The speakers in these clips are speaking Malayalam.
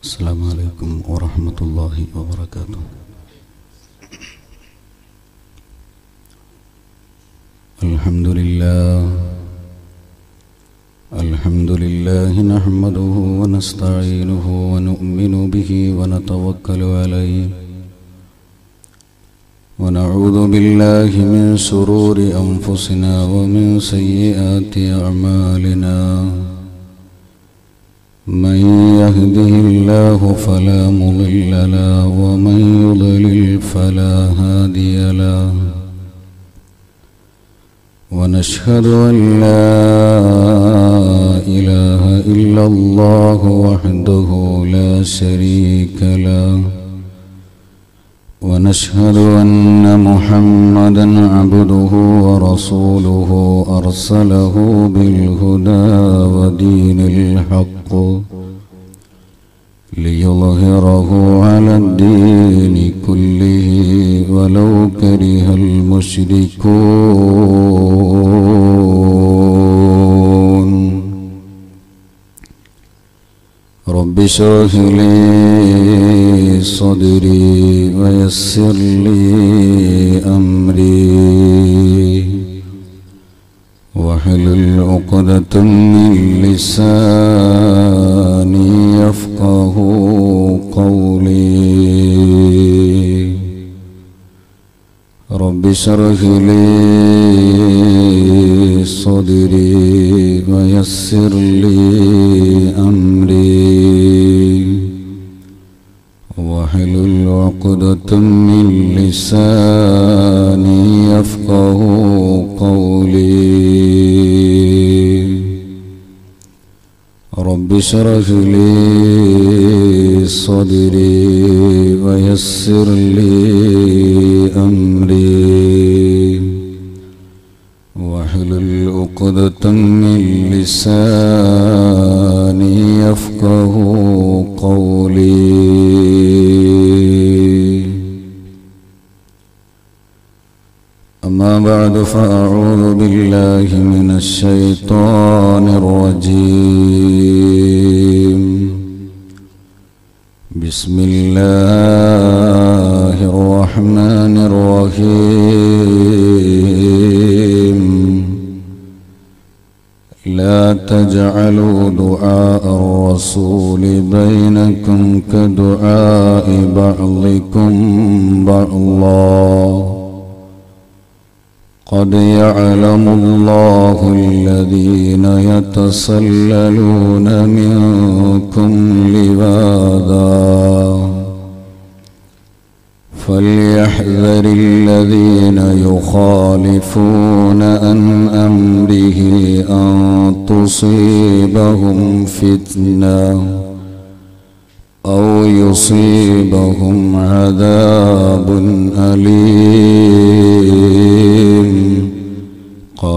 السلام عليكم ورحمة الله وبركاته. الحمد لله الحمد لله نحمده ونستعينه ونؤمن به ونتوكل عليه. ونعوذ بالله من شرور أنفسنا ومن سيئات أعمالنا. يهده الله فلا مضل له ومن يضلل فلا هادي له. ونشهد أن لا إله إلا الله وحده لا شريك له. ونشهد أن محمدا عبده ورسوله أرسله بالهدى ودين الحق. ليظهره على الدين كله ولو كره المشركون رب اشرح لي صدري ويسر لي أمري واحلل عقدة من لساني يفقه قولي. رب اشرح لي صدري ويسر لي أمري. واحلل عقدة من لساني يفقه قولي. رب لي صدري ويسر لي أمري. واحلل عقدة من لساني يفقه قولي. أما بعد فأعوذ بالله من الشيطان الرجيم. بسم الله الرحمن الرحيم. لا تجعلوا دعاء الرسول بينكم كدعاء بعضكم بعضا. قد يعلم الله الذين يتسللون منكم لواذا فليحذر الذين يخالفون عن أمره أن تصيبهم فتنة أو يصيبهم عذاب أليم.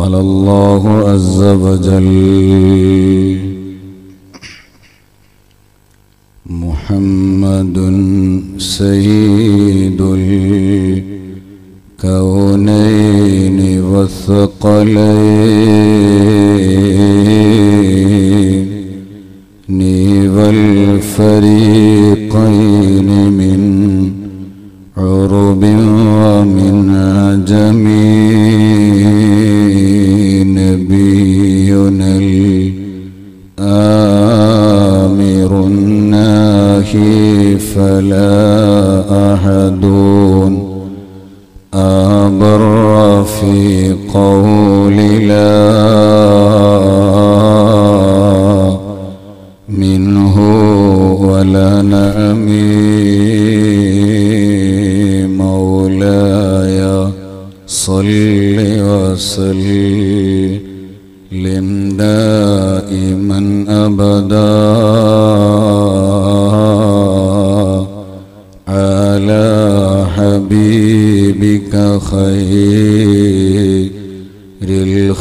قال الله عز وجل محمد سيد الكونين والثقلين والفريقين من عرب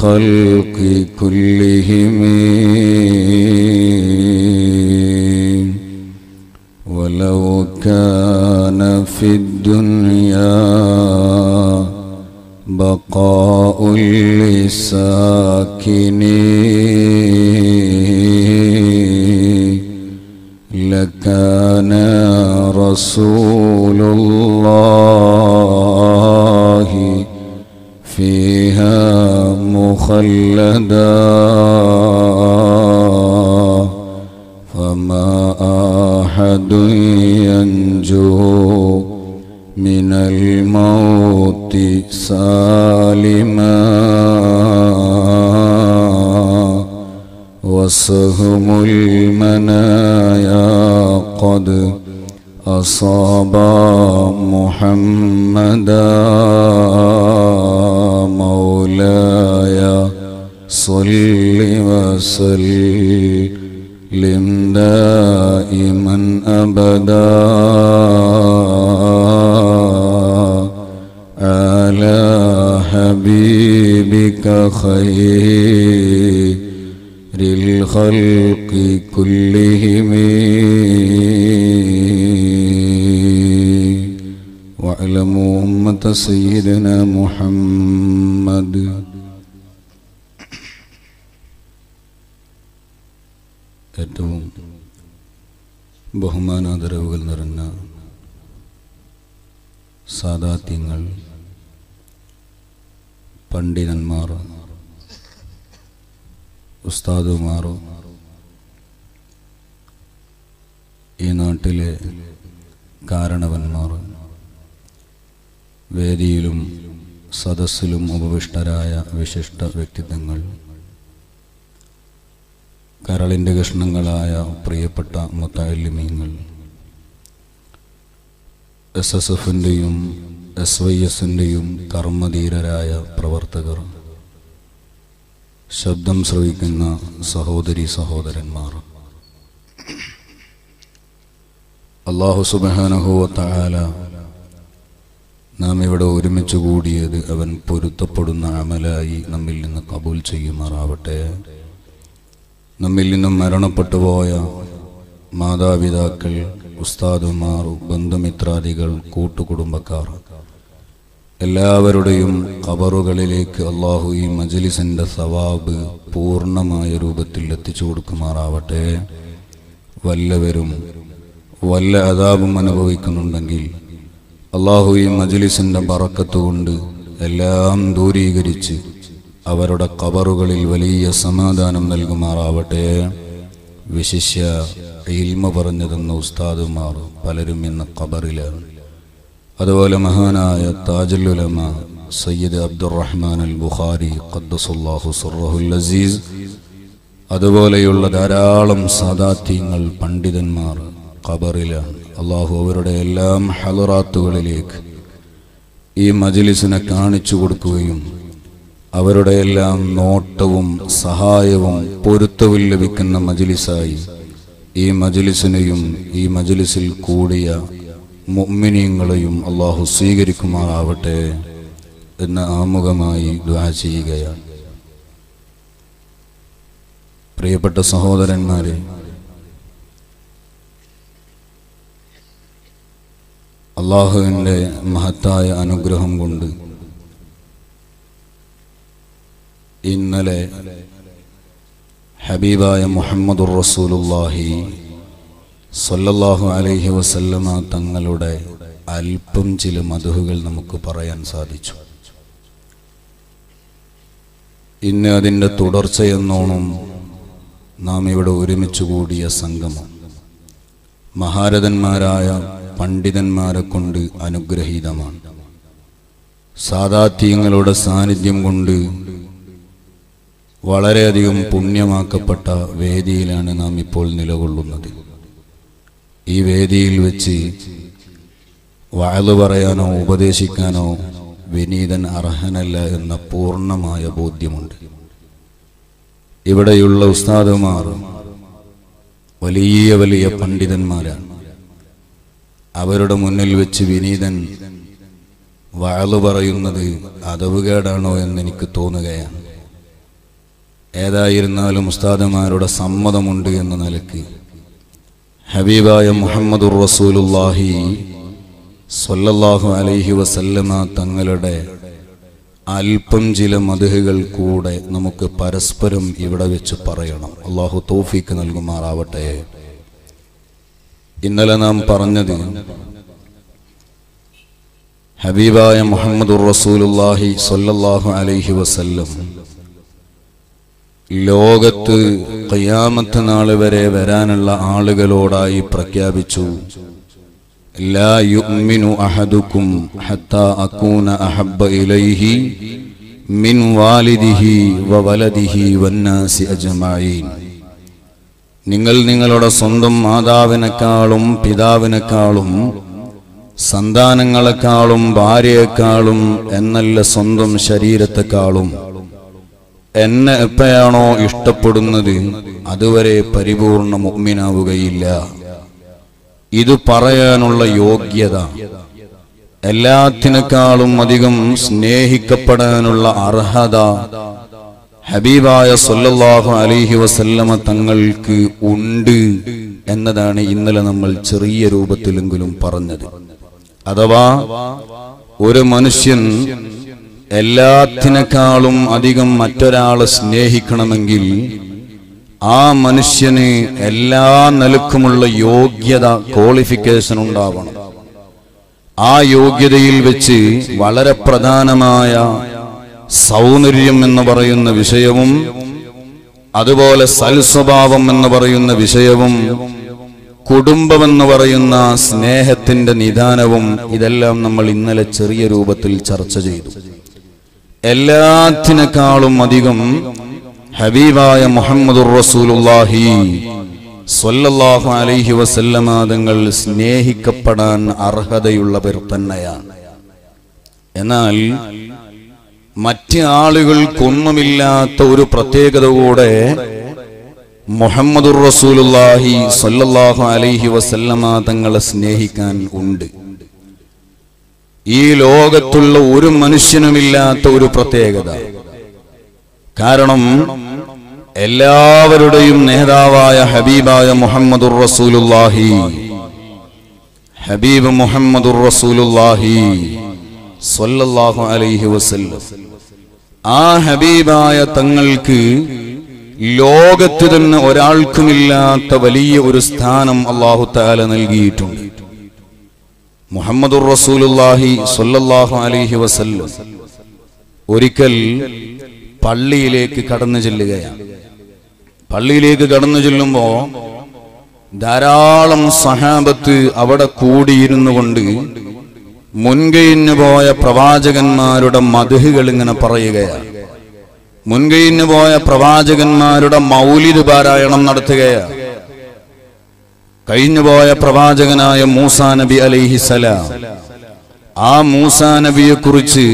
الخلق مخلدا فما أحد ينجو من الموت سالما وسهم المنايا قد أصاب محمدا وسلم دائما أبدا. على حبيبك خير الخلق كلهم. واعلموا أمة سيدنا ഉപവിഷ്ടരായ വിശിഷ്ട വ്യക്തിത്വങ്ങൾ. കരളിന്റെ കഷ്ണങ്ങളായ പ്രിയപ്പെട്ട മുത്താലിമീങ്ങൾ എസ് എസ് എഫിന്റെയും എസ് വൈ എസിന്റെയും കർമ്മധീരരായ പ്രവർത്തകർ. ശബ്ദം ശ്രവിക്കുന്ന സഹോദരി സഹോദരന്മാർ. അള്ളാഹു സുബാനഹുവത്തായാല നാം ഇവിടെ ഒരുമിച്ച് കൂടിയത് അവൻ പൊരുത്തപ്പെടുന്ന അമലായി നമ്മിൽ നിന്ന് കബൂൽ ചെയ്യുമാറാവട്ടെ. നമ്മിൽ നിന്നും മരണപ്പെട്ടു പോയ മാതാപിതാക്കൾ ഉസ്താദുമാർ ബന്ധുമിത്രാദികൾ കൂട്ടുകുടുംബക്കാർ എല്ലാവരുടെയും കബറുകളിലേക്ക് അള്ളാഹു ഈ മജലിസിന്റെ സവാബ് പൂർണമായ രൂപത്തിൽ എത്തിച്ചു കൊടുക്കുമാറാവട്ടെ. വല്ലവരും വല്ല അതാപം അനുഭവിക്കുന്നുണ്ടെങ്കിൽ അള്ളാഹു ഈ ബറക്കത്ത് കൊണ്ട് എല്ലാം ദൂരീകരിച്ച് അവരുടെ കബറുകളിൽ വലിയ സമാധാനം നൽകുമാറാവട്ടെ. വിശിഷ്യ ഇൽമ പറഞ്ഞു തന്ന ഉസ്താദുമാർ പലരും ഇന്ന് ഖബറിലാണ്. അതുപോലെ മഹാനായ താജുലുലമ സയ്യിദ് അബ്ദുറഹ്മാൻ അൽ ബുഖാരി ഖദ്ദസുല്ലാഹു സുറഹുൽ അസീസ് അതുപോലെയുള്ള ധാരാളം സാദാത്യങ്ങൾ പണ്ഡിതന്മാർ ഖബറിലാണ്. അള്ളാഹു അവരുടെ എല്ലാം ഹലറാത്തുകളിലേക്ക് ഈ മജിലിസിനെ കാണിച്ചു കൊടുക്കുകയും അവരുടെ എല്ലാം നോട്ടവും സഹായവും പൊരുത്തവും ലഭിക്കുന്ന മജിലിസായി ഈ മജിലിസിനെയും ഈ മജിലിസിൽ കൂടിയ മുമ്മിനിയങ്ങളെയും അള്ളാഹു സ്വീകരിക്കുമാറാവട്ടെ എന്ന് ആമുഖമായി ദ്വാ ചെയ്യുകയാണ്. പ്രിയപ്പെട്ട സഹോദരന്മാരെ അള്ളാഹുവിന്റെ മഹത്തായ അനുഗ്രഹം കൊണ്ട് ഇന്നലെ ഹബീബായ മുഹമ്മദുർ റസൂലുല്ലാഹി സല്ലല്ലാഹു അലൈഹി വസല്ലമ തങ്ങളുടെ അല്പം ചില മധുഹുകൾ നമുക്ക് പറയാൻ സാധിച്ചു. ഇന്ന് അതിന്റെ തുടർച്ചയെന്നോണം നാം ഇവിടെ ഒരുമിച്ച് കൂടിയ സംഗമം. മഹാരഥന്മാരായ പണ്ഡിതന്മാരെ കൊണ്ട് അനുഗ്രഹീതമാണ്. സാദാത്യങ്ങളുടെ സാന്നിധ്യം കൊണ്ട് വളരെയധികം പുണ്യമാക്കപ്പെട്ട വേദിയിലാണ് നാം ഇപ്പോൾ നിലകൊള്ളുന്നത്. ഈ വേദിയിൽ വെച്ച് വയൽ പറയാനോ ഉപദേശിക്കാനോ വിനീതൻ അർഹനല്ല എന്ന പൂർണമായ ബോധ്യമുണ്ട്. ഇവിടെയുള്ള ഉസ്താദുമാർ വലിയ വലിയ പണ്ഡിതന്മാരാണ്. അവരുടെ മുന്നിൽ വെച്ച് വിനീതൻ വയൽ പറയുന്നത് അതവുകേടാണോ എന്ന് എനിക്ക് തോന്നുകയാണ്. ഏതായിരുന്നാലും ഉസ്താദുമാരുടെ സമ്മതമുണ്ട് എന്ന നിലയ്ക്ക് ഹബീബായ മുഹമ്മദുർ റസൂലുല്ലാഹി സൊല്ലാഹു അലൈഹി വസല്ലമ തങ്ങളുടെ അല്പം ചില മധുഹകൾ കൂടെ നമുക്ക് പരസ്പരം ഇവിടെ വെച്ച് പറയണം. അള്ളാഹു തോഫിക്ക് നൽകുമാറാവട്ടെ. ഇന്നലെ നാം പറഞ്ഞത് ഹബീബായ മുഹമ്മദുർ റസൂലുല്ലാഹി സ്വല്ലല്ലാഹു അലൈഹി വസല്ലം ലോകത്ത് ഖിയാമത്ത് നാൾ വരെ വരാനുള്ള ആളുകളോടായി പ്രഖ്യാപിച്ചു ലാ യുഅ്മിനു അഹദുകും ഹത്താ അകൂന അഹബ്ബ ഇലൈഹി മിൻ വാലിദിഹി വവലദിഹി വന്നാസി അജ്മഈൻ. നിങ്ങൾ നിങ്ങളുടെ സ്വന്തം മാതാവിനേക്കാളും പിതാവിനേക്കാളും സന്താനങ്ങളെക്കാളും ഭാര്യയെക്കാളും എന്നല്ല സ്വന്തം ശരീരത്തെക്കാളും. എന്നെ എപ്പോഴാണോ ഇഷ്ടപ്പെടുന്നത് അതുവരെ പരിപൂർണ മുഗ്മിനാവുകയില്ല. ഇത് പറയാനുള്ള യോഗ്യത. എല്ലാത്തിനേക്കാളും അധികം സ്നേഹിക്കപ്പെടാനുള്ള അർഹത ഹബീബായ സല്ലല്ലാഹു അലൈഹി വസല്ലമ തങ്ങൾക്ക് ഉണ്ട് എന്നതാണ് ഇന്നലെ നമ്മൾ ചെറിയ രൂപത്തിലെങ്കിലും പറഞ്ഞത്. അഥവാ ഒരു മനുഷ്യൻ എല്ലാത്തിനേക്കാളും അധികം മറ്റൊരാളെ സ്നേഹിക്കണമെങ്കിൽ ആ മനുഷ്യന് എല്ലാ നിലക്കുമുള്ള യോഗ്യത ക്വാളിഫിക്കേഷൻ ഉണ്ടാവണം. ആ യോഗ്യതയിൽ വെച്ച് വളരെ പ്രധാനമായ സൗന്ദര്യം എന്ന് പറയുന്ന വിഷയവും അതുപോലെ സൽസ്വഭാവം എന്ന് പറയുന്ന വിഷയവും കുടുംബമെന്ന് പറയുന്ന സ്നേഹത്തിന്റെ നിദാനവും ഇതെല്ലാം നമ്മൾ ഇന്നലെ ചെറിയ രൂപത്തിൽ ചർച്ച ചെയ്തു. എല്ലാത്തിനേക്കാളും അധികം ഹബീബായ മുഹമ്മദുർ റസൂലുള്ളാഹി സ്വല്ലല്ലാഹു അലൈഹി വസല്ലമ തങ്ങൾ സ്നേഹിക്കപ്പെടാൻ അർഹതയുള്ളവർ തന്നെയാണ്. എന്നാൽ മറ്റ് ആളുകൾക്കൊന്നുമില്ലാത്ത ഒരു പ്രത്യേകത കൂടെ മുഹമ്മദുർ റസൂലുള്ളാഹി സ്വല്ലല്ലാഹു അലൈഹി വസല്ലമ തങ്ങളെ സ്നേഹിക്കാൻ ഉണ്ട്. ഈ ലോകത്തുള്ള ഒരു മനുഷ്യനുമില്ലാത്ത ഒരു പ്രത്യേകത. കാരണം എല്ലാവരുടെയും നേതാവായ ഹബീബായ മുഹമ്മദുർ റസൂലുള്ളാഹി ഹബീബ് മുഹമ്മദുർ റസൂലുള്ളാഹി സ്വല്ലല്ലാഹു അലൈഹി വസല്ലം. ആ ഹബീബായ തങ്ങൾക്ക് ലോകത്ത് തന്നെ ഒരാൾക്കുമില്ലാത്ത വലിയ ഒരു സ്ഥാനം അള്ളാഹു താല നൽകിയിട്ടുണ്ട്. മുഹമ്മദുർ റസൂലുള്ളാഹി സ്വല്ലല്ലാഹു അലൈഹി വസല്ലം ഒരിക്കൽ പള്ളിയിലേക്ക് കടന്നു ചെല്ലുകയാണ്. പള്ളിയിലേക്ക് കടന്നു ചെല്ലുമ്പോ ധാരാളം സഹാബത്ത് അവിടെ കൂടിയിരുന്നു കൊണ്ട് മുൻകൈഞ്ഞു പോയ പ്രവാചകന്മാരുടെ മധുഹികൾ ഇങ്ങനെ പറയുകയാണ്. മുൻകൈഞ്ഞു പോയ പ്രവാചകന്മാരുടെ മൗലിദ് പാരായണം നടത്തുകയാണ്. കഴിഞ്ഞുപോയ പ്രവാചകനായ മൂസാ നബി അലൈഹിസലാം ആ മൂസാ നബിയെ കുറിച്ച്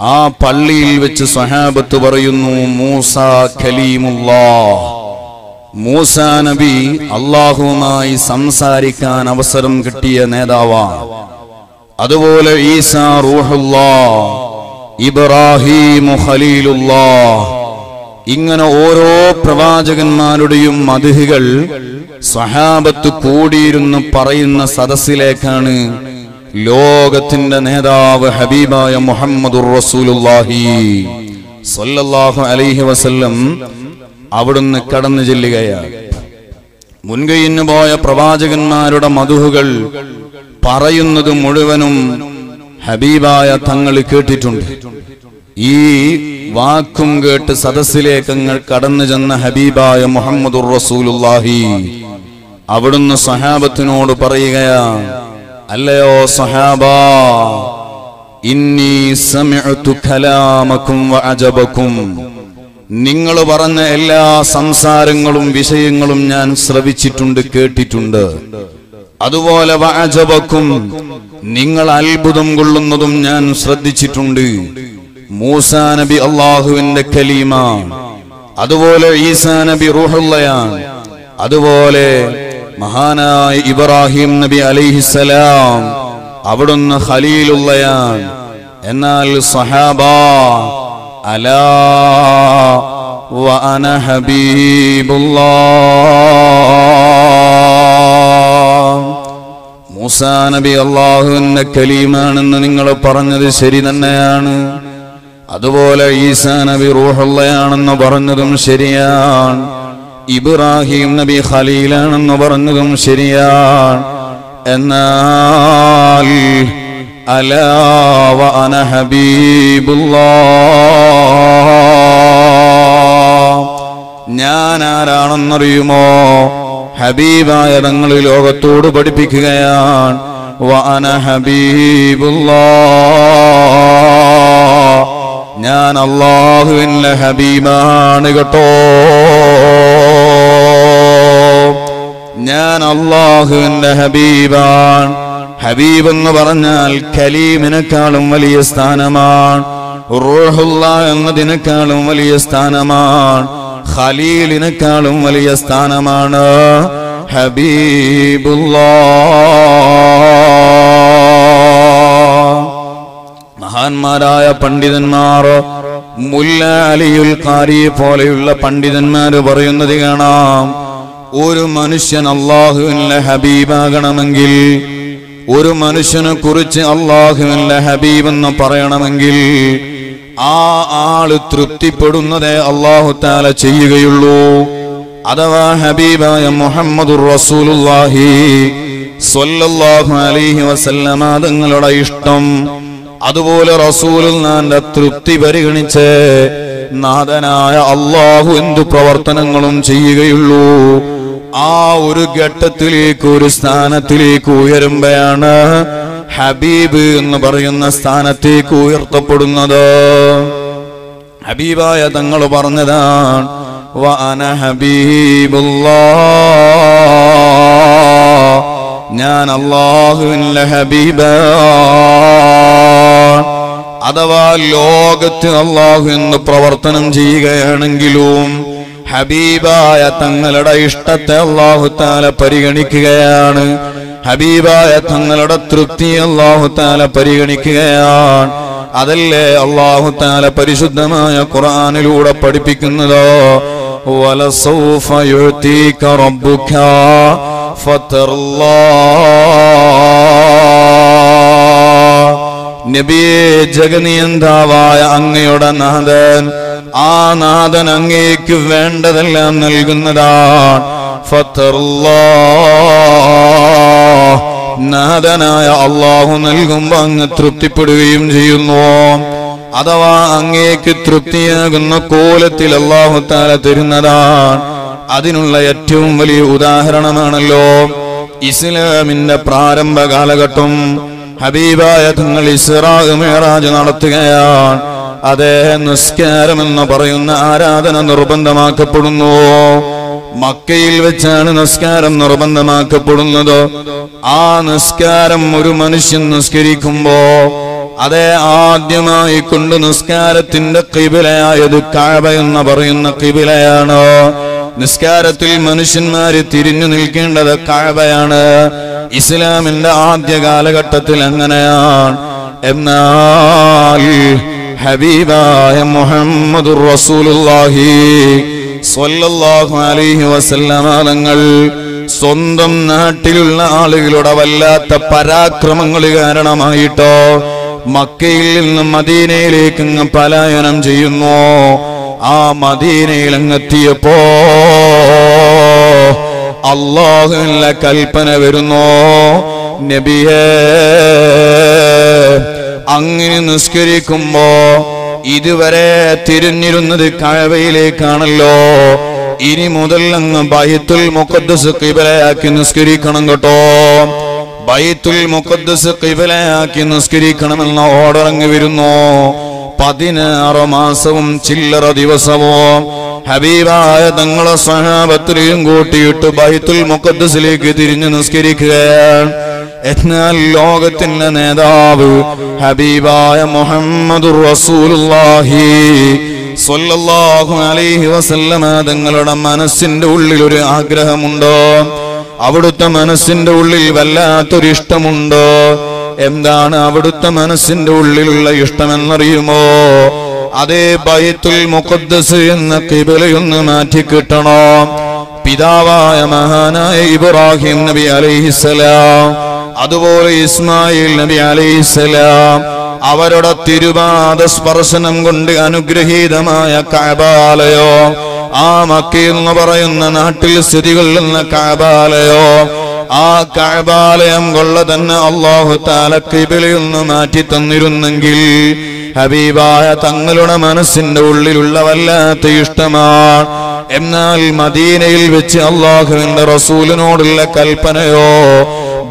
ആ പള്ളിയിൽ വെച്ച് സ്വഹാബത്ത് പറയുന്നു മൂസ ഖലീമുല്ലാ മൂസാ നബി അള്ളാഹുവുമായി സംസാരിക്കാൻ അവസരം കിട്ടിയ നേതാവാണ്. അതുപോലെ ഈസാ റൂഹുല്ലാ ഇബ്രാഹിം ഖലീലുല്ലാ ഇങ്ങനെ ഓരോ പ്രവാചകന്മാരുടെയും മധുഹുകൾ സഹാബത്ത് കൂടിയിരുന്ന് പറയുന്ന സദസ്സിലേക്കാണ് ലോകത്തിന്റെ നേതാവ് ഹബീബായ സ്വല്ലല്ലാഹു അലൈഹി വസല്ലം അവിടുന്ന് കടന്നു ചെല്ലുകയാണ്. മുൻകൈയിന് പോയ പ്രവാചകന്മാരുടെ മധുഹുകൾ പറയുന്നത് മുഴുവനും ഹബീബായ തങ്ങൾ കേട്ടിട്ടുണ്ട്. ഈ വാക്കും കേട്ട് സദസ്സിലേക്ക് കടന്നു ചെന്ന ഹബീബായ മുഹമ്മദുർ റസൂലുള്ളാഹി. അവിടുന്ന് സഹാബത്തിനോട് പറയുകയാ അല്ലയോ സഹാബാ ഇന്നി നിങ്ങൾ പറഞ്ഞ എല്ലാ സംസാരങ്ങളും വിഷയങ്ങളും ഞാൻ ശ്രവിച്ചിട്ടുണ്ട് കേട്ടിട്ടുണ്ട്. അതുപോലെ വാചവക്കും നിങ്ങൾ അത്ഭുതം കൊള്ളുന്നതും ഞാൻ ശ്രദ്ധിച്ചിട്ടുണ്ട്. മൂസാ നബി അള്ളാഹുവിന്റെ കലീമ അതുപോലെ ഈസാ നബി റൂഹുള്ളയാണ് അതുപോലെ മഹാനായ ഇബ്രാഹിം നബി അലിഹിസലാം അവിടുന്ന് ഖലീലുള്ളയാണ്. എന്നാൽ സഹാബ അലാ വഅന ഹബീബുല്ലാ. മൂസാ നബി അള്ളാഹുവിന്റെ കലീമാണെന്ന് നിങ്ങൾ പറഞ്ഞത് ശരി തന്നെയാണ്. അതുപോലെ ഈസാ നബി റൂഹുള്ളയാണെന്ന് പറഞ്ഞതും ശരിയാണ്. ഇബ്രാഹിം നബി ഖലീലാണെന്ന് പറഞ്ഞതും ശരിയാണ്. എന്നാൽ അന ഹബീബുല്ലാ. ഞാൻ ആരാണെന്നറിയുമോ? ഹബീബായ തങ്ങൾ ലോകത്തോട് പഠിപ്പിക്കുകയാണ്. വഅന ഹബീബുള്ള ഞാൻ അള്ളാഹുവിന്റെ ഹബീബാണ് കേട്ടോ. ഞാൻ അള്ളാഹുവിന്റെ ഹബീബാണ്. ഹബീബ് എന്ന് പറഞ്ഞാൽ കലീമിനെക്കാളും വലിയ സ്ഥാനമാണ്. റൂഹുള്ള എന്നതിനേക്കാളും വലിയ സ്ഥാനമാണ്. ഖലീലിനേക്കാളും വലിയ സ്ഥാനമാണ് ഹബീബുള്ള മഹാന്മാരായ പണ്ഡിതന്മാർ മുല്ലാലിയുൽ കാരി പോലെയുള്ള പണ്ഡിതന്മാർ പറയുന്നത് കാണാം. ഒരു മനുഷ്യൻ അള്ളാഹുവിന്റെ ഹബീബാകണമെങ്കിൽ ഒരു മനുഷ്യനെ കുറിച്ച് അള്ളാഹുവിന്റെ ഹബീബ് എന്ന് പറയണമെങ്കിൽ ആ ആൾ തൃപ്തിപ്പെടുന്നതേ അള്ളാഹു താല ചെയ്യുകയുള്ളൂ. അഥവാ ഹബീബായ മുഹമ്മദ് റസൂലുള്ളാഹി സ്വല്ലല്ലാഹു അലൈഹി തങ്ങളുടെ ഇഷ്ടം. അതുപോലെ റസൂലിൽ നാന്റെ തൃപ്തി പരിഗണിച്ച് നാഥനായ അള്ളാഹു എന്തു പ്രവർത്തനങ്ങളും ചെയ്യുകയുള്ളൂ. ആ ഒരു ഘട്ടത്തിലേക്ക് ഒരു സ്ഥാനത്തിലേക്ക് ഉയരുമ്പോഴാണ് ഹബീബ് എന്ന് പറയുന്ന സ്ഥാനത്തേക്ക് ഉയർത്തപ്പെടുന്നത്. ഹബീബായ തങ്ങൾ പറഞ്ഞതാണ് വാന ഹബീബുല്ലാ ഞാൻ അള്ളാഹുവിന്റെ ഹബീബ അഥവാ ലോകത്ത് അള്ളാഹു എന്ന് പ്രവർത്തനം ചെയ്യുകയാണെങ്കിലും ഹബീബായ തങ്ങളുടെ ഇഷ്ടത്തെ അള്ളാഹു താല പരിഗണിക്കുകയാണ്. ഹബീബായ തങ്ങളുടെ തൃപ്തി അള്ളാഹു താല പരിഗണിക്കുകയാണ്. അതല്ലേ അള്ളാഹു താല പരിശുദ്ധമായ ഖുർആനിലൂടെ പഠിപ്പിക്കുന്നതോ? നബിയെ ജഗനിയന്താവായ അങ്ങയുടെ നാഥൻ ആ നാഥൻ അങ്ങേക്ക് വേണ്ടതെല്ലാം നൽകുന്നതാണ്. നാഥനായ അള്ളാഹു നൽകുമ്പോ അങ്ങ് തൃപ്തിപ്പെടുകയും ചെയ്യുന്നു. അഥവാ അങ്ങേക്ക് തൃപ്തിയാകുന്ന കോലത്തിൽ അള്ളാഹു താല തരുന്നതാണ്. അതിനുള്ള ഏറ്റവും വലിയ ഉദാഹരണമാണല്ലോ ഇസ്ലാമിന്റെ പ്രാരംഭ കാലഘട്ടം. ഹബീബായ തങ്ങൾ ഇസ്രാഗ് മേറാജ് നടത്തുകയാണ്. അതേ നിസ്കാരം എന്ന് പറയുന്ന ആരാധന നിർബന്ധമാക്കപ്പെടുന്നു. മക്കയിൽ വെച്ചാണ് നിസ്കാരം നിർബന്ധമാക്കപ്പെടുന്നത്. ആ നിസ്കാരം ഒരു മനുഷ്യൻ നിസ്കരിക്കുമ്പോ അതേ ആദ്യമായി കൊണ്ട് നിസ്കാരത്തിന്റെ കിബിലയായത് കാഴ എന്ന് പറയുന്ന കിബിലയാണ്. നിസ്കാരത്തിൽ മനുഷ്യന്മാര് തിരിഞ്ഞു നിൽക്കേണ്ടത് കാഴയാണ് ഇസ്ലാമിന്റെ ആദ്യ കാലഘട്ടത്തിൽ അങ്ങനെയാണ്. എന്നാൽ ഹബീബായ മുഹമ്മദ് റസൂലുള്ളാഹി സ്വല്ലല്ലാഹു അലൈഹി സ്വന്തം നാട്ടിലുള്ള ആളുകളുടെ വല്ലാത്ത പരാക്രമങ്ങൾ കാരണമായിട്ടോ മക്കയിൽ നിന്ന് മദീനയിലേക്ക് പലായനം ചെയ്യുന്നു. ആ മദീനയിൽ അങ്ങെത്തിയപ്പോ അള്ളാഹുവിന്റെ കൽപ്പന വരുന്നു. നബിയേ അങ്ങനെ നിസ്കരിക്കുമ്പോ ഇതുവരെ തിരിഞ്ഞിരുന്നത് കഴവയിലേക്കാണല്ലോ. ഇനി മുതൽ അങ്ങ് ബൈത്തുൽ മുക്കദ്സ് കിബലയാക്കി നിസ്കരിക്കണം കേട്ടോ. ബൈത്തുൽ മുഖദ്ദസ് കിബലയാക്കി നിസ്കരിക്കണമെന്ന ഓർഡർ അങ്ങ് വരുന്നു. പതിനാറ് മാസവും ചില്ലറ ദിവസവും ഹബീബായ തങ്ങളെ സഹാപത്രിയും കൂട്ടിയിട്ട് ബൈത്തുൽ മുക്കദ്സിലേക്ക് തിരിഞ്ഞു നിസ്കരിക്കുകയാണ്. എന്നാൽ ലോകത്തിന്റെ നേതാവ് ഹബീബായ മുഹമ്മദ് റസൂലുള്ളാഹി അലൈഹി വസല്ലമ. തങ്ങളുടെ മനസ്സിന്റെ ഉള്ളിൽ ഒരു ആഗ്രഹമുണ്ടോ? അവിടുത്തെ മനസ്സിന്റെ ഉള്ളിൽ വല്ലാത്തൊരു ഇഷ്ടമുണ്ടോ എന്താണ് അവിടുത്തെ മനസ്സിന്റെ ഉള്ളിലുള്ള ഇഷ്ടമെന്നറിയുമോ? അതേ ബൈത്തുൽ മുഖദ്സ് എന്ന കിബിലയൊന്ന് മാറ്റി കിട്ടണോ? പിതാവായ മഹാനായ ഇബ്രാഹിം നബി അലൈഹിസലാം അതുപോലെ ഇസ്മായിൽ നബി അലൈഹിസലാം അവരുടെ തിരുപാത സ്പർശനം കൊണ്ട് അനുഗ്രഹീതമായ കാബാലയോ ആ മക്കി എന്ന് പറയുന്ന നാട്ടിൽ സ്ഥിതി കൊള്ളുന്ന കാബാലയോ ആ കാബാലയം കൊള്ള തന്നെ അള്ളാഹു താല കിബിലിൽ നിന്ന് മാറ്റി തന്നിരുന്നെങ്കിൽ ഹബീബായ തങ്ങളുടെ മനസ്സിന്റെ ഉള്ളിലുള്ള വല്ലാത്ത ഇഷ്ടമാണ്. എന്നാൽ മദീനയിൽ വെച്ച് അള്ളാഹുവിന്റെ റസൂലിനോടുള്ള കൽപ്പനയോ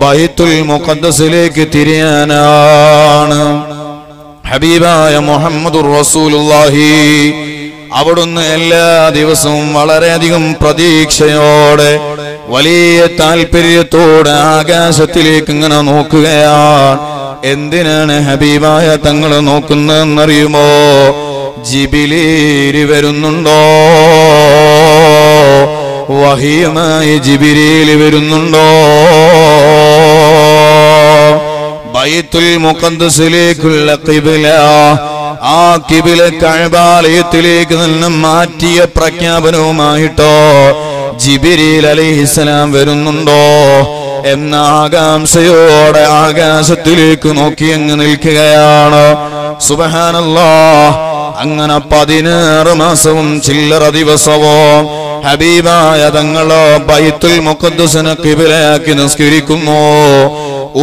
ബൈത്തുൽ മുഖദ്ദസിലേക്ക് തിരിയാനാണ്. ഹബീബായ മുഹമ്മദുർ റസൂലുള്ളാഹി. അവിടുന്ന് എല്ലാ ദിവസവും വളരെയധികം പ്രതീക്ഷയോടെ വലിയ താല്പര്യത്തോടെ ആകാശത്തിലേക്ക് ഇങ്ങനെ നോക്കുകയാണ്. എന്തിനാണ് ഹബീബായ തങ്ങൾ നോക്കുന്നതെന്നറിയുമോ? ജിബിലേരി വരുന്നുണ്ടോ? വഹിയുമായി ജിബിരിയിൽ വരുന്നുണ്ടോ? ബൈത്തുൽ മുഖന്ദസിലേക്കുള്ള കിബില. ആ കിബില കഴബാലയത്തിലേക്ക് നിന്ന് മാറ്റിയ പ്രഖ്യാപനവുമായിട്ടോ ജിബിരിൽ അലൈഹിസ്സലാം വരുന്നുണ്ടോ? എന്ന ആകാംക്ഷയോടെ ആകാശത്തിലേക്ക് നോക്കി അങ്ങ് നിൽക്കുകയാണ്. സുബഹാനല്ലാ. അങ്ങനെ പതിനാറ് മാസവും ചില്ലറ ദിവസവും ഹബീബായ തങ്ങളോ ബൈത്തുൽ മുഖദ്സിനെ കിബിലയാക്കി നിസ്കരിക്കുന്നു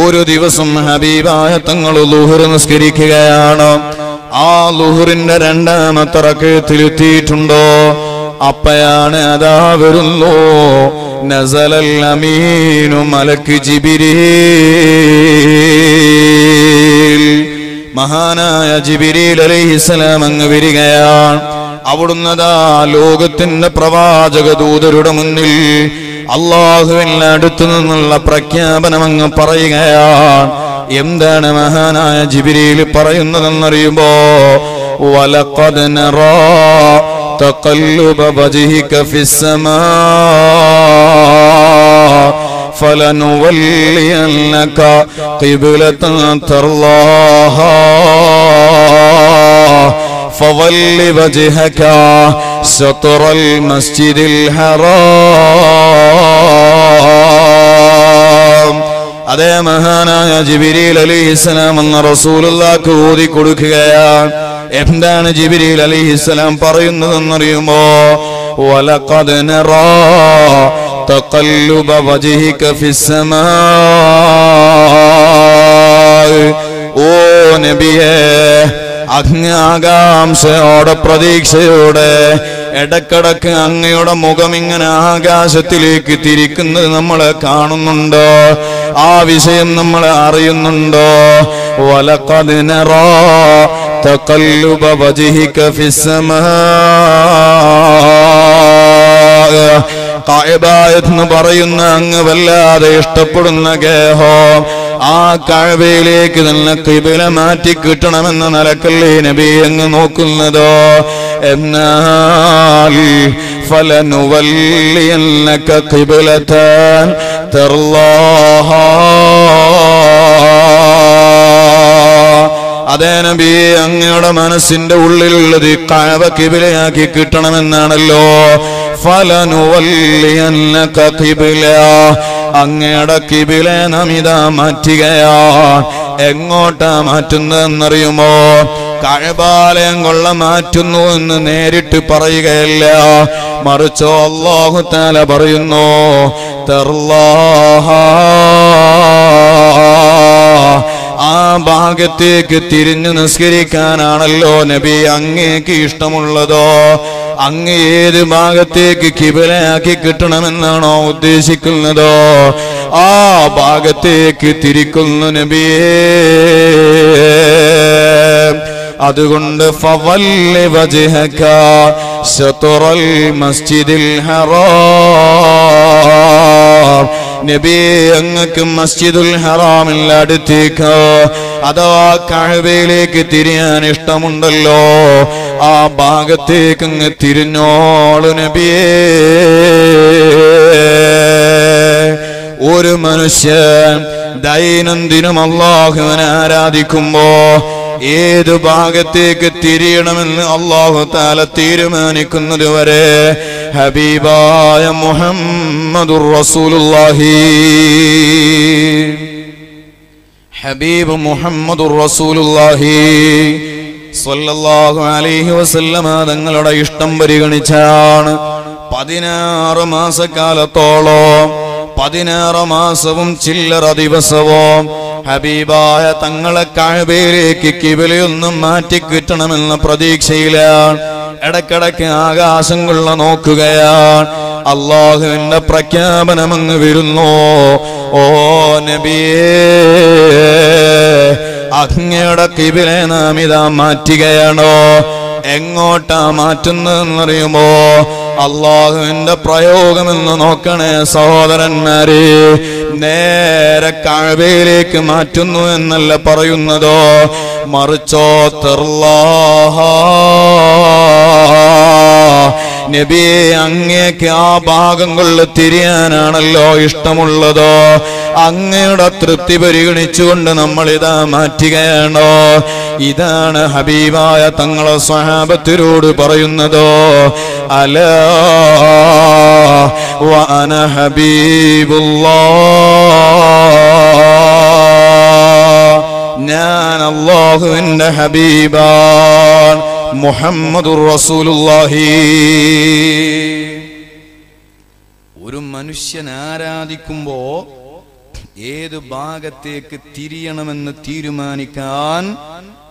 ഒരു ദിവസം ഹബീബായ തങ്ങൾ ലുഹുർ നിസ്കരിക്കുകയാണ്. ആ ലുഹുറിന്റെ രണ്ടാമത്തെ റക്കത്തിലെത്തിയിട്ടുണ്ടോ അപ്പയാണ് അതാ വരുന്നു. നസലൽ അമീനു മലക്ക് ജിബിരീൽ. മഹാനായ ജിബിരിൽ അലൈഹിസ്സലാം അങ്ങ് വരികയാണ്. അവിടുന്നതാ ലോകത്തിന്റെ പ്രവാചക ദൂതരുടെ മുന്നിൽ അള്ളാഹുവിന്റെ അടുത്തു നിന്നുള്ള പ്രഖ്യാപനം അങ്ങ് പറയുകയാണ് എന്താണ് മഹാനായ ജിബിരിയിൽ പറയുന്നതെന്നറിയുമ്പോ വലഖദ് നറാ തഖല്ലുബ വജ്ഹിക ഫിസ്സമാ فلنولينك قبلة ترضاها فول وجهك شطر المسجد الحرام അതേ മഹാനായ ജിബിരിൽ അലിഹിസ്സലാം എന്ന റസൂലുള്ളാക്ക് ഓതി കൊടുക്കുകയാണ് എന്താണ് ജിബിരിൽ അലിഹിസ്സലാം പറയുന്നതെന്നറിയുമോ വലഖദ് നറാ തഖല്ലുബ വജ്ഹിക ഫിസ്സമാ ഓ നബിയേ അങ്ങ് ആകാംക്ഷയോടെ പ്രതീക്ഷയോടെ ഇടക്കിടക്ക് അങ്ങയുടെ മുഖം ഇങ്ങനെ ആകാശത്തിലേക്ക് തിരിക്കുന്നത് നമ്മൾ കാണുന്നുണ്ടോ? ആ വിഷയം നമ്മൾ അറിയുന്നുണ്ടോ? വലക്കതിനറോ നറാ തഖല്ലുബ വജ്ഹിക ഫിസ്സമാ എന്ന് പറയുന്ന അങ്ങ് വല്ലാതെ ഇഷ്ടപ്പെടുന്ന ഗേഹോ ആ കഴവയിലേക്ക് തന്നെ കിബില മാറ്റി കിട്ടണമെന്ന നിലക്കല്ലേ നബി അങ്ങ് നോക്കുന്നതോ? എന്നാൽ അതേ നബി അങ്ങയുടെ മനസ്സിന്റെ ഉള്ളിലുള്ളത് കഴവ കിബിലയാക്കി കിട്ടണമെന്നാണല്ലോ. ഫലനുവല്ലിയന്നക കിബില. അങ്ങയുടെ കിബില നമിത മാറ്റുകയാ. എങ്ങോട്ടാ മാറ്റുന്നതെന്നറിയുമോ? കഴബാലയം കൊള്ള മാറ്റുന്നു എന്ന് നേരിട്ട് പറയുകയല്ല. മറിച്ചോ അള്ളാഹു താല പറയുന്നു ആ ഭാഗത്തേക്ക് തിരിഞ്ഞു നിസ്കരിക്കാനാണല്ലോ നബി അങ്ങേക്ക് ഇഷ്ടമുള്ളതോ. അങ്ങ് ഏത് ഭാഗത്തേക്ക് കിബിലയാക്കി കിട്ടണമെന്നാണോ ഉദ്ദേശിക്കുന്നതോ? ആ ഭാഗത്തേക്ക് തിരിക്കുന്നു നബിയേ. അതുകൊണ്ട് മസ്ജിദിൽ ഹറാം. നബി അങ്ങക്ക് മസ്ജിദുൽ ഹറാമിൽ അടുത്തേക്ക് അഥവാ കഴവയിലേക്ക് തിരിയാൻ ഇഷ്ടമുണ്ടല്ലോ. ആ ഭാഗത്തേക്ക് അങ്ങ് തിരിഞ്ഞോളു നബിയേ. ഒരു മനുഷ്യൻ ദൈനംദിനം അള്ളാഹുവിനെ ആരാധിക്കുമ്പോ ഏത് ഭാഗത്തേക്ക് തിരിയണമെന്ന് അള്ളാഹു താല തീരുമാനിക്കുന്നത് വരെ ഹബീബായ മുഹമ്മദുർ റസൂലുല്ലാഹി ഹബീബ് മുഹമ്മദുർ റസൂലുള്ളാഹി. സ്വല്ലല്ലാഹു അലൈഹി വസല്ലമ തങ്ങളുടെ ഇഷ്ടം പരിഗണിച്ചാണ്. പതിനാറ് മാസക്കാലത്തോളം പതിനാറ് മാസവും ചില്ലറ ദിവസവും ഹബീബായ തങ്ങളെ കാഴ്വയിലേക്ക് കിവിലയൊന്നും മാറ്റി കിട്ടണമെന്ന പ്രതീക്ഷയിലാണ്. ഇടക്കിടക്ക് ആകാശം കൊള്ള നോക്കുകയാണ്. അള്ളാഹുവിന്റെ പ്രഖ്യാപനം വരുന്നു. ഓ നബിയേ അങ്ങയുടെ കിബിലെ നാം ഇതാ മാറ്റുകയാണോ? എങ്ങോട്ടാ മാറ്റുന്നതെന്നറിയുമോ? അള്ളാഹുവിന്റെ പ്രയോഗമെന്ന് നോക്കണേ സഹോദരന്മാരെ. നേരെ കഴവയിലേക്ക് മാറ്റുന്നു എന്നല്ല പറയുന്നതോ? മറിച്ചോ തെർലാഹ. നബിയെ അങ്ങേക്ക് ആ ഭാഗങ്ങളിൽ തിരിയാനാണല്ലോ ഇഷ്ടമുള്ളത്. അങ്ങയുടെ തൃപ്തി പരിഗണിച്ചുകൊണ്ട് നമ്മൾ ഇതാ മാറ്റുകയാണോ? ഇതാണ് ഹബീബായ തങ്ങളെ സ്വഹാപത്തിനോട് പറയുന്നതോ. അല വന ഹബീബുല്ലാ. ഞാൻ അള്ളാഹുവിന്റെ ഹബീബാൻ. മുഹമ്മദുർ റസൂലുള്ളാഹി. ഒരു മനുഷ്യൻ ആരാധിക്കുമ്പോ ഏത് ഭാഗത്തേക്ക് തിരിയണമെന്ന് തീരുമാനിക്കാൻ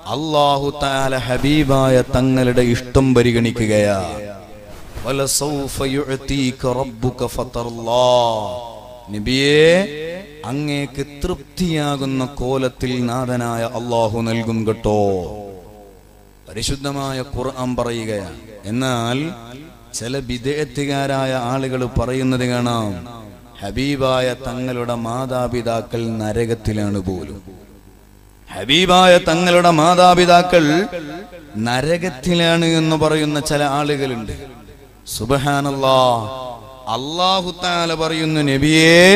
അള്ളാഹു താല ഹബീബായ തങ്ങളുടെ ഇഷ്ടം പരിഗണിക്കുകയാ. വലസൗഫ യുഅതീക റബ്ബുക ഫതർലാ. നബിയേ അങ്ങേക്ക് തൃപ്തിയാകുന്ന കോലത്തിൽ നാഥനായ അള്ളാഹു നൽകും കേട്ടോ. പരിശുദ്ധമായ ഖുർആൻ പറയുകയാണ്. എന്നാൽ ചില വിദേഹത്തുകാരായ ആളുകൾ പറയുന്നത് കാണാം ഹബീബായ തങ്ങളുടെ മാതാപിതാക്കൾ നരകത്തിലാണ് പോലും. ഹബീബായ തങ്ങളുടെ മാതാപിതാക്കൾ നരകത്തിലാണ് എന്ന് പറയുന്ന ചില ആളുകളുണ്ട്. സുബഹാനല്ലാ അള്ളാഹുത്താല പറയുന്നു നബിയെ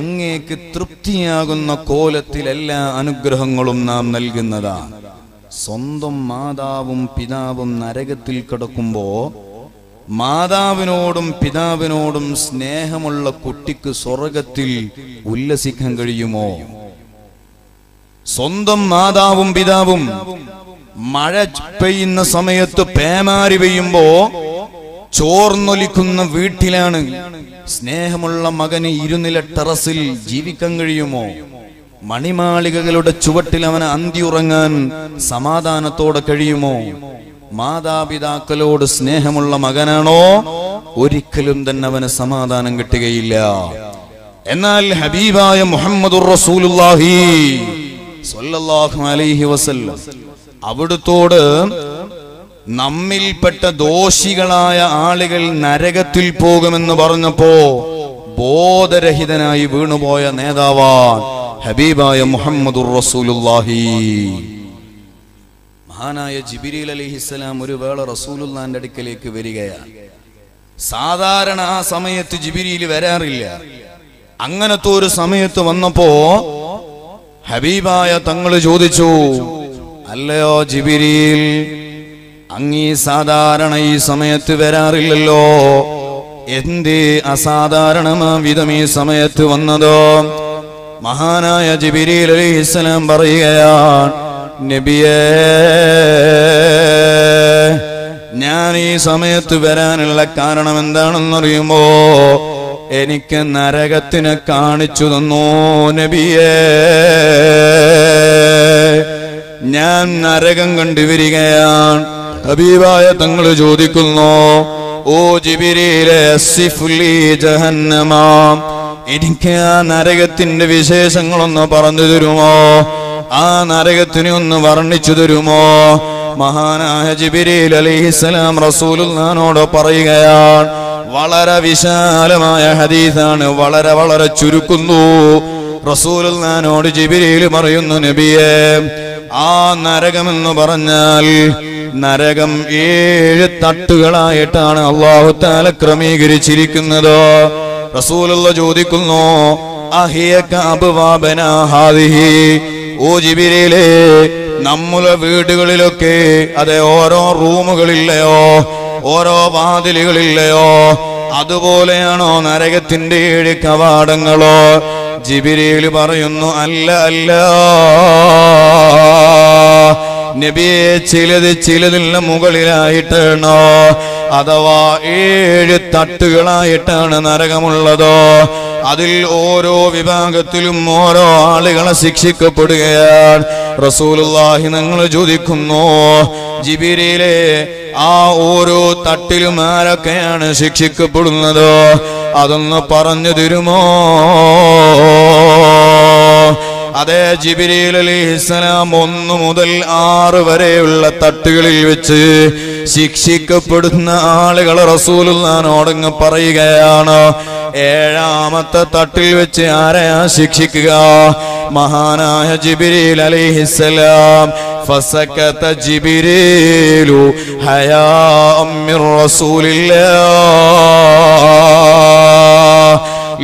അങ്ങേക്ക് തൃപ്തിയാകുന്ന കോലത്തിൽ എല്ലാ അനുഗ്രഹങ്ങളും നാം നൽകുന്നതാണ്. സ്വന്തം മാതാവും പിതാവും നരകത്തിൽ കിടക്കുമ്പോ മാതാവിനോടും പിതാവിനോടും സ്നേഹമുള്ള കുട്ടിക്ക് സ്വർഗത്തിൽ ഉല്ലസിക്കാൻ കഴിയുമോ? സ്വന്തം മാതാവും പിതാവും മഴ പെയ്യുന്ന സമയത്ത് പേമാരി പെയ്യുമ്പോ ചോർന്നൊലിക്കുന്ന വീട്ടിലാണ് സ്നേഹമുള്ള മകന് ഇരുനില ടെറസിൽ ജീവിക്കാൻ കഴിയുമോ? മണിമാളികകളുടെ ചുവട്ടിൽ അവന് അന്തിയുറങ്ങാൻ സമാധാനത്തോടെ കഴിയുമോ? മാതാപിതാക്കളോട് സ്നേഹമുള്ള മകനാണോ? ഒരിക്കലും തന്നെ അവന് സമാധാനം കിട്ടുകയില്ല. എന്നാൽ ഹബീബായ മുഹമ്മദ് അലൈഹി വസല്ലം അവിടുത്തോട് നമ്മിൽപ്പെട്ട ദോഷികളായ ആളുകൾ നരകത്തിൽ പോകുമെന്ന് പറഞ്ഞപ്പോ ബോധരഹിതനായി വീണുപോയ നേതാവാൻ ഹബീബായ മുഹമ്മദുർ റസൂലുള്ളാഹി. മഹാനായ ജിബിരിൽ അലിഹിസ്സലാം ഒരു വേള റസൂലുള്ളാന്റെ അടുക്കലേക്ക് വരികയാണ് സാധാരണ ആ സമയത്ത് ജിബിരിയിൽ വരാറില്ല. അങ്ങനത്തെ ഒരു സമയത്ത് വന്നപ്പോ ഹബീബായ തങ്ങൾ ചോദിച്ചു അല്ലയോ ജിബിരിയിൽ അങ്ങീ സാധാരണ ഈ സമയത്ത് വരാറില്ലല്ലോ. എന്തേ അസാധാരണമാ വിധം ഈ സമയത്ത് വന്നതോ? മഹാനായ ജിബിരിൽ അലൈഹിസ്സലാം പറയുകയാണ് നബിയേ ഞാൻ ഈ സമയത്ത് വരാനുള്ള കാരണം എന്താണെന്നറിയുമോ? എനിക്ക് നരകത്തിനെ കാണിച്ചു തന്നു നബിയേ. ഞാൻ നരകം കണ്ടുവരികയാണ് ഹബീബായ തങ്ങൾ ചോദിക്കുന്നു ഓ ജിബിരിയിലെ ജഹന്നമാം എനിക്ക് ആ നരകത്തിന്റെ വിശേഷങ്ങളൊന്ന് പറഞ്ഞു തരുമോ? ആ നരകത്തിനെ ഒന്ന് വർണിച്ചു തരുമോ? മഹാനായ ജിബിരിൽ അലിഹിസ്സലാം റസൂലുള്ളാനോട് പറയുകയാണ് വളരെ വിശാലമായ ഹദീസാണ് വളരെ വളരെ ചുരുക്കുന്നു. റസൂലുള്ളാനോട് ജിബിരിയിൽ പറയുന്നു നബിയെ ആ നരകമെന്ന് പറഞ്ഞാൽ നരകം ഏഴ് തട്ടുകളായിട്ടാണ് അള്ളാഹുത്താല ക്രമീകരിച്ചിരിക്കുന്നത്. റസൂലുള്ള ചോദിക്കുന്നു ഓ നമ്മുടെ വീടുകളിലൊക്കെ അതെ ഓരോ റൂമുകളില്ലയോ ഓരോ വാതിലുകളില്ലയോ അതുപോലെയാണോ നരകത്തിന്റെ ഏഴ് കവാടങ്ങളോ? ജിബിരിയിൽ പറയുന്നു അല്ല അല്ല. നബിയെ ചിലത് ചിലതിന് മുകളിലായിട്ടാണോ? അഥവാ ഏഴ് തട്ടുകളായിട്ടാണ് നരകമുള്ളതോ? അതിൽ ഓരോ വിഭാഗത്തിലും ഓരോ ആളുകളെ ശിക്ഷിക്കപ്പെടുകയാണ്. റസൂലുള്ളാഹി നിങ്ങൾ ചോദിക്കുന്നു ജിബിരിയിലെ ആ ഓരോ തട്ടിലും ആരൊക്കെയാണ് ശിക്ഷിക്കപ്പെടുന്നത്? അതൊന്ന് പറഞ്ഞു തരുമോ? അതെ ജിബിരിൽ അലിഹിസ്സലാം ഒന്ന് മുതൽ ആറ് വരെയുള്ള തട്ടുകളിൽ വെച്ച് ശിക്ഷിക്കപ്പെടുന്ന ആളുകൾ റസൂലുള്ളാനോടങ്ങ് പറയുകയാണ് ഏഴാമത്തെ തട്ടിൽ വെച്ച് ആരെയാ ശിക്ഷിക്കുക മഹാനായ ജിബിരിൽ അലിഹിസ്സലാം فسكت جبريل حياء من رسول الله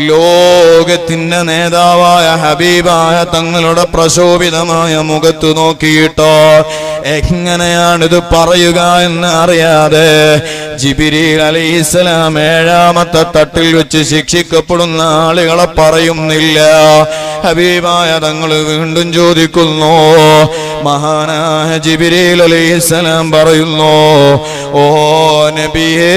ലോകത്തിന്റെ നേതാവായ ഹബീബായ തങ്ങളുടെ പ്രശോഭിതമായ മുഖത്ത് നോക്കിയിട്ടോ? എങ്ങനെയാണിത് പറയുക എന്ന് അറിയാതെ ജിബിരി അലൈഹിസ്സലാം ഏഴാമത്തെ തട്ടിൽ വെച്ച് ശിക്ഷിക്കപ്പെടുന്ന ആളുകളെ പറയുന്നില്ല. ഹബീബായ തങ്ങൾ വീണ്ടും ചോദിക്കുന്നു മഹാനായ ജിബിരിൽ അലൈഹിസ്സലാം പറയുന്നു ഓ നബിയേ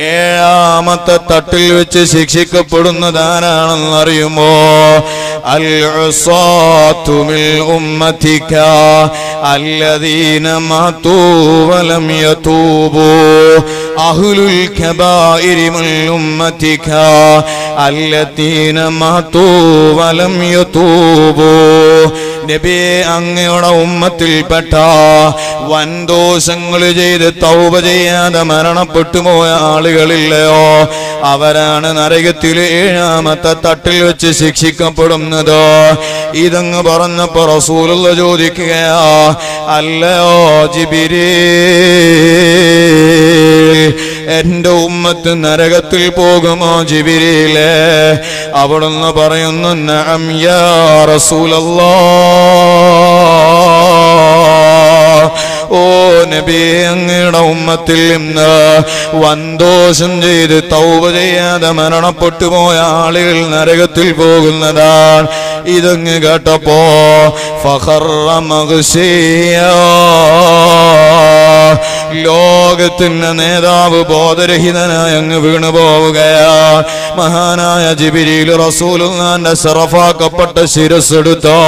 ഏഴാമത്തെ തട്ടിൽ വെച്ച് ശിക്ഷിക്കപ്പെടുന്നത് ആരാണെന്ന് അറിയുമോ അൽ ഉസാത്തു മിൽ ഉമ്മതിക الذين ماتوا ولم يتوبوا أهل الكبائر من أمتك الذين ماتوا ولم يتوبوا നബിയെ അങ്ങയുടെ ഉമ്മത്തിൽപ്പെട്ട വൻദോഷങ്ങൾ ചെയ്ത് തൗബ ചെയ്യാതെ മരണപ്പെട്ടു പോയ ആളുകളില്ലയോ അവരാണ് നരകത്തിൽ ഏഴാമത്തെ തട്ടിൽ വെച്ച് ശിക്ഷിക്കപ്പെടുന്നത് ഇതങ്ങ് പറഞ്ഞപ്പോ റസൂലുള്ള ചോദിക്കുകയാ അല്ലയോ ജിബിരി എന്റെ ഉമ്മത്ത് നരകത്തിൽ പോകുമോ ജിബിരിയിലെ അവിടുന്ന് പറയുന്നു നഅം യാ റസൂലല്ലാ. ഓ നബി അങ്ങയുടെ ഉമ്മത്തിൽ നിന്ന് വന്തോഷം ചെയ്ത് തൗവ ചെയ്യാതെ മരണപ്പെട്ടു പോയ ആളുകൾ നരകത്തിൽ പോകുന്നതാണ്. ഇതങ്ങ് കേട്ടപ്പോ ഫഹർ മഗ്ശിയാ ലോകത്തിന്റെ നേതാവ് ബോധരഹിതനായി അങ്ങ് വീണു പോവുകയാ. മഹാനായ ജിബിരിയിൽ റസൂലുങ്ങാന്റെ സറഫാക്കപ്പെട്ട ശിരസ്സെടുത്തോ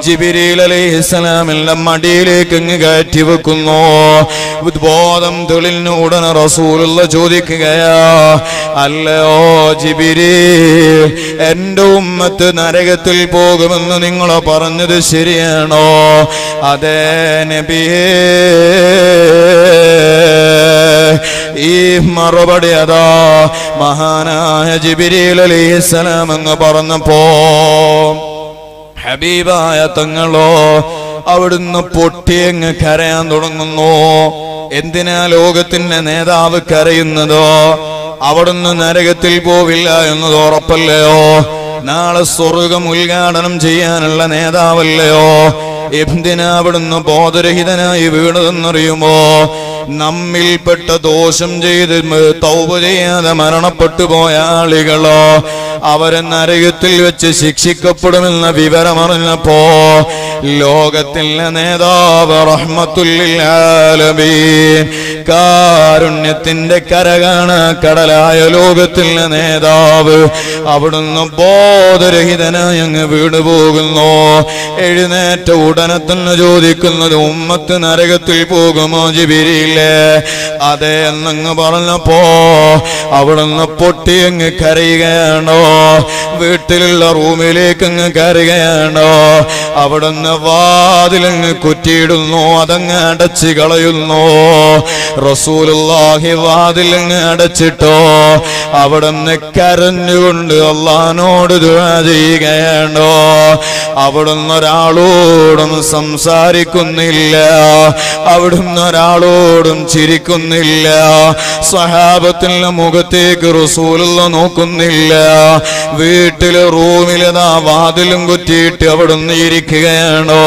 ജിബിരിയിൽ അലൈഹി അലൈഹിസ്സലാമിന്റെ മടിയിലേക്ക് അങ്ങ് കയറ്റി വെക്കുന്നു. ബോധം തെളിഞ്ഞ ഉടനെ റസൂലുള്ള ചോദിക്കുകയാ അല്ലയോ ജിബിരി എന്റെ ഉമ്മത്ത് നരകത്തിൽ പോകുമെന്ന് നിങ്ങളോ പറഞ്ഞത് ശരിയാണോ? അതേ നബിയേ ഈ മറുപടി അതാ മഹാനായ ജിബിരിൽ അലിസ്സലാം എന്ന് പറഞ്ഞപ്പോ ഹബീബായ തങ്ങളോ അവിടുന്ന് പൊട്ടിയങ്ങ് കരയാൻ തുടങ്ങുന്നു. എന്തിനാ ലോകത്തിന്റെ നേതാവ് കരയുന്നതോ? അവിടുന്ന് നരകത്തിൽ പോവില്ല എന്നത് ഉറപ്പല്ലയോ? നാളെ സ്വർഗം ഉദ്ഘാടനം ചെയ്യാനുള്ള നേതാവല്ലയോ? എന്തിനാ അവിടുന്ന് ബോധരഹിതനായി വീണതെന്നറിയുമോ? നമ്മിൽപ്പെട്ട ദോഷം ചെയ്ത് തൗപ ചെയ്യാതെ മരണപ്പെട്ടു പോയ ആളുകളോ അവരെ നരകത്തിൽ വെച്ച് ശിക്ഷിക്കപ്പെടുമെന്ന വിവരമറിഞ്ഞപ്പോ ലോകത്തിലെ നേതാവ് കാരുണ്യത്തിന്റെ കരകാണ് കടലായ ലോകത്തിലെ നേതാവ്. അവിടുന്ന് ബോധരഹിതനായി അങ്ങ് വീട് പോകുന്നു. എഴുന്നേറ്റ ഉടനെ തന്നെ ചോദിക്കുന്നത് ഉമ്മത്ത് നരകത്തിൽ പോകുമോ ജിബിരിയില്ലേ അതെ എന്നങ്ങ് പറഞ്ഞപ്പോ അവിടുന്ന് പൊട്ടി അങ്ങ് കരയുകയാണോ? വീട്ടിലുള്ള റൂമിലേക്ക് അങ്ങ് കരയുകയാണോ? അവിടുന്ന് വാതിലങ്ങ് കുറ്റിയിടുന്നു അതങ്ങ് അടച്ചു കളയുന്നു. റസൂലുള്ളാഹി വാതിലങ്ങ് അടച്ചിട്ടോ? അവിടുന്ന് കരഞ്ഞുകൊണ്ട് അള്ളഹാനോട് ചെയ്യുകയാണോ? അവിടുന്ന് ഒരാളോടും സംസാരിക്കുന്നില്ല. അവിടുന്ന് ഒരാളോടും ചിരിക്കുന്നില്ല. സഹാബത്തിന്റെ മുഖത്തേക്ക് റസൂലുള്ള നോക്കുന്നില്ല. വീട്ടിലെ റൂമിലതാ വാതിലും കുറ്റിയിട്ട് അവിടുന്ന് ഇരിക്കുകയാണോ?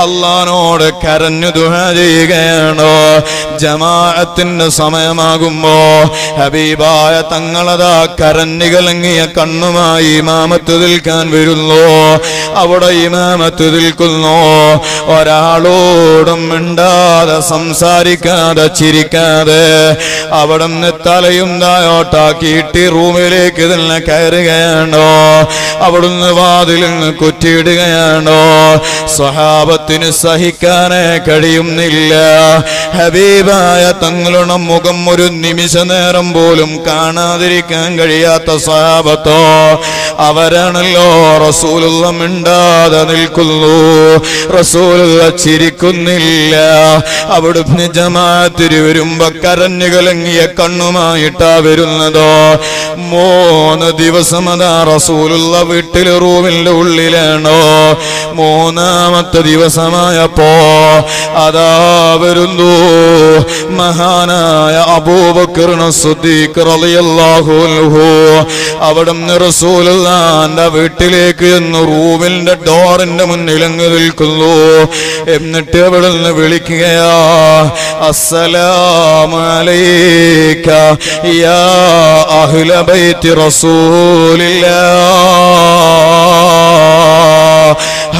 അള്ളഹാനോട് കരഞ്ഞു ദുഹ ചെയ്യുകയാണോ? ജമാഅത്തിന്റെ സമയമാകുമ്പോ ഹബീബായ തങ്ങളതാ കരഞ്ഞു കലങ്ങിയ കണ്ണുമായി ഇമാമത്ത് നിൽക്കാൻ വരുന്നു. അവിടെ ഇമാമത്ത് നിൽക്കുന്നു. ഒരാളോടും മിണ്ടാതെ സംസാരിക്കാതെ ചിരിക്കാതെ അവിടുന്ന് തലയും തായോട്ടാക്കിയിട്ട് റൂമിലേക്ക് തന്നെ കയറുകയാണോ? അവിടുന്ന് വാതിൽ നിന്ന് കുറ്റിയിടുകയാണോ? സ്വഭാവത്തിന് സഹിക്കാനേ കഴിയുന്നില്ല. ഹബീബായ തങ്ങളുടെ മുഖം ഒരു നിമിഷ നേരം പോലും കാണാതിരിക്കാൻ കഴിയാത്ത സ്വഭാവത്തോ അവരാണല്ലോ റസൂലുള്ള മിണ്ടാതെ നിൽക്കുന്നു. റസൂലുള്ള ചിരിക്കുന്നില്ല. അവിടുന്ന് ജമാഅത്തിന് വരുമ്പോ കണ്ണുമായിട്ടാ വരുന്നതോ? മൂന്ന് ദിവസം അതാ റസൂലുള്ള വീട്ടിൽ റൂമിന്റെ ഉള്ളിലാണോ? മൂന്നാമത്തെ ദിവസമായപ്പോ അതാ വരുന്നു. മഹാനായ അബൂബക്കറിന് അവിടുന്ന് റസൂലുള്ളാന്റെ വീട്ടിലേക്ക് എന്ന് റൂമിന്റെ ഡോറിന്റെ മുന്നിൽ അങ്ങ് നിൽക്കുന്നു. എന്നിട്ട് അവിടുന്ന് വിളിക്കുകയാ അസ്സലാമു അലൈക യാ അഹ്ല ബൈത്തി റസൂലില്ലാ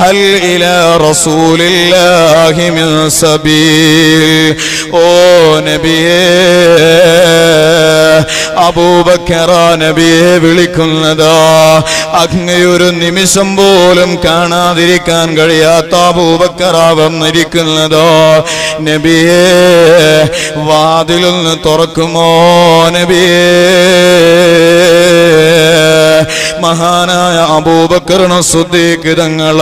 هل إلى رسول الله من سبيل ഓ നബിയേ അബൂബക്കറ നബിയെ വിളിക്കുന്നതാ അങ്ങയൊരു നിമിഷം പോലും കാണാതിരിക്കാൻ കഴിയാത്ത അബൂബക്കറ വന്നിരിക്കുന്നതോ നബിയേ വാതിലൊന്ന് തുറക്കുമോ നബിയേ മഹാനായ അബൂബക്കറിന് സുദ്ദീഖ് തങ്ങൾ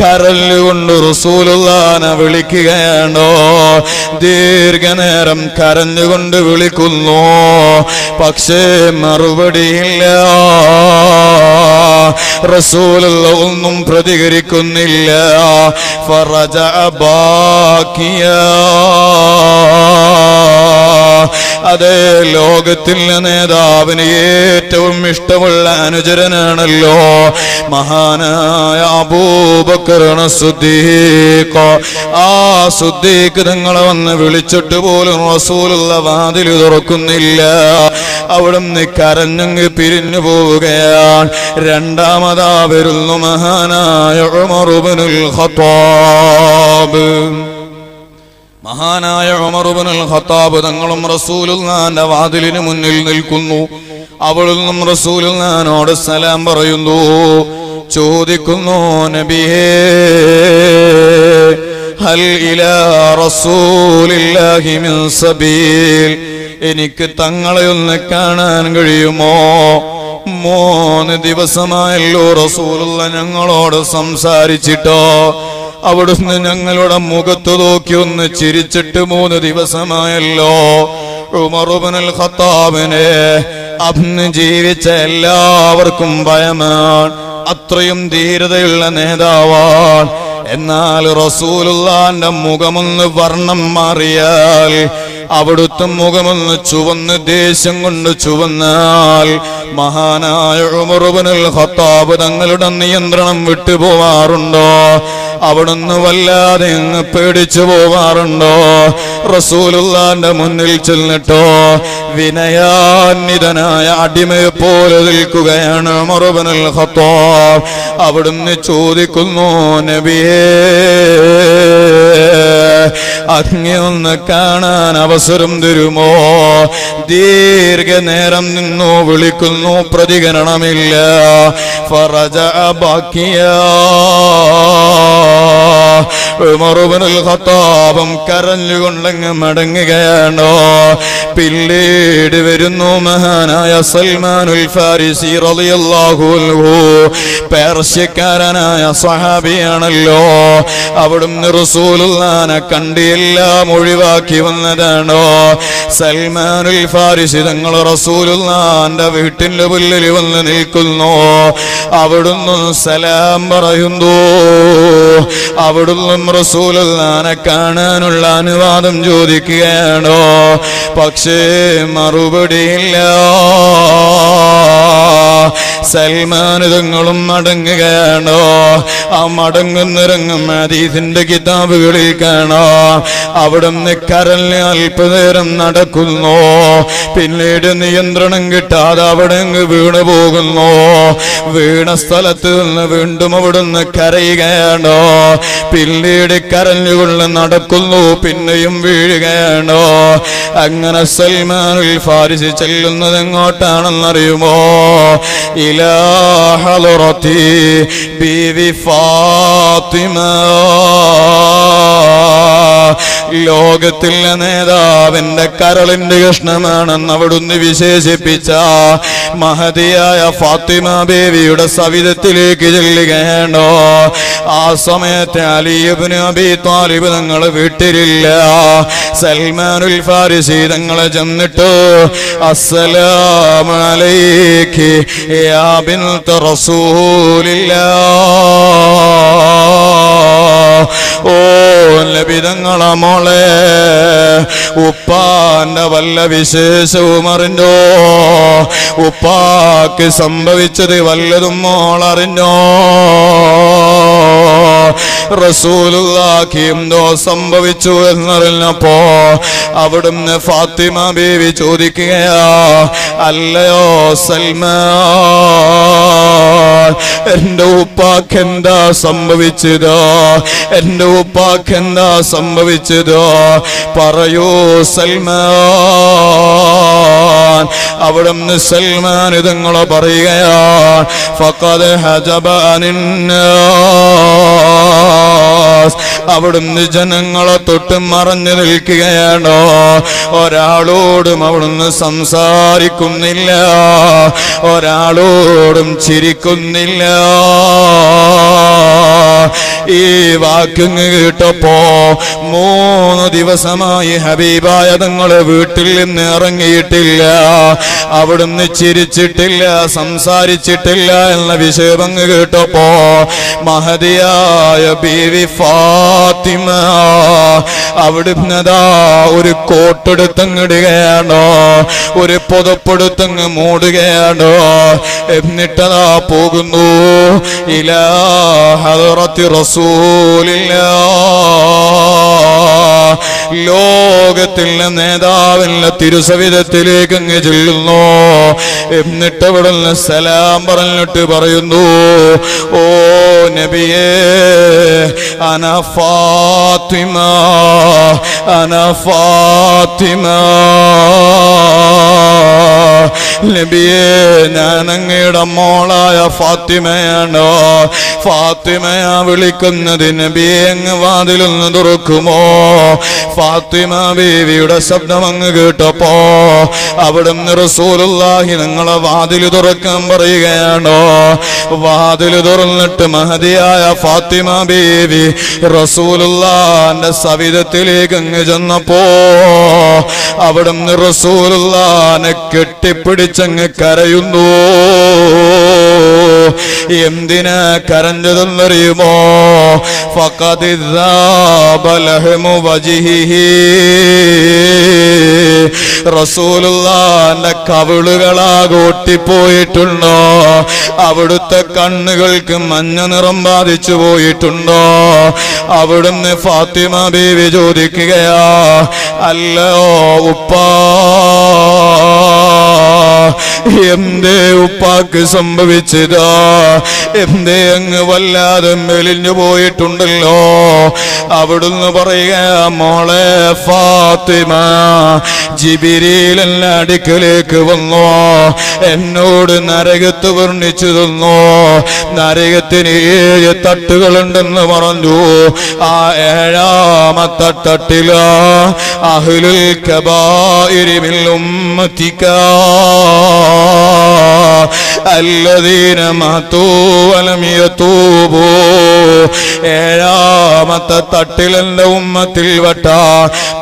കരലുകൊണ്ട് റസൂലുള്ളാനെ വിളിക്കുകയാണോ? ദീർഘനേരം കരഞ്ഞുകൊണ്ട് വിളിക്കുന്നു. പക്ഷേ മറുപടിയില്ല. റസൂലുള്ള ഒന്നും പ്രതികരിക്കുന്നില്ല. ഫറജ ബാക്കിയ. അതേ ലോകത്തിലെ നേതാവിന് ഏറ്റവും ഇഷ്ടമുള്ള അനുചരനാണല്ലോ. മഹാനായ അബൂബക്കറാണ് സുദ്ദീഖ് ആ സുദ്ദീഖ് തങ്ങളെ വന്ന് വിളിച്ചിട്ട് പോലും റസൂലുള്ള വാതിൽ തുറക്കുന്നില്ല. അവിടുന്ന് കരഞ്ഞങ്ങ് പിരിഞ്ഞു പോവുകയാണ്. രണ്ടാമതാ വരുന്നു മഹാനായ ഉമറുബനുൽ ഖത്താബ്. മഹാനായ ഉമറുബനുൽ ഖത്താബ് തങ്ങളും റസൂലുള്ളാന്റെ വാതിലിന് മുന്നിൽ നിൽക്കുന്നു. അവളിൽ നിന്നും റസൂലുള്ളാനോട് സലാം പറയുന്നു ചോദിക്കുന്നു നബിയേ ഹൽ ഇലാ റസൂലില്ലാഹി മിൻ സബീൽ എനിക്ക് തങ്ങളെ ഒന്ന് കാണാൻ കഴിയുമോ? മൂന്ന് ദിവസമായല്ലോ റസൂലുള്ള ഞങ്ങളോട് സംസാരിച്ചിട്ടോ. അവിടുന്ന് ഞങ്ങളുടെ മുഖത്ത് നോക്കി ഒന്ന് ചിരിച്ചിട്ട് മൂന്ന് ദിവസമായല്ലോ. ഉമറുബനുൽ ഖത്താബിനെ അന്ന് ജീവിച്ച എല്ലാവർക്കും ഭയമാണ്. അത്രയും ധീരതയുള്ള നേതാവാണ്. എന്നാൽ റസൂലുള്ളാന്റെ മുഖമൊന്ന് വർണം മാറിയാൽ അവിടുത്തെ മുഖമൊന്ന് ചുവന്ന് ദേഷ്യം കൊണ്ട് ചുവന്നാൽ മഹാനായ ഉമറുബനുൽ ഹത്താബ് തങ്ങളുടെ നിയന്ത്രണം വിട്ടുപോവാറുണ്ടോ അവിടുന്ന് വല്ലാതെ പേടിച്ചു പോവാറുണ്ടോ? റസൂലുള്ളാന്റെ മുന്നിൽ ചെന്നിട്ടോ? വിനയാന്വിതനായ അടിമയെ പോലെ നിൽക്കുകയാണ് മറുപനൽ ഖത്താബ്. അവിടുന്ന് ചോദിക്കുന്നു നബിയേ അങ്ങയൊന്ന് കാണാൻ അവസരം തരുമോ? ദീർഘനേരം നിന്നു വിളിക്കുന്നു പ്രതികരണമില്ല. ഫറജ ബാക്കിയ. ഉമറുബനുൽ ഖത്താബും കരഞ്ഞുകൊണ്ടങ്ങ് മടങ്ങുകയാണോ? പിന്നീട് വരുന്നു മഹാനായ സൽമാനുൽ ഫാരിസി റളിയല്ലാഹു അൻഹു. പേർഷ്യക്കാരനായ സഹാബിയാണല്ലോ. അവിടുന്ന് റസൂലുള്ളാനെ കണ്ട് എല്ലാം ഒഴിവാക്കി വന്നതാണോ. സൽമാനുൽ ഫാരിസി തങ്ങൾ റസൂലുള്ളാന്റെ വീട്ടിന്റെ പുല്ലിൽ വന്ന് നിൽക്കുന്നു. അവിടുന്ന് സലാം പറയുന്നു. അവിടുന്നും റസൂലുള്ളാനെ കാണാനുള്ള അനുവാദം ചോദിക്കുകയാണോ? പക്ഷേ മറുപടിയില്ല. സൽമാനിതങ്ങളും മടങ്ങുകയാണോ? ആ മടങ്ങുന്നിറങ്ങും അതീതിന്റെ കിതാബുകളിൽ കാണാം. അവിടുന്ന് കരലിന് അല്പനേരം നടക്കുന്നു. പിന്നീട് നിയന്ത്രണം കിട്ടാതെ അവിടെ വീണ് പോകുന്നു. വീണ സ്ഥലത്ത് നിന്ന് വീണ്ടും അവിടുന്ന് കരയുകയാണോ. പിന്നീട് കരഞ്ഞുകൊണ്ട് നടക്കുന്നു പിന്നെയും വീഴുകയാണോ. അങ്ങനെ സൽമാനുൽ ഫാരിസ് ചെല്ലുന്നത് എങ്ങോട്ടാണെന്നറിയുമോ? ഇലാഹലുറത്തി ബീവി ഫാത്തിമ. ലോകത്തിലെ നേതാവിന്റെ കരളിന്റെ കഷ്ണമാണെന്ന് അവിടുന്ന് വിശേഷിപ്പിച്ച മഹതിയായ ഫാത്തിമ ബേവിയുടെ സവിധത്തിലേക്ക് ചെല്ലുകയാണോ? ആ സമയത്ത് അലിയബിന് അബി താലിബ് തങ്ങൾ വീട്ടിലില്ല സൽമാനുൽ ഫാരിസി തങ്ങളെ ചെന്നിട്ട് അസ്സലാമലൈക്ക് ഓ ലഭിതങ്ങളെ മോളെ ഉപ്പാന്റെ വല്ല വിശേഷവും അറിഞ്ഞോ? ഉപ്പാക്ക് സംഭവിച്ചത് വല്ലതും മോളറിഞ്ഞോ? റസൂലുള്ളാക്ക് എന്തോ സംഭവിച്ചു എന്നറിഞ്ഞപ്പോ അവിടുന്ന് ഫാത്തിമ ബീവി ചോദിക്കുകയാ അല്ലയോ സൽമാൻ എന്റെ ഉപ്പാക്ക് എന്താ സംഭവിച്ചതോ? എന്റെ ഉപ്പാക്ക് എന്താ സംഭവിച്ചതോ? പറയൂ സൽമാൻ. അവിടുന്ന് സൽമാൻ ഇതങ്ങളെ പറയുകയാണ് ഫഖദ് ഹജബാനിന്നാസ് അവിടുന്ന് ജനങ്ങളെ തൊട്ട് മറഞ്ഞു നിൽക്കുകയാണോ. ഒരാളോടും അവിടുന്ന് സംസാരിക്കുന്നില്ല. ഒരാളോടും ചിരിക്കുന്നില്ല. ഈ വാക്കിങ് കേട്ടപ്പോ മൂന്ന് ദിവസമായി ഹബീബായ തങ്ങൾ വീട്ടിൽ നിന്ന് ഇറങ്ങിയിട്ടില്ല. അവിടുന്ന് ചിരിച്ചിട്ടില്ല സംസാരിച്ചിട്ടില്ല എന്ന വിഷയമങ്ങ് കേട്ടപ്പോ മഹതിയായ ബീവി ഫാത്തിമ അവിടുന്നതാ ഒരു കോട്ടെടുത്തങ്ങിടുകയാണോ? ഒരു പുതപ്പെടുത്തങ്ങ് മൂടുകയാണോ? എന്നിട്ടതാ പോകുന്നു. ഇലാ റസൂലില്ലാ ലോകത്തിലെ നേതാവിന്റെ തിരുസവിധത്തിലേക്ക് അങ്ങ് ചെല്ലുന്നു. എന്നിട്ട് അവിടെ സലാം പറഞ്ഞിട്ട് പറയുന്നു ഓ നബിയേ അന ഫാത്തിമ അന ഫാത്തിമ. നബിയേ ഞാൻ അങ്ങയുടെ മോളായ ഫാത്തിമയാണോ? ഫാത്തിമയ വിളിക്കുന്നത് നബിയെ അങ്ങ് വാതിലൊന്ന് തുറക്കുമോ? ഫാത്തിമ ബീവിയുടെ ശബ്ദം അങ്ങ് കേട്ടപ്പോ അവിടുന്ന് റസൂലുള്ളാഹി നിങ്ങളെ വാതിൽ തുറക്കാൻ പറയുകയാണോ? വാതിൽ തുറന്നിട്ട് മഹതിയായ ഫാത്തിമ ബീവി റസൂലുള്ളാന്റെ സവിധത്തിലേക്ക് അങ്ങ് ചെന്നപ്പോ അവിടുന്ന് റസൂലുള്ളാനെ കെട്ടിപ്പിടിച്ചങ്ങ് കരയുന്നു. എന്തിനാ കരഞ്ഞതെന്നറിയുമോ? ഫഖദിദാബലഹമു വജിഹിഹി. റസൂലുള്ളാന്റെ കവിളുകളാകെ അവിടുത്തെ കണ്ണുകൾക്ക് മഞ്ഞ നിറം ബാധിച്ചു പോയിട്ടുണ്ടോ? അവിടുന്ന് ഫാത്തിമ ബീവി ചോദിക്കുകയാ അല്ലയോ ഉപ്പാ. എന്തേ ഉപ്പാക്ക് സംഭവിച്ചതാ? എന്തേ അങ്ങ് വല്ലാതെ മെലിഞ്ഞു പോയിട്ടുണ്ടല്ലോ? അവിടുന്ന് പറയുക മോളെ ഫാത്തിമ ജിബിരിയിലെല്ലാം അടുക്കലേക്ക് വന്നു. എന്നോട് നരകത്ത് വർണിച്ചു തന്നു. നരകത്തിന് ഏഴ് തട്ടുകളുണ്ടെന്ന് പറഞ്ഞു. ആ ഏഴാമത്തെ തട്ടില അഹ്ലുൽ കബായിരി മിൻ അല്ലദീന മതൂവലമിയതൂബോ ഏഴാമത്തെ തട്ടിൽ എന്റെ ഉമ്മത്തിൽ വട്ട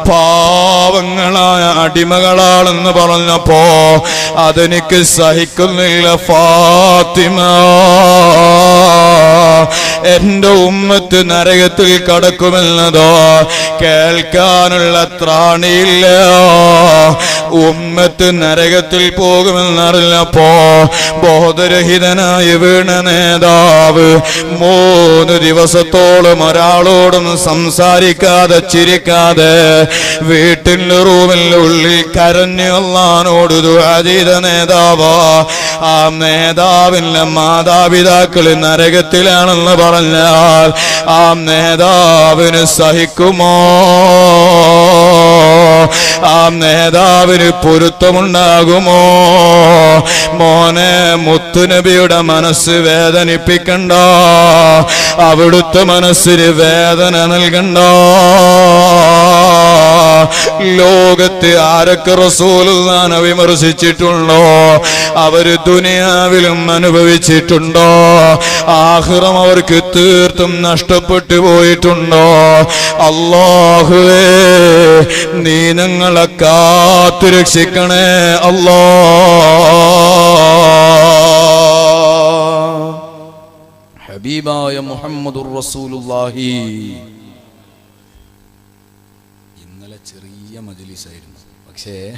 പാവങ്ങളായ അടിമകളാണെന്ന് പറഞ്ഞപ്പോ അതെനിക്ക് സഹിക്കുന്നില്ല ഫാത്തിമ. എന്റെ ഉമ്മത്ത് നരകത്തിൽ കടക്കുമെന്നതോ കേൾക്കാനുള്ള ത്രാണിയില്ല. ഉമ്മത്ത് നരകത്തിൽ പോ പോകുമെന്നറിഞ്ഞപ്പോ ബോധരഹിതനായി വീണ നേതാവ്. മൂന്ന് ദിവസത്തോളം ഒരാളോടും സംസാരിക്കാതെ ചിരിക്കാതെ വീട്ടിൽ റൂമിൽ ഉള്ളിൽ കരഞ്ഞു അള്ളഹാനോട് നേതാവാ. ആ നേതാവിന്റെ മാതാപിതാക്കൾ നരകത്തിലാണെന്ന് പറഞ്ഞാൽ ആ നേതാവിന് സഹിക്കുമോ? ആ നേതാവിന് പൊരുത്തമുണ്ടാകുമോ? മോനെ മുത്തുനബിയുടെ മനസ്സ് വേദനിപ്പിക്കണ്ട. അവിടുത്തെ മനസ്സിന് വേദന നൽകണ്ട. ലോകത്ത് ആരൊക്കെ റസൂലുള്ളാനെ വിമർശിച്ചിട്ടുണ്ടോ? അവർ ദുനിയാവിലും അനുഭവിച്ചിട്ടുണ്ടോ? ആഹ്റം അവർക്ക് തീർത്തും നഷ്ടപ്പെട്ടു പോയിട്ടുണ്ടോ? അല്ലാഹുവേ നീ ഞങ്ങളെ കാത്തു രക്ഷിക്കണേ അല്ലോ. ഹബീബായ മുഹമ്മദുർ റസൂലുള്ളാഹി ഇന്നലെ ചെറിയ മജ്ലിസായിരുന്നു പക്ഷേ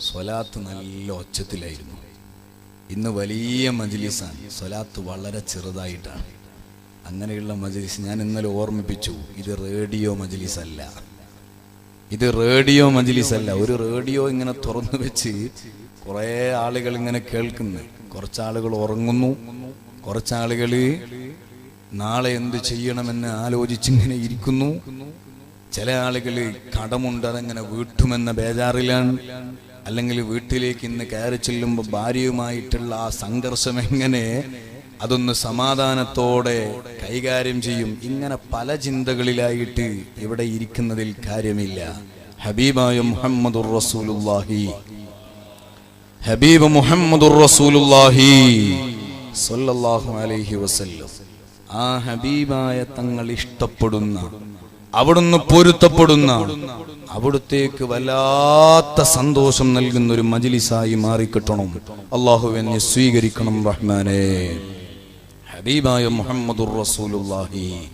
സ്വലാത്ത് നല്ല ഒച്ചത്തിലായിരുന്നു. ഇന്ന് വലിയ മജിലിസാണ്. സ്വലാത്ത് വളരെ ചെറുതായിട്ടാണ്. അങ്ങനെയുള്ള മജിലിസ് ഞാൻ ഇന്നലെ ഓർമ്മിപ്പിച്ചു. ഇത് റേഡിയോ മജിലിസ് അല്ല ഇത് റേഡിയോ മജിലിസ് അല്ല ഒരു റേഡിയോ ഇങ്ങനെ തുറന്നു വെച്ച് കുറേ ആളുകൾ ഇങ്ങനെ കേൾക്കുന്നു. കുറച്ചാളുകൾ ഉറങ്ങുന്നു. കുറച്ചാളുകൾ നാളെ എന്ത് ചെയ്യണമെന്ന് ആലോചിച്ചിങ്ങനെ ഇരിക്കുന്നു. ചില ആളുകൾ കടമുണ്ട് അതങ്ങനെ വീട്ടുമെന്ന ബേജാറിലാണ്. അല്ലെങ്കിൽ വീട്ടിലേക്ക് ഇന്ന് കയറി ചെല്ലുമ്പോൾ ഭാര്യയുമായിട്ടുള്ള ആ സംഘർഷം എങ്ങനെ അതൊന്ന് സമാധാനത്തോടെ കൈകാര്യം ചെയ്യും. ഇങ്ങനെ പല ചിന്തകളിലായിട്ട് ഇവിടെ ഇരിക്കുന്നതിൽ കാര്യമില്ല. ഹബീബായ മുഹമ്മദുർ റസൂലുള്ളാഹി. ഹബീബ് മുഹമ്മദുർ റസൂലുള്ളാഹി സ്വല്ലല്ലാഹു അലൈഹി വസല്ലം. ആ ഹബീബായ തങ്ങൾ ഇഷ്ടപ്പെടുന്ന അവിടുന്ന് പൊരുത്തപ്പെടുന്ന അവിടുത്തേക്ക് വല്ലാത്ത സന്തോഷം നൽകുന്ന ഒരു മജിലിസായി മാറിക്കിട്ടണം. അള്ളാഹു എന്നെ സ്വീകരിക്കണം റഹ്മാനെ. ഹബീബായ മുഹമ്മദുർ റസൂലുള്ളാഹി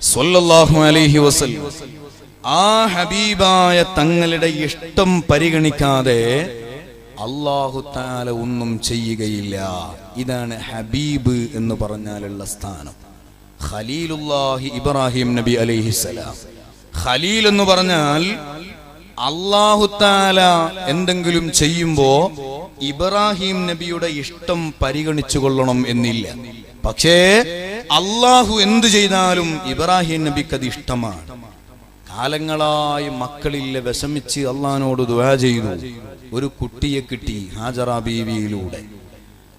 സ്വല്ലല്ലാഹു അലൈഹി വസല്ലം. ആ ഹബീബായ തങ്ങളുടെ ഇഷ്ടം പരിഗണിക്കാതെ അള്ളാഹു താല ഒന്നും ചെയ്യുകയില്ല. ഇതാണ് ഹബീബ് എന്ന് പറഞ്ഞാലുള്ള സ്ഥാനം. ഖലീലുല്ലാഹി ഇബ്രാഹിം നബി അലൈഹിസ്സലാം ഖലീൽ എന്ന് പറഞ്ഞാൽ അള്ളാഹു താല എന്തെങ്കിലും ചെയ്യുമ്പോ ഇബ്രാഹിം നബിയുടെ ഇഷ്ടം പരിഗണിച്ചു കൊള്ളണം എന്നില്ല. പക്ഷേ അള്ളാഹു എന്തു ചെയ്താലും ഇബ്രാഹിം നബിക്ക് അത് ഇഷ്ടമാണ്. കാലങ്ങളായി മക്കളില്ല വിഷമിച്ച് അള്ളഹാനോട് ദുആ ചെയ്തു. ഒരു കുട്ടിയെ കിട്ടി ഹാജറ ബീവിയിലൂടെ.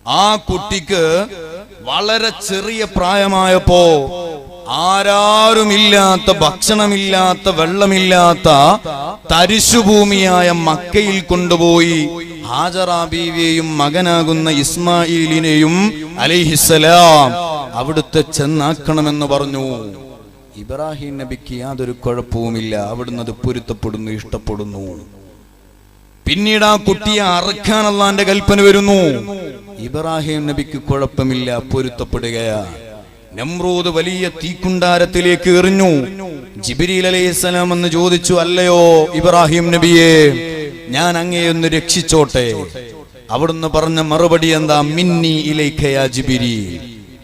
ആ കുട്ടിക്ക് വളരെ ചെറിയ പ്രായമായപ്പോ ആരാരുമില്ലാത്ത ഭക്ഷണമില്ലാത്ത വെള്ളമില്ലാത്ത തരിശുഭൂമിയായ മക്കയിൽ കൊണ്ടുപോയി ഹാജറ ബീവിയെയും മകനാകുന്ന ഇസ്മായിലിനെയും അലിഹിസലാം അവിടുത്തെ ചെന്നാക്കണമെന്ന് പറഞ്ഞു. ഇബ്രാഹിം നബിക്ക് യാതൊരു കുഴപ്പവുമില്ല. അവിടുന്ന് അത് പൊരുത്തപ്പെടുന്നു ഇഷ്ടപ്പെടുന്നു. പിന്നീട് ആ കുട്ടിയെ അറക്കാൻ അള്ളാന്റെ കൽപ്പന വരുന്നു. ഇബ്രാഹിം നബിക്ക് കുഴപ്പമില്ല പൊരുത്തപ്പെടുകയാ. നമ്രൂദ് വലിയ തീക്കുണ്ടാരത്തിലേക്ക് എറിഞ്ഞു. ജിബിരിൽ അലൈഹിസ്സലാം എന്ന് ചോദിച്ചു അല്ലയോ ഇബ്രാഹിം നബിയെ ഞാൻ അങ്ങേയൊന്ന് രക്ഷിച്ചോട്ടെ. അവിടുന്ന് പറഞ്ഞ മറുപടി എന്താ? മിന്നി ഇലൈക്കയാ ജിബിരി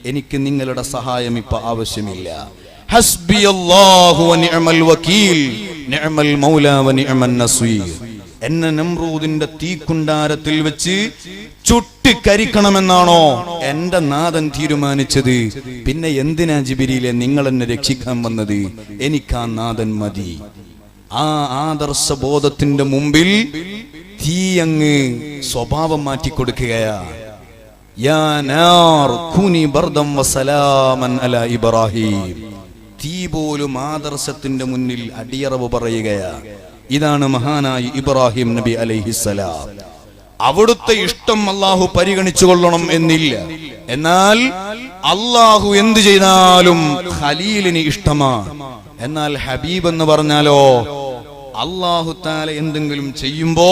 എനിക്ക് നിങ്ങളുടെ സഹായം ഇപ്പൊ ആവശ്യമില്ല. ഹസ്ബി അല്ലാഹു വനിഅമൽ വകീൽ നിഅമൽ മൗല വനിഅമൻ നസ്വീർ എന്നെ നമ്രൂദിന്റെ തീക്കുണ്ടാരത്തിൽ വെച്ച് ചുട്ടിക്കരിക്കണമെന്നാണോ എന്റെ നാഥൻ തീരുമാനിച്ചത്? പിന്നെ എന്തിനാ ജിബിരിയിലെ നിങ്ങൾ എന്നെ രക്ഷിക്കാൻ വന്നത്? എനിക്ക് ആ നാഥൻ മതി. ആ ആദർശ ബോധത്തിന്റെ മുമ്പിൽ തീ അങ്ങ് സ്വഭാവം മാറ്റിക്കൊടുക്കുകയാ തീ പോലും ആദർശത്തിന്റെ മുന്നിൽ അടിയറവ് പറയുകയാ. ഇതാണ് മഹാനായി ഇബ്രാഹിം നബി അലൈഹിസലാം അവിടുത്തെ ഇഷ്ടം അള്ളാഹു പരിഗണിച്ചു കൊള്ളണം എന്നില്ല. എന്നാൽ അള്ളാഹു എന്ത് ചെയ്താലും ഖലീലിന് ഇഷ്ടമാ എന്നാൽ ഹബീബ് എന്ന് പറഞ്ഞാലോ അള്ളാഹു താല എന്തെങ്കിലും ചെയ്യുമ്പോ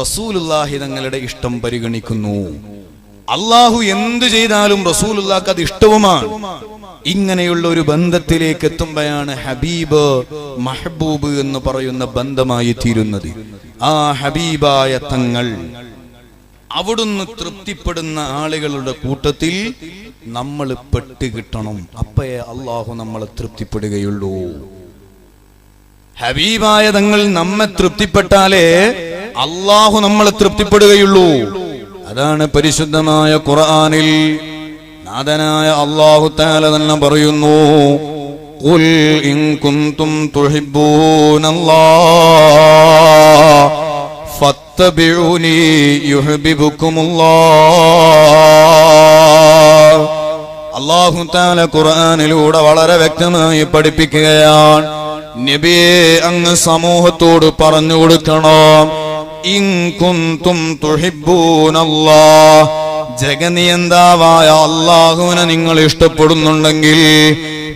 റസൂലുല്ലാഹി തങ്ങളുടെ ഇഷ്ടം പരിഗണിക്കുന്നു. അള്ളാഹു എന്ത് ചെയ്താലും റസൂലുല്ലാക്ക് അത് ഇഷ്ടവുമാണ്. ഇങ്ങനെയുള്ള ഒരു ബന്ധത്തിലേക്ക് എത്തുമ്പോഴാണ് ഹബീബ് മഹബൂബ് എന്ന് പറയുന്ന ബന്ധമായി തീരുന്നത്. ആ ഹബീബായ തങ്ങൾ അവിടുന്ന് തൃപ്തിപ്പെടുന്ന ആളുകളുടെ കൂട്ടത്തിൽ നമ്മൾ പെട്ട് കിട്ടണം. അപ്പയെ അള്ളാഹു നമ്മളെ തൃപ്തിപ്പെടുകയുള്ളൂ. ഹബീബായ തങ്ങൾ നമ്മെ തൃപ്തിപ്പെട്ടാലേ അള്ളാഹു നമ്മളെ തൃപ്തിപ്പെടുകയുള്ളൂ. അതാണ് പരിശുദ്ധമായ ഖുർആനിൽ നാഥനായ അള്ളാഹു താല തന്നെ പറയുന്നു قل إن كنتم تحبون الله فاتبعوني يحببكم الله അള്ളാഹു താല ഖുർആനിലൂടെ വളരെ വ്യക്തമായി പഠിപ്പിക്കുകയാണ് നബിയെ അങ്ങ് സമൂഹത്തോട് പറഞ്ഞു കൊടുക്കണം ഇൻകുന്തും തുഹിബ്ബൂനല്ലാ ജഗനിയന്താവായ അള്ളാഹുവിനെ നിങ്ങൾ ഇഷ്ടപ്പെടുന്നുണ്ടെങ്കിൽ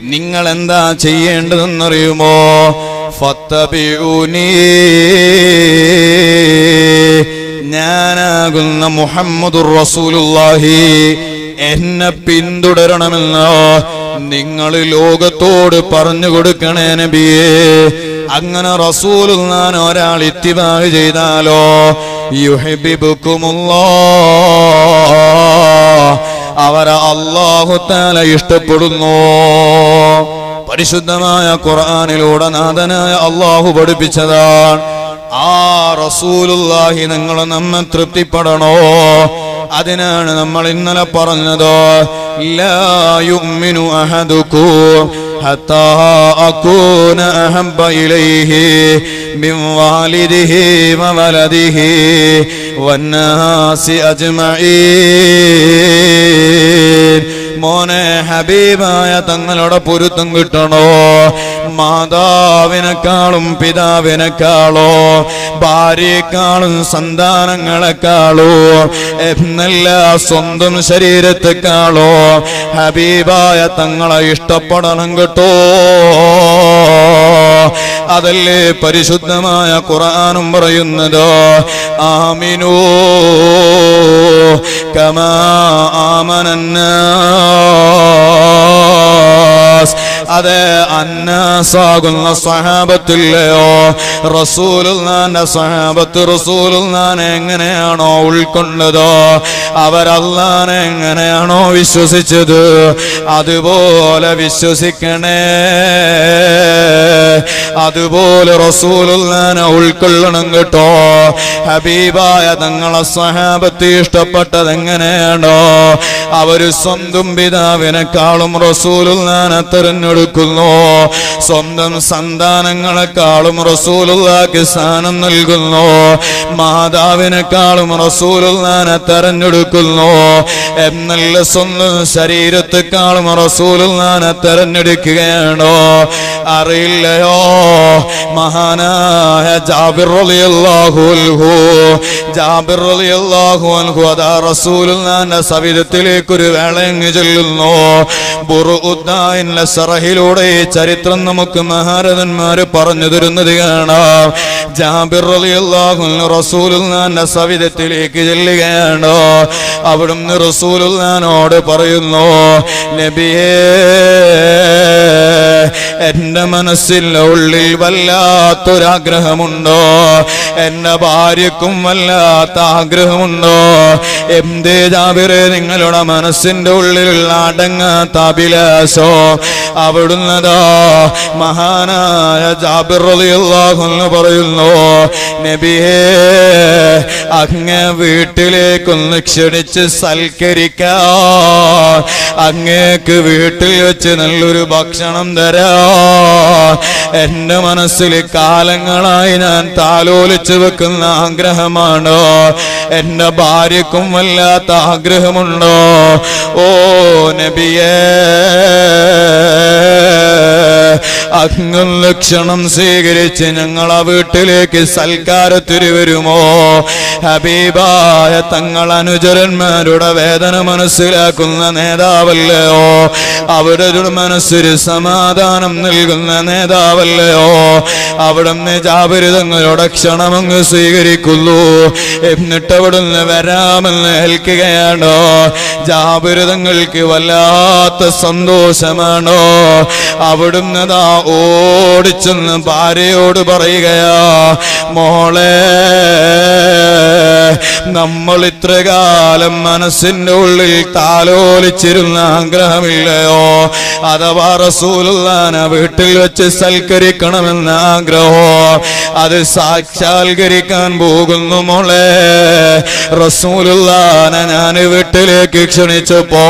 നിങ്ങൾ എന്താ ചെയ്യേണ്ടതെന്നറിയുമോ? ഞാനാകുന്ന മുഹമ്മദുർ റസൂലുല്ലാഹി എന്നെ പിന്തുടരണമെന്ന് നിങ്ങൾ ലോകത്തോട് പറഞ്ഞു കൊടുക്കണേ നബിയേ. അങ്ങനെ റസൂലുന്നാൻ ഒരാൾ ഇത്തിബാഹ് ചെയ്താലോ? അവരെ അള്ളാഹു താല ഇഷ്ടപ്പെടുന്നു. പരിശുദ്ധമായ ഖുർആനിലൂടെ നാഥനായ അള്ളാഹു പഠിപ്പിച്ചതാണ്. ആ റസൂലുല്ലാഹി നിങ്ങൾ നമ്മെ തൃപ്തിപ്പെടണോ? അതിനാണ് നമ്മൾ ഇന്നലെ പറഞ്ഞത് ലാ യുമിനു അഹദുക്കും حتى أكون أحب إليه من والده وولده والناس أجمعين. മോനെ ഹബീബായ തങ്ങളുടെ പൊരുത്തം കിട്ടണോ? മാതാവിനെക്കാളും പിതാവിനെക്കാളോ ഭാര്യയെക്കാളും സന്താനങ്ങളെക്കാളോ എന്നല്ല സ്വന്തം ശരീരത്തെക്കാളോ ഹബീബായ തങ്ങളെ ഇഷ്ടപ്പെടണം കേട്ടോ. അതല്ലേ പരിശുദ്ധമായ ഖുർആനും പറയുന്നത്? ആമിനോ കമാ ആമനന്നാസ്. അതെ അന്നാസാകുന്ന സഹാബത്തില്ലയോ റസൂലുള്ളാന്റെ സഹാബത്ത് റസൂലുള്ളാനെ എങ്ങനെയാണോ ഉൾക്കൊണ്ടത്? അവരല്ലാനെ എങ്ങനെയാണോ വിശ്വസിച്ചത്? അതുപോലെ വിശ്വസിക്കണേ. അതുപോലെ റസൂലുള്ളാനെ ഉൾക്കൊള്ളണം കേട്ടോ. ഹബീബായ തങ്ങളെ സഹാബത്ത് ഇഷ്ടപ്പെട്ടത് എങ്ങനെയാണോ? അവർ സ്വന്തം പിതാവിനെക്കാളും റസൂലുള്ളാനെ തെരഞ്ഞെടുക്കുന്നു സ്വന്തം സന്താനങ്ങളെക്കാളും റസൂലുള്ളാക്ക് സ്ഥാനം നൽകുന്നു. മാതാവിനെക്കാളും റസൂലുള്ളാനെ തെരഞ്ഞെടുക്കുന്നു. എന്നല്ല സ്വന്തം ശരീരത്തെക്കാളും റസൂലുള്ളാനെ തെരഞ്ഞെടുക്കുകയാണോ? അറിയില്ലയോ? മഹാനായ ജാബിർ റളിയല്ലാഹു അൻഹു. ജാബിർ റളിയല്ലാഹു അൻഹു അതാ റസൂലുള്ളാന്റെ സവിധത്തിലേക്ക് ഒരു വേളയങ്ങ് ചെല്ലുന്നു. ബുറുഉദ്ദായിന്റെ സറഹിലൂടെ ഈ ചരിത്രം നമുക്ക് മഹാരഥന്മാര് പറഞ്ഞു തരുന്നത് കാണാം. ജാബിർ റസൂലുള്ളാന്റെ സവിധത്തിലേക്ക് ചെല്ലുകയാണ്. അവിടുന്ന് റസൂലുല്ലാനോട് പറയുന്നു നബിയേ എന്റെ മനസ്സിൽ ഉള്ളിൽ വല്ലാത്തൊരാഗ്രഹമുണ്ടോ? എന്റെ ഭാര്യക്കും വല്ലാത്ത ആഗ്രഹമുണ്ടോ എന്തേ ജാബിറെ നിങ്ങളുടെ മനസ്സിന്റെ ഉള്ളിലുള്ള അടങ്ങാത്ത അഭിലാഷോ? അവിടുന്നതാ മഹാനായ ജാബിർ റളിയല്ലാഹു അൻഹു പറയുന്നു നബിയേ അങ്ങ് വീട്ടിലേക്കൊന്ന് ക്ഷണിച്ച് സൽക്കരിക്കാൻ അങ്ങേക്ക് വീട്ടിൽ വെച്ച് നല്ലൊരു ഭക്ഷണം തരാ. എന്റെ മനസ്സിൽ കാലങ്ങളായി ഞാൻ താലോലിച്ചു വെക്കുന്ന ആഗ്രഹമാണ്. എന്റെ ഭാര്യക്കും വല്ലാത്ത ആഗ്രഹമുണ്ടോ. ഓ നബിയേ അങ്ങും ലക്ഷണം സ്വീകരിച്ച് ഞങ്ങൾ ആ വീട്ടിലേക്ക് സൽക്കാരത്തിന് വരുമോ ഹബീബായ തങ്ങൾ അനുചരന്മാരുടെ വേദന മനസ്സിലാക്കുന്ന നേതാവല്ലയോ? അവരുടെ മനസ്സിന് സമാധാനം നൽകുന്ന നേതാവല്ലയോ? അവിടുന്ന് നിജാപരിതങ്ങളുടെ ക്ഷണമങ്ങ് സ്വീകരിക്കുന്നു. എന്നിട്ട് അവിടുന്ന് വരാമെന്ന് ഏൽക്കുകയാണോ? ജാപരിതങ്ങൾക്ക് വല്ലാത്ത സന്തോഷമാണോ? അവിടുന്ന് ദാ ഓടിച്ചെന്ന് ഭാര്യയോട് പറയുകയാ മോളെ നമ്മൾ ഇത്ര കാലം മനസ്സിന്റെ ഉള്ളിൽ താലോലിച്ചിരുന്ന ആഗ്രഹമില്ലയോ? അഥവാ റസൂലുള്ളാന വീട്ടിൽ വെച്ച് സൽക്കരിക്കണമെന്ന ആഗ്രഹോ? അത് സാക്ഷാത്കരിക്കാൻ പോകുന്നു മോളെ. റസൂലുള്ളാന ഞാൻ വീട്ടിലേക്ക് ക്ഷണിച്ചപ്പോ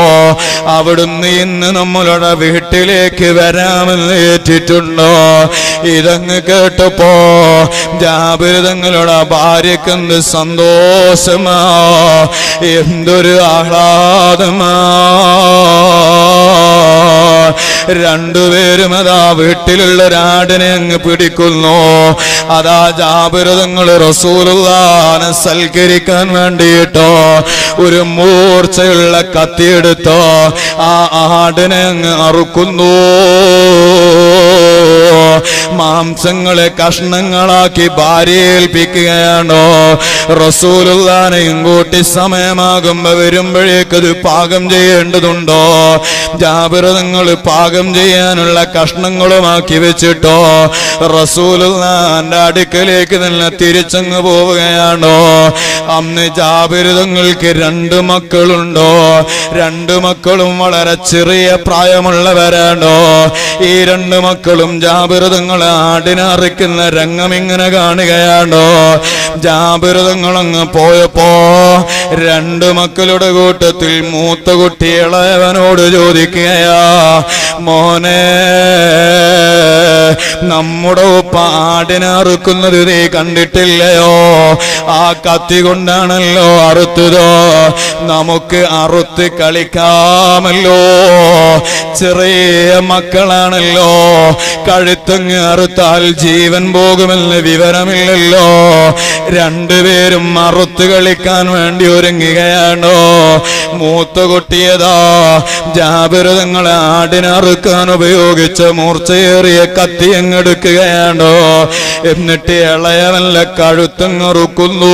അവിടുന്ന് ഇന്ന് നമ്മളുടെ വീട്ടിലേക്ക് വരാമെന്ന് ഏറ്റിട്ടുണ്ടോ? ഇതങ്ങ് കേട്ടപ്പോ ജാബിർ തങ്ങളുടെ ഭാര്യക്ക് സന്തോഷമാ? എന്തൊരു ആഹ്ലാദമാ? രണ്ടുപേരും അതാ വീട്ടിലുള്ള ഒരാടിനെ അങ്ങ് പിടിക്കുന്നു. അതാ ജാബിരതങ്ങൾ റസൂലുള്ളാനെ സൽക്കരിക്കാൻ വേണ്ടിയിട്ടോ ഒരു മൂർച്ചയുള്ള കത്തിയെടുത്തോ ആ ആടിനെ അങ്ങ് അറുക്കുന്നു. മാംസങ്ങളെ കഷ്ണങ്ങളാക്കി ഭാര്യ ഏൽപ്പിക്കുകയാണോ? റസൂലുള്ളാനെ കൂട്ടി സമയമാകുമ്പോ വരുമ്പോഴേക്കത് പാകം ചെയ്യേണ്ടതുണ്ടോ? ജാബിറതങ്ങൾ പാകം ചെയ്യാനുള്ള കഷ്ണങ്ങളുമാക്കി വെച്ചിട്ടോ റസൂലുള്ളാന്റെ അടുക്കലേക്ക് തന്നെ തിരിച്ചങ്ങ് പോവുകയാണോ? അന്ന് ജാബിരുതങ്ങൾക്ക് രണ്ട് മക്കളുണ്ടോ? രണ്ട് മക്കളും വളരെ ചെറിയ പ്രായമുള്ളവരാണോ? ഈ രണ്ട് മക്കളും ജാബിരുതങ്ങൾ ആടിനറിക്കുന്ന രംഗം ഇങ്ങനെ കാണുകയാണോ? ജാബിരുതങ്ങളങ്ങ് പോയപ്പോ രണ്ട് മക്കളുടെ കൂട്ടത്തിൽ മൂത്ത കുട്ടി ഇളയവനോട് ചോദിക്കുകയാ മോനെ നമ്മുടെ പാടിനെ അറുക്കുന്നത് നീ കണ്ടിട്ടില്ലയോ? ആ കത്തി കൊണ്ടാണല്ലോ അറുത്തതോ. നമുക്ക് അറുത്ത് കളിക്കാമല്ലോ. ചെറിയ മക്കളാണല്ലോ. കഴുത്തങ്ങ് അറുത്താൽ ജീവൻ പോകുമെന്ന് വിവരമില്ലല്ലോ. രണ്ടുപേരും അറുത്ത് കളിക്കാൻ വേണ്ടി ഒരുങ്ങുകയാണോ? മൂത്ത കൊട്ടിയതാ ജാബിരതങ്ങളെ ആടിനറുക്കാൻ ഉപയോഗിച്ച മൂർച്ചയേറിയ കത്തി അങ്ങെടുക്കുകയാണോ എന്നിട്ട് ഇളയവല്ല കഴുത്തങ്ങറുക്കുന്നു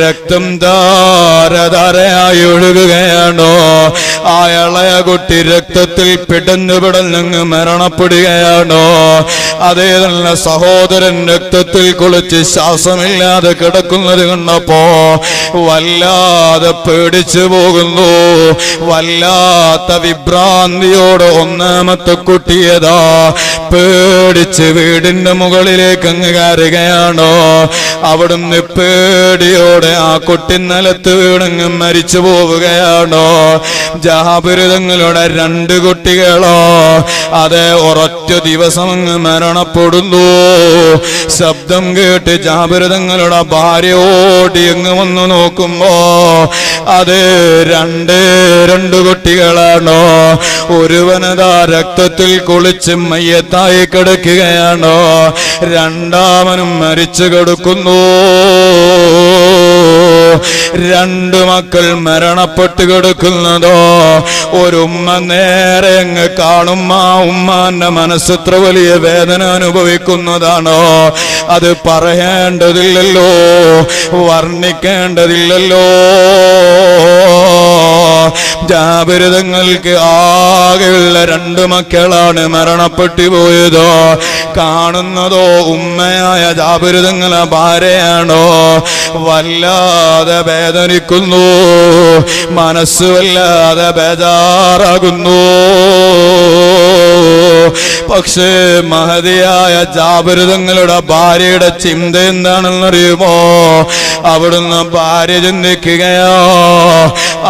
രക്തം ധാരധാരയായി ഒഴുകുകയാണോ? ആ ഇളയ കുട്ടി രക്തത്തിൽ പിടഞ്ഞു പിടഞ്ഞങ്ങ് മരണപ്പെടുകയാണോ? അതേ തന്നെ സഹോദരൻ രക്തത്തിൽ കുളിച്ച് ശ്വാസമില്ലാതെ കിടക്കുന്നത് കണ്ടപ്പോ വല്ലാതെ പേടിച്ചു പോകുന്നു. വല്ലാത്ത വിഭ്രാന്തിയോട് ഒന്നാമത്തെ കുട്ടിയതാ. പേടിച്ച് വീടിന്റെ മുകളിലേക്ക് അങ്ങ് കയറുകയാണോ? അവിടുന്ന് പേടിയോടെ ആ കുട്ടി നിലത്ത് വീടങ്ങ് മരിച്ചു പോവുകയാണോ? ജാബിരുതങ്ങളുടെ രണ്ട് കുട്ടികളോ? അതെ ഒരൊറ്റ ദിവസം അങ്ങ് മരണപ്പെടുന്നു. ശബ്ദം കേട്ട് ജാബിരുതങ്ങളുടെ ഭാര്യ ഓടി അങ്ങ് വന്നു നോക്കുമ്പോ അത് രണ്ട് രണ്ട് കുട്ടികളാണോ? ഒരുവനതാ രക്തത്തിൽ കുളിച്ച് മയ്യത്തായി കിടക്കുകയാണോ? രണ്ടാമനും മരിച്ചു കിടക്കുന്നു. രണ്ട് മക്കൾ മരണപ്പെട്ട് കിടക്കുന്നതോ? ഒരു ഉമ്മ നേരെ അങ്ങ് കാണും. ആ ഉമ്മാന്റെ മനസ്സത്ര വലിയ വേദന അനുഭവിക്കുന്നതാണോ? അത് പറയേണ്ടതില്ലല്ലോ. വർണിക്കേണ്ടതില്ലല്ലോ. ജാബിരുതങ്ങൾക്ക് ആകെയുള്ള രണ്ട് മക്കളാണ് മരണപ്പെട്ടു പോയതോ? കാണുന്നതോ ഉമ്മയായ ജാബിരുതങ്ങളെ ഭാര്യയാണോ? വല്ലാതെ വേദനിക്കുന്നു. മനസ്സ് വല്ലാതെ ബേജാറാകുന്നു. പക്ഷേ മഹതിയായ ജാബിരുതങ്ങളുടെ ഭാര്യയുടെ ചിന്ത എന്താണെന്നറിയുമോ? അവിടുന്ന് ഭാര്യ ചിന്തിക്കുകയോ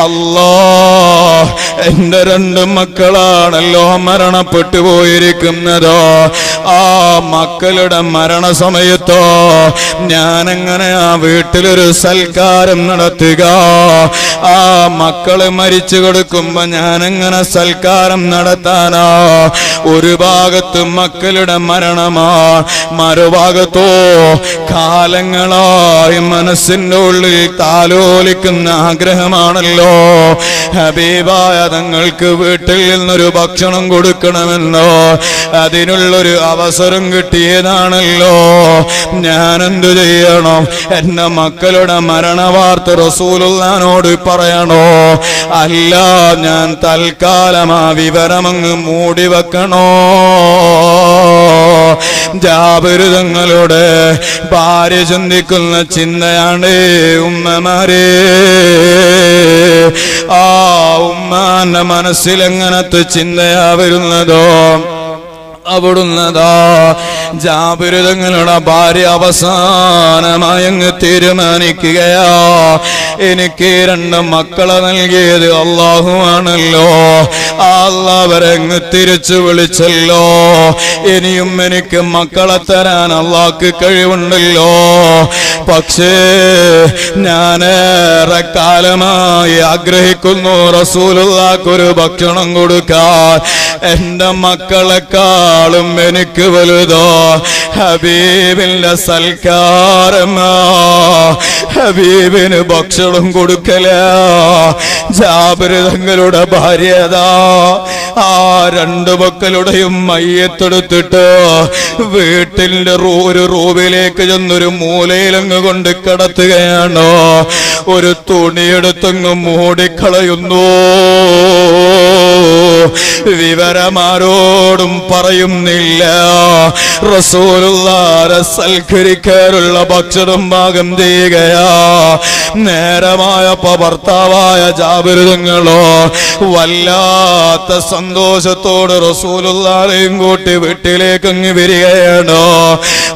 അല്ലോ എന്റെ രണ്ട് മക്കളാണല്ലോ മരണപ്പെട്ടു പോയിരിക്കുന്നത്. ആ മക്കളുടെ മരണസമയത്തോ ഞാനെങ്ങനെ ആ വീട്ടിലൊരു സൽക്കാരം നടത്തുക. ആ മക്കൾ മരിച്ചു കൊടുക്കുമ്പോ ഞാനെങ്ങനെ സൽക്കാരം നടത്താനാ? ഒരു ഭാഗത്ത് മക്കളുടെ മരണമാ മറുഭാഗത്തോ കാലങ്ങളായി മനസ്സിന്റെ ഉള്ളിൽ താലോലിക്കുന്ന ആഗ്രഹമാണല്ലോ. ഹബീബായ തങ്ങൾക്ക് വീട്ടിൽ നിന്നൊരു ഭക്ഷണം കൊടുക്കണമെന്നോ അതിനുള്ളൊരു അവസരം കിട്ടിയതാണല്ലോ. ഞാനെന്തു ചെയ്യണം? എന്റെ മക്കളുടെ മരണവാർത്ത റസൂലുള്ളാനോട് പറയണോ? അല്ല ഞാൻ തൽക്കാലം ആ വിവരമങ്ങ് മൂടി വെക്കണോ? ജാബിരുതങ്ങളുടെ ഭാര്യ ചിന്തിക്കുന്ന ചിന്തയാണ് ഉമ്മമാരെ. ആ ഉമ്മാന്റെ മനസ്സിൽ എങ്ങനത്തെ ചിന്തയാ വരുന്നതോ? അവിടുന്നതാ. ജാബിരുതങ്ങളുടെ ഭാര്യ അവസാനമായി അങ്ങ് തീരുമാനിക്കുകയാ. എനിക്ക് രണ്ട് മക്കളെ നൽകിയത് അള്ളാഹുവാണല്ലോ. അള്ളാവരങ്ങ് തിരിച്ചു വിളിച്ചല്ലോ. ഇനിയും എനിക്ക് മക്കളെ തരാൻ അള്ളാക്ക് കഴിവുണ്ടല്ലോ. പക്ഷേ ഞാനേറെ കാലമായി ആഗ്രഹിക്കുന്നു റസൂലുള്ളാക്കൊരു ഭക്ഷണം കൊടുക്കാൻ. എന്റെ എന്റെ മക്കളെക്കാളും എനിക്ക് വലുതോ. ഹബീബിന്റെ സൽക്കാരമാ. ഹബീബിന് ഭക്ഷണം കൊടുക്കല. ജാബിരുതങ്ങളുടെ ഭാര്യതാ ആ രണ്ടു മക്കളുടെയും മയ്യത്തെടുത്തിട്ട് വീട്ടിന്റെ ഒരു റൂമിലേക്ക് ചെന്നൊരു മൂലയിലങ്ങ് കൊണ്ട് കിടത്തുകയാണോ. ഒരു തുണിയെടുത്തങ്ങ് മൂടിക്കളയുന്നു. വിവരമാരോടും പറയുന്നില്ല റസൂലുള്ളാരെ സൽക്കരിക്കാനുള്ള ഭക്ഷണം ഭാഗം ചെയ്യുകയാ. നേരമായപ്പോ ഭർത്താവായ ജാബിരുതങ്ങളോ വല്ലാത്ത സന്തോഷത്തോട് റസൂലുള്ളാരെയും കൂട്ടി വീട്ടിലേക്ക് അങ്ങ് വരികയാണോ?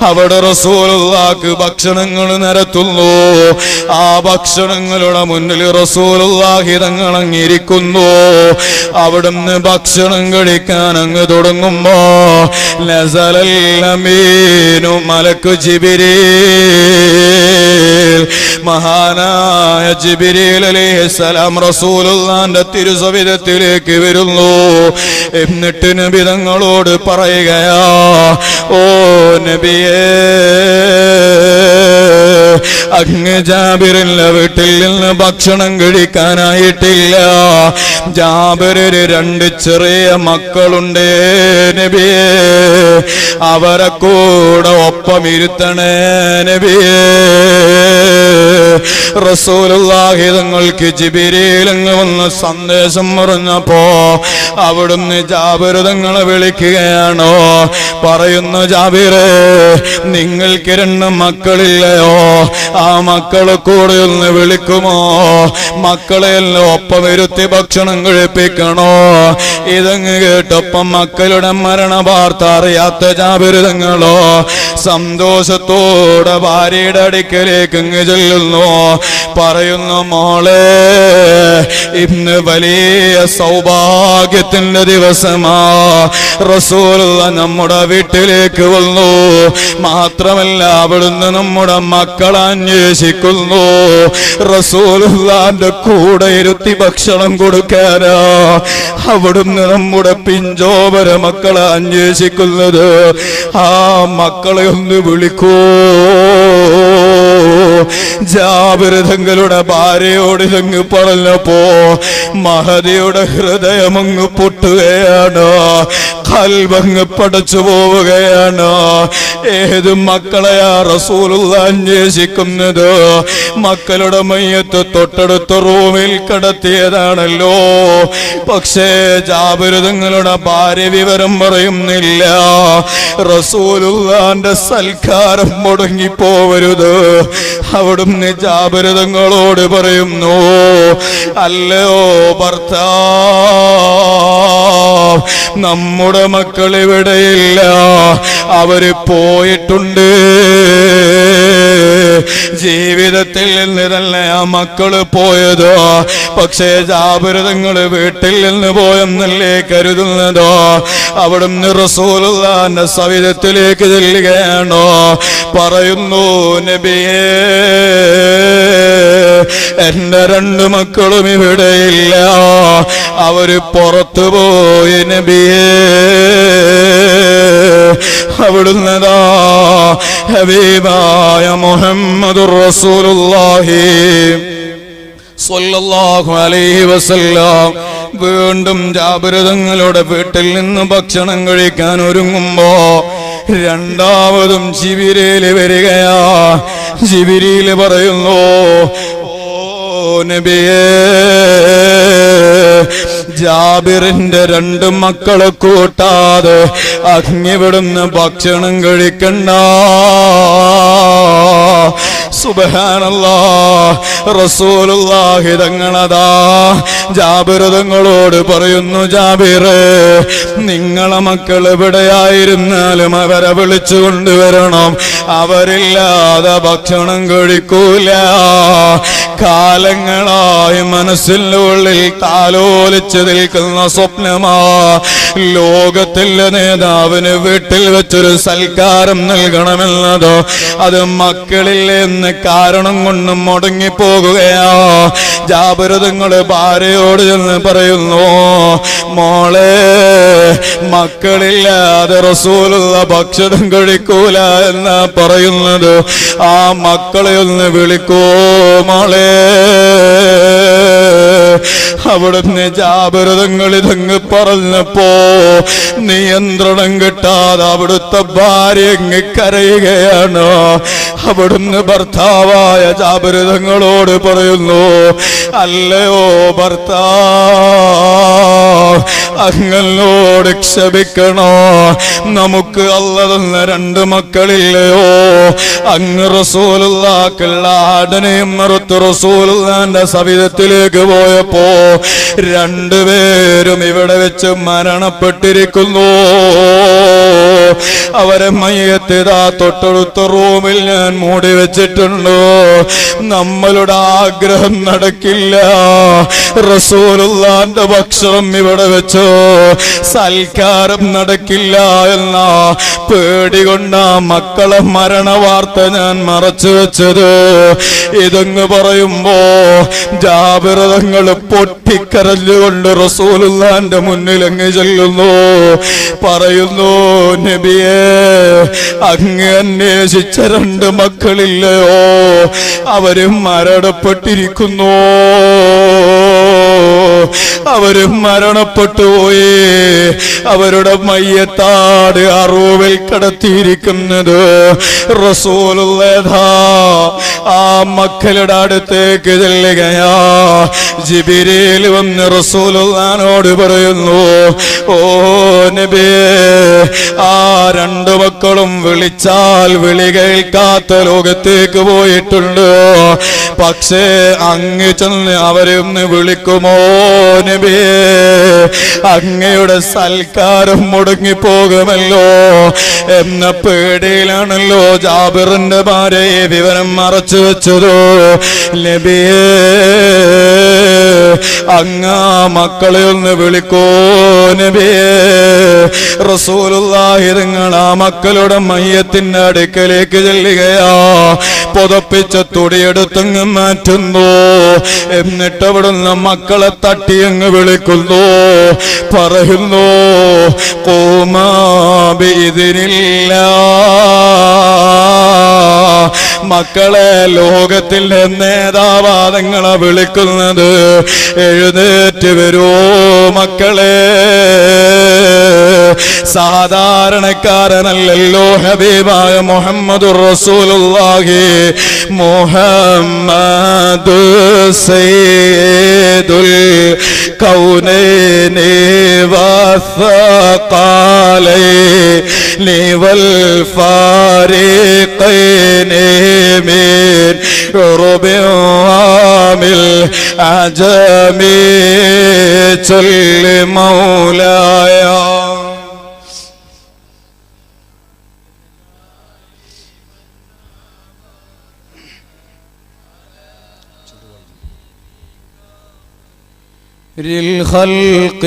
അവിടെ റസൂലുള്ളാക്ക് ഭക്ഷണങ്ങൾ നിരത്തുന്നു. ആ ഭക്ഷണങ്ങളുടെ മുന്നിൽ റസൂലുള്ളാഹി തങ്ങൾ അങ്ങിരിക്കുന്നു അവിടുന്ന് ഭക്ഷണം കഴിക്കാൻ അങ്ങ് തുടങ്ങുമ്പോ നസലല്ലമീനു മലക്കു ജിബിരീ മഹാനായ ജിബിരിൽ അലൈഹിസ്സലാം റസൂലുള്ളാന്റെ തിരുസവിധത്തിലേക്ക് വരുന്നു. എന്നിട്ട് നബി തങ്ങളോട് പറയുകയാ ഓ നബിയേ അങ്ങ് ജാബിറിന്റെ വീട്ടിൽ നിന്ന് ഭക്ഷണം കഴിക്കാനായിട്ടില്ല. ജാബിറിന് രണ്ട് ചെറിയ മക്കളുണ്ട് നബിയേ. അവരെ കൂടെ ഒപ്പം ഇരുത്തണേ നബിയേ. റസൂലുള്ളാഹി തങ്ങൾക്ക് ജിബിരിയിലങ്ങ് വന്ന് സന്ദേശം പറഞ്ഞപ്പോ അവിടുന്ന് ജാബിർ തങ്ങളെ വിളിക്കുകയാണോ? പറയുന്ന ജാബിറേ നിങ്ങൾക്ക് രണ്ട് മക്കളില്ലയോ? ആ മക്കൾ കൂടെ ഒന്ന് വിളിക്കുമോ? മക്കളെ എല്ലാം ഒപ്പം ഇരുത്തി ഭക്ഷണം കഴിപ്പിക്കണോ? ഇതങ്ങ് കേട്ടപ്പം മക്കളുടെ മരണ വാർത്ത അറിയാത്ത ജാബിരുതങ്ങളോ സന്തോഷത്തോടെ ഭാര്യയുടെ അടുക്കലേക്ക് ചെല്ലുന്നു. പറയുന്നു മോളെ ഇന്ന് വലിയ സൗഭാഗ്യത്തിന്റെ ദിവസമാ. റസൂൽ നമ്മുടെ വീട്ടിലേക്ക് വന്നു. മാത്രമല്ല അവിടുന്ന് നമ്മുടെ മക്കൾ അന്വേഷിക്കുന്നു. റസൂലുള്ളാന്റെ കൂടെ ഇരുത്തി ഭക്ഷണം കൊടുക്കാനാ. അവിടുന്ന് നമ്മുടെ പിഞ്ചോപര മക്കളെ അന്വേഷിക്കുന്നത്. ആ മക്കളെ ഒന്ന് വിളിക്കൂ. ജാബിരതങ്ങളുടെ ഭാര്യയോട് ഇതങ്ങ് പറഞ്ഞപ്പോ മഹതിയുടെ ഹൃദയമങ്ങ് പൊട്ടുകയാണ്. കൽവങ്ങ് പടച്ചു പോവുകയാണ്. ഏത് മക്കളെയാ റസൂലുള്ള അന്വേഷിക്കുന്നത്? മക്കളുടെ മയ്യത്ത് തൊട്ടടുത്ത റൂമിൽ കടത്തിയതാണല്ലോ. പക്ഷേ ജാബിരുതങ്ങളുടെ ഭാര്യ വിവരം പറയുന്നില്ല. റസൂലുള്ളാന്റെ സൽക്കാരം മുടങ്ങിപ്പോവരുത്. അവിടുന്ന് ജാബിരുതങ്ങളോട് പറയുന്നു അല്ലയോ ഭർത്താവ് നമ്മുടെ മക്കൾ ഇവിടെയില്ല അവർ പോയിട്ടുണ്ട്. ജീവിതത്തിൽ നിന്ന് തന്നെ ആ മക്കൾ പോയതോ പക്ഷേ ജാബിരതങ്ങൾ വീട്ടിൽ നിന്ന് പോയെന്നല്ലേ കരുതുന്നതോ? അവിടുന്ന് റസൂലുള്ളാന്റെ സവിധത്തിലേക്ക് ചെല്ലുകയാണോ? പറയുന്നു നബിയേ എന്റെ രണ്ട് മക്കളും ഇവിടെയില്ല. അവർ പുറത്തു പോയി നബിയേ. അവിടുന്നതാ ഹബീബായ മുഹമ്മദുർ റസൂലുള്ളാഹി സ്വല്ലല്ലാഹു അലൈഹി വസല്ലം. വീണ്ടും ജാബിരതങ്ങളുടെ വീട്ടിൽ നിന്ന് ഭക്ഷണം കഴിക്കാൻ ഒരുങ്ങുമ്പോ രണ്ടാമതും ജിബിരേൽ വരികയാ. ജിബിരിയിൽ പറയുന്നു നബിയേ. ജാബിറിന്റെ രണ്ട് മക്കളെ കൂട്ടാതെ അഗ്നിവിടുന്ന് ഭക്ഷണം കഴിക്കണ്ട. സുബഹാനല്ലാ റസൂലുള്ളാഹി പറയുന്നു ജാബിറ് നിങ്ങളെ മക്കൾ എവിടെയായിരുന്നാലും അവരെ വിളിച്ചു കൊണ്ടുവരണം. അവരില്ലാതെ ഭക്ഷണം കഴിക്കൂല. കാലങ്ങളായി മനസ്സിന്റെ ഉള്ളിൽ താലോലിച്ചു നിൽക്കുന്ന സ്വപ്നമാ. ലോകത്തിലെ നേതാവിന് വീട്ടിൽ വെച്ചൊരു സൽക്കാരം നൽകണമെന്നതോ അത് മക്കളിൽ എന്ന് കാരണം കൊണ്ടും മുടങ്ങിപ്പോകുകയോ. ജാബിരതങ്ങൾ ഭാര്യയോട് ചെന്ന് പറയുന്നു മോളെ മക്കളില്ലാതെ റസൂലുള്ള ഭക്ഷണം കഴിക്കൂല എന്നാ പറയുന്നത്. ആ മക്കളെ ഒന്ന് വിളിക്കൂ മോളെ. അവിടുന്ന് ജാബിരതങ്ങൾ ഇതങ്ങ് പറഞ്ഞപ്പോ നിയന്ത്രണം കിട്ടാതെ അവിടുത്തെ ഭാര്യ കരയുകയാണ്. അവിടുന്ന് ഭർത്താവായ ജാബിരതങ്ങളോട് പറയുന്നു അല്ലയോ ഭർത്താ അങ്ങനോട് ക്ഷമിക്കണോ? നമുക്ക് അല്ല തന്ന രണ്ട് മക്കളില്ലയോ? അങ്ങ് റസൂലുള്ളാക്കുള്ള മറുത്ത് റസൂലുള്ളാന്റെ സവിധത്തിലേക്ക് പോയപ്പോ രണ്ടുപേരും ഇവിടെ വെച്ച് മരണപ്പെട്ടിരിക്കുന്നു. അവരെ മയ്യത്തിതാ തൊട്ടടുത്ത റൂമിൽ ഞാൻ മൂടി വെച്ചിട്ടുണ്ട്. നമ്മളുടെ ആഗ്രഹം നടക്കില്ല. റസൂലുള്ളാന്റെ ഭക്ഷണം ഇവിടെ വെച്ചോ സൽക്കാരം നടക്കില്ല എന്ന പേടി കൊണ്ട് മക്കളെ മരണ വാർത്ത ഞാൻ മറച്ചു വെച്ചത്. ഇതങ്ങ് പറയുമ്പോ ജാബിറതങ്ങൾ പൊട്ടിക്കരഞ്ഞുകൊണ്ട് റസൂലുല്ലാന്റെ മുന്നിൽ അങ്ങ് ചെല്ലുന്നു. പറയുന്നു നബിയേ അങ്ങ് അന്വേഷിച്ച രണ്ട് മക്കളില്ലയോ? അവരും മരണപ്പെട്ടിരിക്കുന്നു. അവർ മരണപ്പെട്ടു പോയി. അവരുടെ മയ്യത്താട് അറൂവിൽ കടത്തിയിരിക്കുന്നത് ആ മക്കളുടെ അടുത്തേക്ക് ചെല്ലുകയാ. ജിബിരിയിൽ വന്ന് റസൂലുള്ളാനോട് പറയുന്നു ഓ നബിയേ ആ രണ്ടു മക്കളും വിളിച്ചാൽ വിളി കേൾക്കാത്ത ലോകത്തേക്ക് പോയിട്ടുണ്ട്. പക്ഷേ അങ്ങ് ചെന്ന് അവരെ ഒന്ന് വിളിക്കുമോ? നബിയേ അങ്ങയുടെ സൽക്കാരം മുടങ്ങിപ്പോകുമല്ലോ എന്ന പേടിയിലാണല്ലോ ജാബിറിന്റെ ഭാര്യയെ വിവരം മറച്ചു വെച്ചതോ. നബിയേ അങ്ങ മക്കളെ ഒന്ന് വിളിക്കോ നബിയേ റസൂലുള്ളാഹിരങ്ങൾ ആ മക്കളുടെ മയ്യത്തിന്റെ അടുക്കലേക്ക് ചെല്ലുകയാ. പുതപ്പിച്ച തുടിയെടുത്തങ്ങ് മാറ്റുന്നു. എന്നിട്ട് അവിടുന്ന് മക്കളെ തട്ടി അങ്ങ് വിളിക്കുന്നു. പറയുന്നു കോമാബിതിനില്ല മക്കളെ ലോകത്തിൽ നേതാവാദങ്ങളെ വിളിക്കുന്നത്. എഴുന്നേറ്റ് വരൂ മക്കളെ. സാധാരണക്കാരനല്ലല്ലോ ഹബീബായ മുഹമ്മദ് റസൂലുള്ളാഹി മുഹമ്മദ് സയ്യിദുൽ കൗനൈനി വസ്സഖാലൈനി വൽ ഫാരിഖൈനി من رب وامل أعجمي كل مولاي للخلق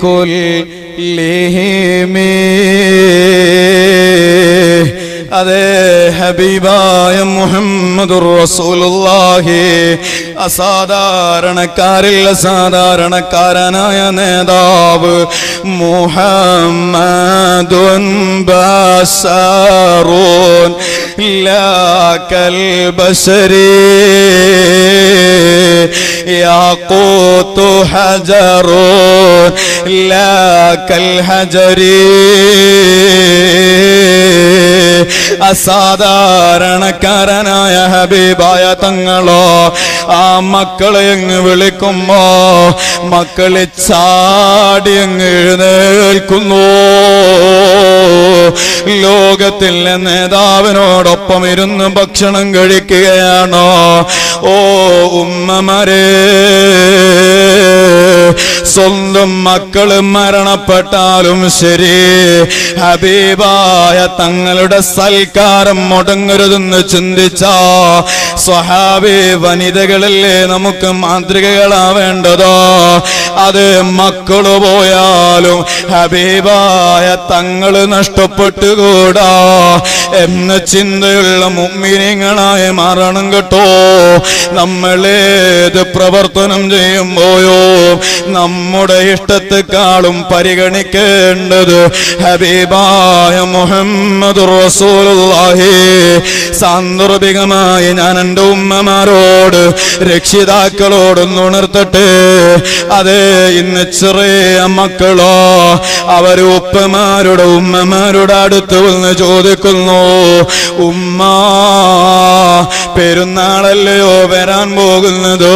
كلهم. അതെ ഹബീബായ മുഹമ്മദ് റസൂലുള്ളാഹി അസാധാരണക്കാരിൽ അസാധാരണക്കാരനായ നേതാവ് മുഹമ്മദുൻ ബസറൂൻ ലാക്കൽ ബശരീ ياقوت حجر لا كالحجر അസാധാരണക്കാരനായ ഹബീബായ തങ്ങളോ ആ മക്കളെ അങ്ങ് വിളിക്കുമ്പോ മക്കളെ ചാടി അങ്ങ് എഴുന്നേൽക്കുന്നു. ലോകത്തിലെ നേതാവിനോടൊപ്പം ഇരുന്ന് ഭക്ഷണം കഴിക്കുകയാണോ? ഓ ഉമ്മമാരെ സ്വന്തം മക്കൾ മരണപ്പെട്ടാലും ശരി. ഹബീബായ തങ്ങളുടെ സൽക്കാരം മുടങ്ങരുതെന്ന് ചിന്തിച്ച സ്വഹാബി വനിതകളല്ലേ നമുക്ക് മാതൃകകളാവേണ്ടതോ അത് മക്കൾ പോയാലും ഹബീബായ തങ്ങൾ നഷ്ടപ്പെട്ടുകൂടാ എന്ന ചിന്തയുള്ള മുമ്മിനിങ്ങളായി മാറണം കേട്ടോ. നമ്മളേത് പ്രവർത്തനം ചെയ്യുമ്പോയോ നമ്മുടെ ഇഷ്ടത്തെക്കാളും പരിഗണിക്കേണ്ടത് ഹബീബായ മുഹമ്മദ് റസൂലുള്ളാഹി സാന്ദർഭികമായി ഞാൻ എന്റെ ഉമ്മമാരോട് രക്ഷിതാക്കളോടൊന്ന് ഉണർത്തട്ടെ അതെ ഇന്ന് ചെറിയ മക്കളോ അവർ ഉപ്പമാരുടെ ഉമ്മമാരുടെ അടുത്ത് വന്ന് ചോദിക്കുന്നു ഉമ്മ പെരുന്നാളല്ലയോ വരാൻ പോകുന്നത്?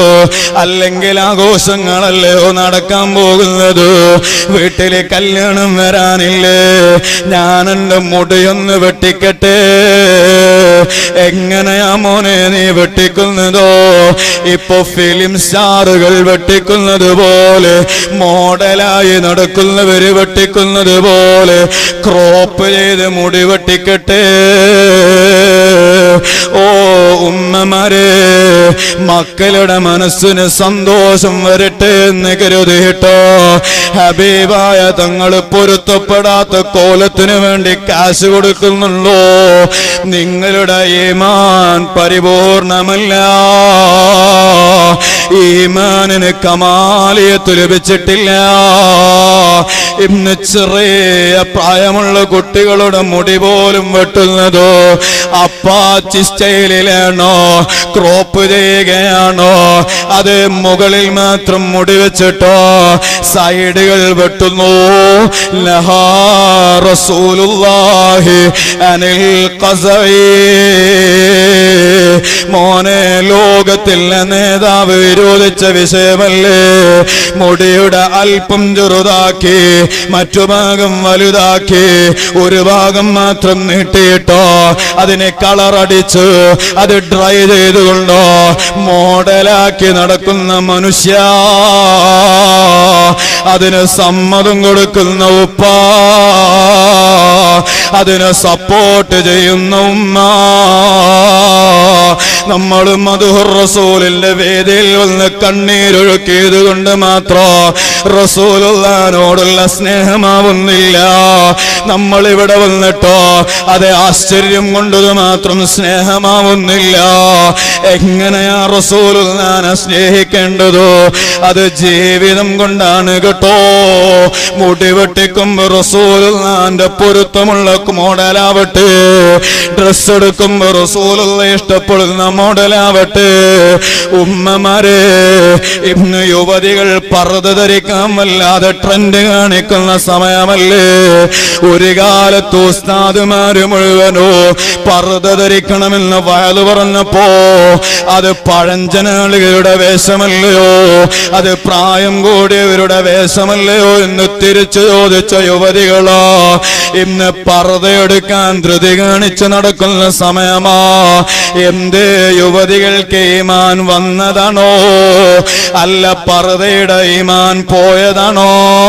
അല്ലെങ്കിൽ ആഘോഷങ്ങളല്ലയോ നടക്കാൻ പോകുന്നത്? വീട്ടിലെ കല്യാണം വരാനില്ലേ? ഞാൻ എന്റെ മുടിയൊന്ന് വെട്ടിക്കട്ടെ എങ്ങനെയാ മോനെ നീ വെട്ടിക്കുന്നതോ? ഇപ്പൊ ഫിലിം സ്റ്റാറുകൾ വെട്ടിക്കുന്നത് പോലെ മോഡലായി നടക്കുന്നവര് വെട്ടിക്കുന്നത് പോലെ ക്രോപ്പ് ചെയ്ത് മുടി വെട്ടിക്കട്ടെ. ഓ ഉമ്മമാരെ മക്കളുടെ മനസ്സിന് സന്തോഷം വരട്ടെ എന്ന് കരുതിയിട്ടോ ഹബീബായ തങ്ങൾ പൊരുത്തപ്പെടാത്ത കോലത്തിന് വേണ്ടി കാശ് കൊടുക്കുന്നുള്ളൂ. നിങ്ങളുടെ ഈമാൻ പരിപൂർണമല്ല. ഈമാനിന് കമാലിയത്ത് ലഭിച്ചിട്ടില്ല. ഇന്ന് ചെറിയ പ്രായമുള്ള കുട്ടികളുടെ മുടി പോലും വെട്ടുന്നതോ അപ്പാച്ചി സ്റ്റൈലിലാണോ ക്രോപ്പ് ചെയ്യുകയാണോ അത് മുകളിൽ മാത്രം മുടി വെച്ചിട്ടോ സൈഡുകൾ വെട്ടുന്നു. റസൂലുള്ളാഹി അനിൽ മോനെ ലോകത്തിലെ നേതാവ് വിരോധിച്ച വിഷയമല്ലേ? മുടിയുടെ അല്പം ചെറുതാക്കി മറ്റു ഭാഗം വലുതാക്കി ഒരു ഭാഗം മാത്രം നീട്ടിയിട്ടോ അതിനെ കളറടിച്ച് അത് ഡ്രൈ ചെയ്തുകൊണ്ടോ മോഡലാക്കി നടക്കുന്ന മനുഷ്യ അതിന് സമ്മതം കൊടുക്കുന്ന ഉപ്പ അതിന് സപ്പോർട്ട് ചെയ്യുന്ന ഉമ്മ. നമ്മൾ മധുഹർ റസൂലിന്റെ വേദിയിൽ വന്ന് കണ്ണീരൊഴുക്കിയത് കൊണ്ട് മാത്രം റസൂലുള്ളാനോടുള്ള സ്നേഹമാവുന്നില്ല. നമ്മൾ ഇവിടെ വന്നിട്ടോ അത് ആശ്ചര്യം കൊണ്ടത് മാത്രം സ്നേഹമാവുന്നില്ല. എങ്ങനെയാ റസൂലുള്ളാനെ സ്നേഹിക്കേണ്ടതോ? അത് ജീവിതം കൊണ്ടാണ് കേട്ടോ. മുടി വെട്ടിക്കുമ്പോ റസൂലുള്ളാന്റെ പൊരുത്തമുള്ള മോഡലാവട്ടെ. ഡ്രസ് എടുക്കുമ്പോ റസൂലുള്ള ഇഷ്ടപ്പെടുന്ന മോഡലാവട്ടെ. ഉമ്മമാരെ ഇന്ന് യുവതികൾ പറത് ധരിക്കാൻ വല്ലാതെ ട്രെൻഡ് കാണിക്കുന്ന സമയമല്ലേ? ഒരു കാലത്ത് ഉസ്താദുമാര് മുഴുവനോ പറത് ധരിക്കണമെന്ന് വയൽ പറഞ്ഞപ്പോ അത് പഴഞ്ചനാളികളുടെ വേഷമല്ലയോ? അത് പ്രായം കൂടിയവരുടെ വേഷമല്ലയോ എന്ന് തിരിച്ചു ചോദിച്ച യുവതികളോ ഇന്ന് പറതയെടുക്കാൻ ധൃതി കാണിച്ചു നടക്കുന്ന സമയമാ. എന്ത് യുവതികൾക്ക് ഈമാൻ വന്നതാണോ? അല്ല പറതയുടെ ഈമാൻ പോയതാണോ?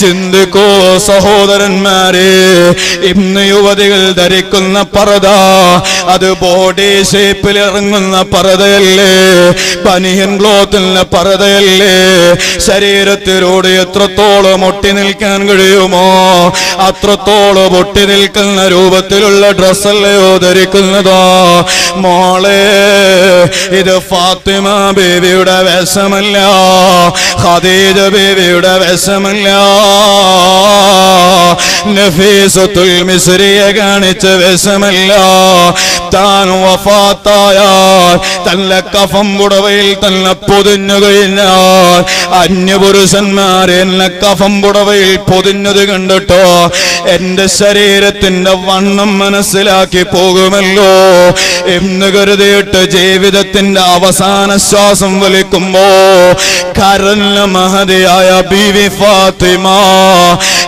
ചിന്തിക്കോ സഹോദരന്മാരെ ഇന്ന് യുവതികൾ ധരിക്കുന്ന പറത അത് ബോഡി ഷേപ്പിൽ ഇറങ്ങുന്ന പറതയല്ലേ പനിയൻ ക്ലോത്തിൽ പറതയല്ലേ ശരീരത്തിലൂടെ എത്രത്തോളം ഒട്ടി നിൽക്കാൻ കഴിയുമോ അത്രത്തോളം ഒട്ടി നിൽക്കുന്ന രൂപത്തിലുള്ള ഡ്രസ്സല്ലയോ ധരിക്കുന്നതോ? മോളെ ഇത് ഫാത്തിമ ബേബിയുടെ വേഷമല്ല ഖദീജ ബേബിയുടെ വേഷമല്ല. നഫീസത്തുൽ മിസ്രിയെ കാണിച്ച വിഷമല്ല. താൻ തന്റെ കഫം പുടവയിൽ തന്നെ പൊതിഞ്ഞു കഴിഞ്ഞാൽ അന്യപുരുഷന്മാർ എന്നെ കഫം പുടവയിൽ പൊതിഞ്ഞത് കണ്ടിട്ടോ? എന്റെ ശരീരത്തിന്റെ വണ്ണം മനസ്സിലാക്കി പോകുമല്ലോ എന്ന് കരുതിയിട്ട് ജീവിതത്തിന്റെ അവസാന ശ്വാസം വലിക്കുമ്പോ കരല്ല മഹതിയായ ബീവി ഫാത്തിമ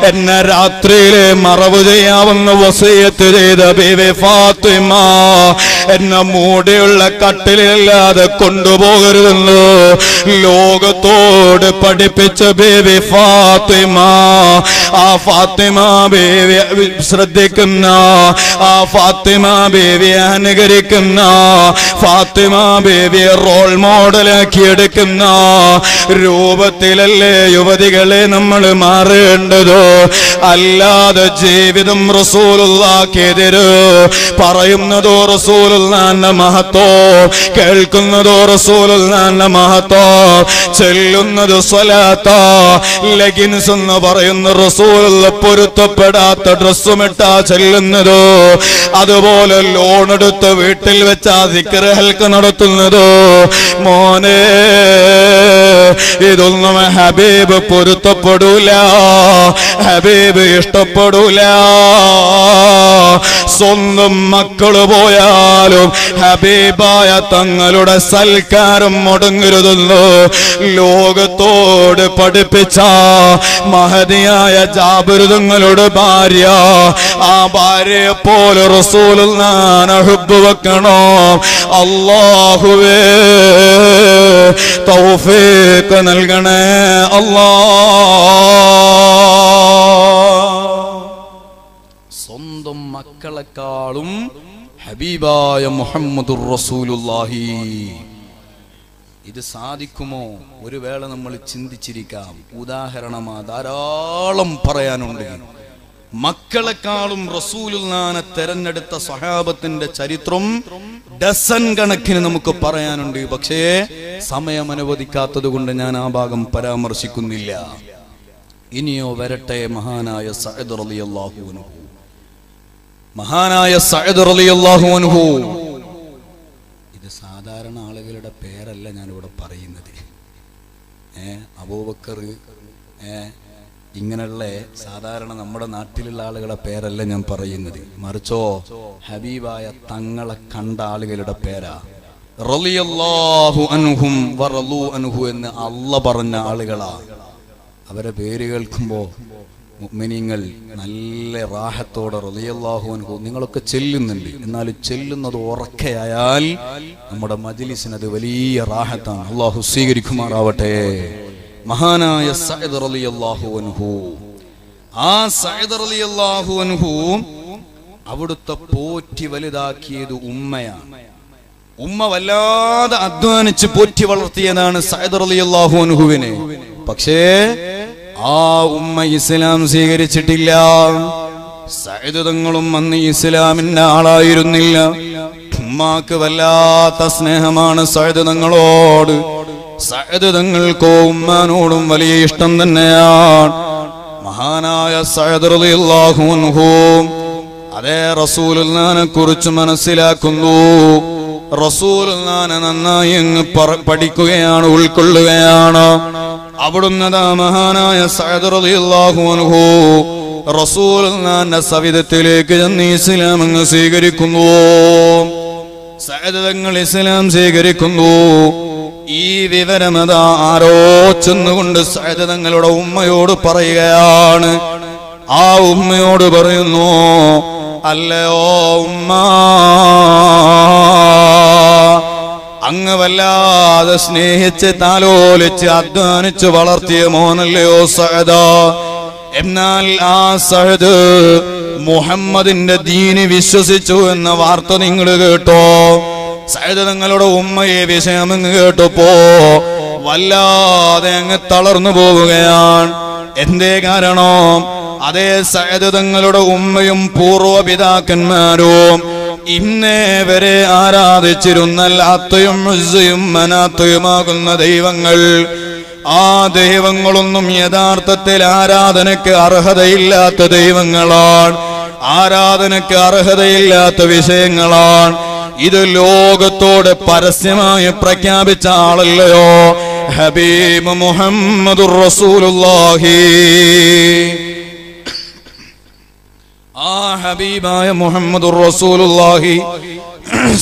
എന്നെ രാത്രിയിലെ മറവ് ചെയ്യാവുന്ന വസയത്ത് ചെയ്ത ബീവി ഫാത്തിമ. എന്നെ മൂടിയുള്ള കട്ടിലില്ലാതെ കൊണ്ടുപോകരുതെന്ന്. ലോകത്തോട് പഠിപ്പിച്ച ബേബി ഫാത്തിമ. ആ ഫാത്തിമ ബേബി ശ്രദ്ധിക്കുന്ന. ആ ഫാത്തിമ ബേബി അനുകരിക്കുന്ന. ഫാത്തിമ ബേബിയെ റോൾ മോഡലാക്കി എടുക്കുന്ന. രൂപത്തിലല്ലേ യുവതികളെ നമ്മൾ മാറേണ്ടതോ? അല്ലാതെ ജീവിതം റസൂലുള്ളാക്കെതിര് പറയുന്നതോ റസൂലുള്ളാന്റെ മഹത്തോ. കേൾക്കുന്നതോ റസൂലുള്ളാന്റെ മഹത്തോ. ചെല്ലുന്നത് സ്വലാത്ത. ലെഗിൻസ് എന്ന് പറയുന്ന റസൂലുള്ള പൊരുത്തപ്പെടാത്ത ഡ്രസ്സുമിട്ടാ ചെല്ലുന്നതോ. അതുപോലെ ലോൺ എടുത്ത് വീട്ടിൽ വെച്ചാ ആ ദിക്രഹൽക്ക് നടത്തുന്നതോ. മോനെ ഇതൊന്നും ഹബീബ് പൊരുത്തപ്പെടൂല. ഹബീബ് ഇഷ്ടപ്പെടൂല. സ്വന്തം മക്കൾ പോയാലും ഹബീബായ തങ്ങളുടെ സൽക്കാരം മുടങ്ങരുതെന്ന് ലോകത്തോട് പഠിപ്പിച്ച മഹതിയായ ജാബിരുതങ്ങളുടെ ഭാര്യ ആ ഭാര്യയെ പോലെ റസൂൽ നാനഹുബ് വെക്കണോ? അള്ളാഹുവേ തൗഫീഖ് നൽകണേ അല്ലാ. സ്വന്തം മക്കളെക്കാളും ഹബീബായ മുഹമ്മദുർ റസൂലുള്ളാഹി. ഇത് സാധിക്കുമോ? ഒരു വേള നമ്മൾ ചിന്തിച്ചിരിക്കാം. ഉദാഹരണമാ ധാരാളം പറയാനുണ്ട്. മക്കളെക്കാളും റസൂലുല്ലാനെ തെരഞ്ഞെടുത്ത സഹാബത്തിന്റെ ചരിത്രം ഡസൻ കണക്കിന് നമുക്ക് പറയാനുണ്ട്. പക്ഷേ സമയം അനുവദിക്കാത്തത് കൊണ്ട് ഞാൻ ആ ഭാഗം പരാമർശിക്കുന്നില്ല. ഇനിയോ വരട്ടെ മഹാനായ സഹദ് റളിയല്ലാഹു അൻഹു. മഹാനായ അൻഹു. ഇത് സാധാരണ ആളുകളുടെ പേരല്ല ഞാനിവിടെ പറയുന്നത്. ഏ അബൂബക്കർ ഏ ഇങ്ങനെയുള്ള സാധാരണ നമ്മുടെ നാട്ടിലുള്ള ആളുകളുടെ പേരല്ല ഞാൻ പറയുന്നത്. മറിച്ചോ ഹബീബായ തങ്ങളെ കണ്ട ആളുകളുടെ പേരാ. റളിയല്ലാഹു അൻഹും വറലു അൻഹു എന്ന് അല്ല പറഞ്ഞ ആളുകളാ. അവരെ പേര് കേൾക്കുമ്പോ മുഅ്മിനീങ്ങൾ നല്ല റാഹത്തോടെ അൻഹു നിങ്ങളൊക്കെ ചെല്ലുന്നുണ്ട്. എന്നാൽ ചെല്ലുന്നത് ഉറക്കയായാൽ നമ്മുടെ മജ്ലിസിന് അത് വലിയ റാഹത്താണ്. അള്ളാഹു സ്വീകരിക്കുമാറാവട്ടെ. മഹാനായ സയദ് റളിയല്ലാഹു അൻഹു. ആ സയദ് റളിയല്ലാഹു അൻഹു അവിടുത്തെ പോറ്റി വലുതാക്കിയത് ഉമ്മയാണ്. ഉമ്മ വല്ലാതെ അധ്വാനിച്ച് പോറ്റി വളർത്തിയതാണ് സയദ് റളിയല്ലാഹു അൻഹുവിനെ. പക്ഷേ ആ ഉമ്മ ഇസ്ലാം സ്വീകരിച്ചിട്ടില്ല. സഹിതങ്ങളും തങ്ങളും അന്ന് ഇസ്ലാമിന്റെ ആളായിരുന്നില്ല. ഉമ്മാക്ക് വല്ലാത്ത സ്നേഹമാണ് സഹിതങ്ങളോട് തങ്ങളോട്. സയദ് തങ്ങൾക്കോ ഉമ്മാനോടും വലിയ ഇഷ്ടം തന്നെയാണ്. മഹാനായ സഹദർഹും അതേ റസൂലുള്ളാനെ കുറിച്ച് മനസ്സിലാക്കുന്നു. റസൂലുള്ളാനെ നന്നായി അങ്ങ് പഠിക്കുകയാണ് ഉൾക്കൊള്ളുകയാണ്. അവിടുന്ന് മഹാനായ അൻഹു റസൂലുള്ളാന്റെ സവിധത്തിലേക്ക് ചെന്ന് ഇസ്ലാം അങ്ങ് സ്വീകരിക്കുന്നു. സഅദ് തങ്ങൾ ഇസ്ലാം സ്വീകരിക്കുന്നു. ഈ വിവരമതാ ആരോ ചെന്നുകൊണ്ട് സഅദ് തങ്ങളുടെ ഉമ്മയോട് പറയുകയാണ്. ആ ഉമ്മയോട് പറയുന്നു അല്ലയോ ഉമ്മ അങ്ങ് വല്ലാതെ സ്നേഹിച്ച് താലോലിച്ച് അധ്വാനിച്ച് വളർത്തിയ മോനല്ലയോ സഹദ. എന്നാൽ ആ സഹദ് മുഹമ്മദിന്റെ ദീന് വിശ്വസിച്ചു എന്ന വാർത്ത നിങ്ങൾ കേട്ടോ. സഹദ് നിങ്ങളുടെ ഉമ്മയെ വിഷയം കേട്ടപ്പോ വല്ലാതെ അങ്ങ് തളർന്നു പോവുകയാണ്. എന്തേ കാരണം? അതേ സഹദ് തങ്ങളുടെ ഉമ്മയും പൂർവപിതാക്കന്മാരും ഇന്നേ വരെ ആരാധിച്ചിരുന്ന മുസ്സയും മനാത്തയുമാകുന്ന ദൈവങ്ങൾ. ആ ദൈവങ്ങളൊന്നും യഥാർത്ഥത്തിൽ ആരാധനയ്ക്ക് അർഹതയില്ലാത്ത ദൈവങ്ങളാണ്. ആരാധനയ്ക്ക് അർഹതയില്ലാത്ത വിഷയങ്ങളാണ്. ഇത് ലോകത്തോട് പരസ്യമായി പ്രഖ്യാപിച്ച ആളല്ലയോ? ഹബീബ് മുഹമ്മദുർ റസൂലുള്ളാഹി. ആ ഹബീബായ മുഹമ്മദ് റസൂലുള്ളാഹി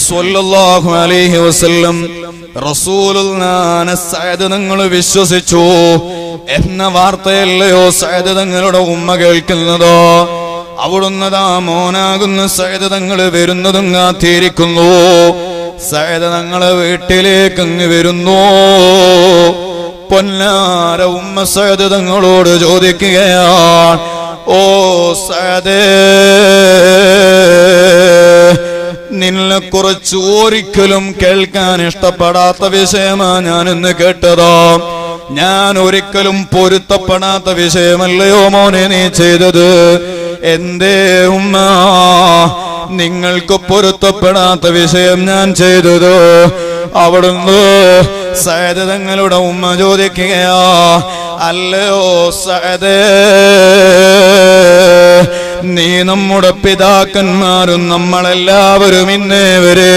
സ്വല്ലല്ലാഹു അലൈഹി വസല്ലം റസൂലുള്ളാനെ സഅദ് നിങ്ങൾ വിശ്വസിച്ചു എന്ന വാർത്തയല്ലയോ സഅദ് തങ്ങളുടെ ഉമ്മ കേൾക്കുന്നതോ? അവിടുന്ന് താ മോനാകുന്ന സഅദ് തങ്ങൾ വരുന്നതും കാത്തിരിക്കുന്നു സഅദ് തങ്ങളെ വീട്ടിലേക്ക് അങ്ങ് വരുന്നു. പൊന്നാര ഉമ്മ സഅദ് തങ്ങളോട് ചോദിക്കുകയാണ് ഓ സദേ നിന്നെ കുറച്ച് ഒരിക്കലും കേൾക്കാൻ ഇഷ്ടപ്പെടാത്ത വിഷയമാ ഇന്ന് കേട്ടതോ. ഞാൻ ഒരിക്കലും പൊരുത്തപ്പെടാത്ത വിഷയമല്ലയോ മോനെ നീ ചെയ്തത്. എന്തേ ഉമ്മ നിങ്ങൾക്ക് പൊരുത്തപ്പെടാത്ത വിഷയം ഞാൻ ചെയ്തത്? അവിടുന്ന് സഹതങ്ങളുടെ തങ്ങളുടെ ഉമ്മ ചോദിക്കുകയാ അല്ലയോ സയദേ നീ നമ്മുടെ പിതാക്കന്മാരും നമ്മളെല്ലാവരും ഇന്നേ വരെ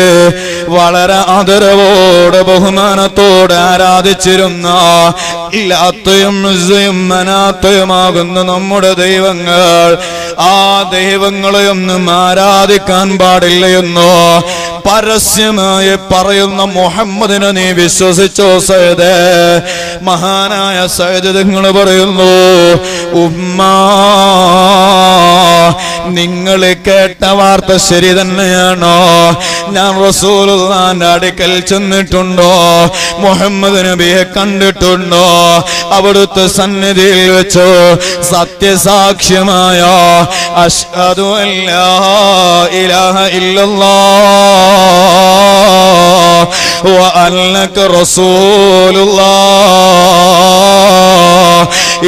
വളരെ ആദരവോടെ ബഹുമാനത്തോടെ ആരാധിച്ചിരുന്ന ഇല്ലാത്തയും മനാത്തയുമാകുന്ന നമ്മുടെ ദൈവങ്ങൾ ആ ദൈവങ്ങളെയൊന്നും ആരാധിക്കാൻ പാടില്ലയെന്നോ പരസ്യമായി പറയുന്ന മുഹമ്മദിനെ നീ വിശ്വസിച്ചോ സയദ് മഹാനായ സൈദ് നിങ്ങൾ പറയുന്നു ഉമ്മ നിങ്ങൾ കേട്ട വാർത്ത ശരി തന്നെയാണോ? ഞാൻ റസൂലുള്ളാന്റെ അടുക്കൽ ചെന്നിട്ടുണ്ടോ? മുഹമ്മദ് നബിയെ കണ്ടിട്ടുണ്ടോ? അവിടുത്തെ സന്നിധിയിൽ വെച്ച്? സത്യസാക്ഷ്യമായ? അഷ്ഹദു അല്ലാ ഇലാഹ ഇല്ലല്ലാഹ് വഅന്നക റസൂലുള്ളാഹ്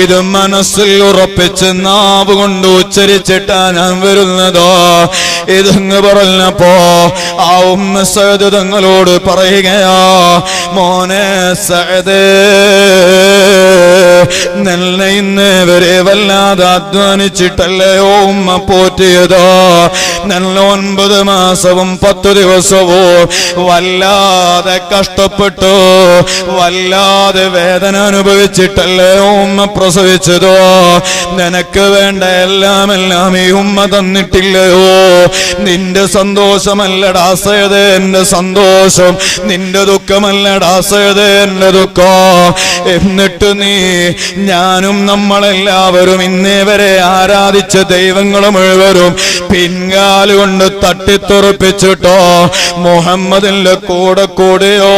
ഇത് മനസ്സിൽ ഉറപ്പിച്ച് നാവ് കൊണ്ട് ഉച്ചരിച്ചിട്ടാ ഞാൻ വരുന്നതോ? ഇതങ്ങ് പറഞ്ഞപ്പോ ആ ഉമ്മ സഹദ് തങ്ങളോട് പറയുകയാ മോനെ സഹദ് നല്ല ഇന്ന് വരെ വല്ലാതെ അധ്വാനിച്ചിട്ടല്ലയോ ഉമ്മ പോറ്റിയതോ? നല്ല ഒൻപത് മാസവും പത്തു ദിവസവും വല്ലാതെ കഷ്ടപ്പെട്ടു വല്ലാതെ വേദന അനുഭവിച്ചിട്ടല്ലയോ ഉമ്മ പ്രസവിച്ചതോ? നിനക്ക് വേണ്ട എല്ലാം എല്ലാം ഈ ഉമ്മ തന്നിട്ടില്ലയോ? നിന്റെ സന്തോഷമല്ലടാ സയത് എന്റെ സന്തോഷം. നിന്റെ ദുഃഖമല്ലടാ സയത് എന്റെ ദുഃഖം. എന്നിട്ട് നീ ഞാനും നമ്മളെല്ലാവരും ഇന്നേ വരെ ആരാധിച്ച ദൈവങ്ങൾ മുഴുവനും പിൻകാലുകൊണ്ട് തട്ടിത്തുറപ്പിച്ചിട്ടോ. മുഹമ്മദിന്റെ കൂടെ കൂടെയോ?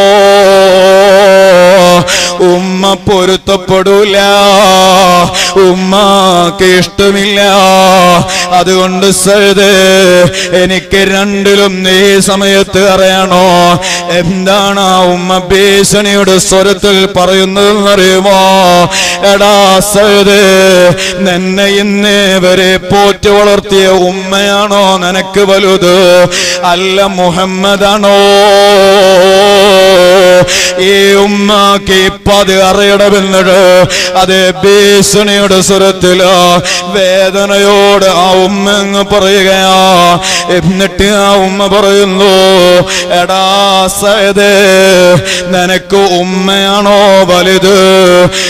ഉമ്മ പൊരുത്തപ്പെടൂല. ഉമ്മക്ക് ഇഷ്ടമില്ല. അതുകൊണ്ട് സഴുത് എനിക്ക് രണ്ടിലും ഈ സമയത്ത് അറിയണോ? എന്താണ് ആ ഉമ്മ ഭീഷണിയുടെ സ്വരത്തിൽ പറയുന്നതെന്നറിയുമോ? എടാ സഴുത് നിന്നെ ഇന്നേ വരെ പോറ്റി വളർത്തിയ ഉമ്മയാണോ നിനക്ക് വലുത്? അല്ല മുഹമ്മദാണോ? ഈ ഉമ്മാക്ക് അത് അറിയണമെന്നത് അത് ഭീഷണിയുടെ സ്വരത്തിൽ. വേദനയോട് ആ ഉമ്മ എന്ന് പറയുകയാ. എന്നിട്ട് ആ ഉമ്മ പറയുന്നു എടാ സയദേ നിനക്ക് ഉമ്മയാണോ വലുത്?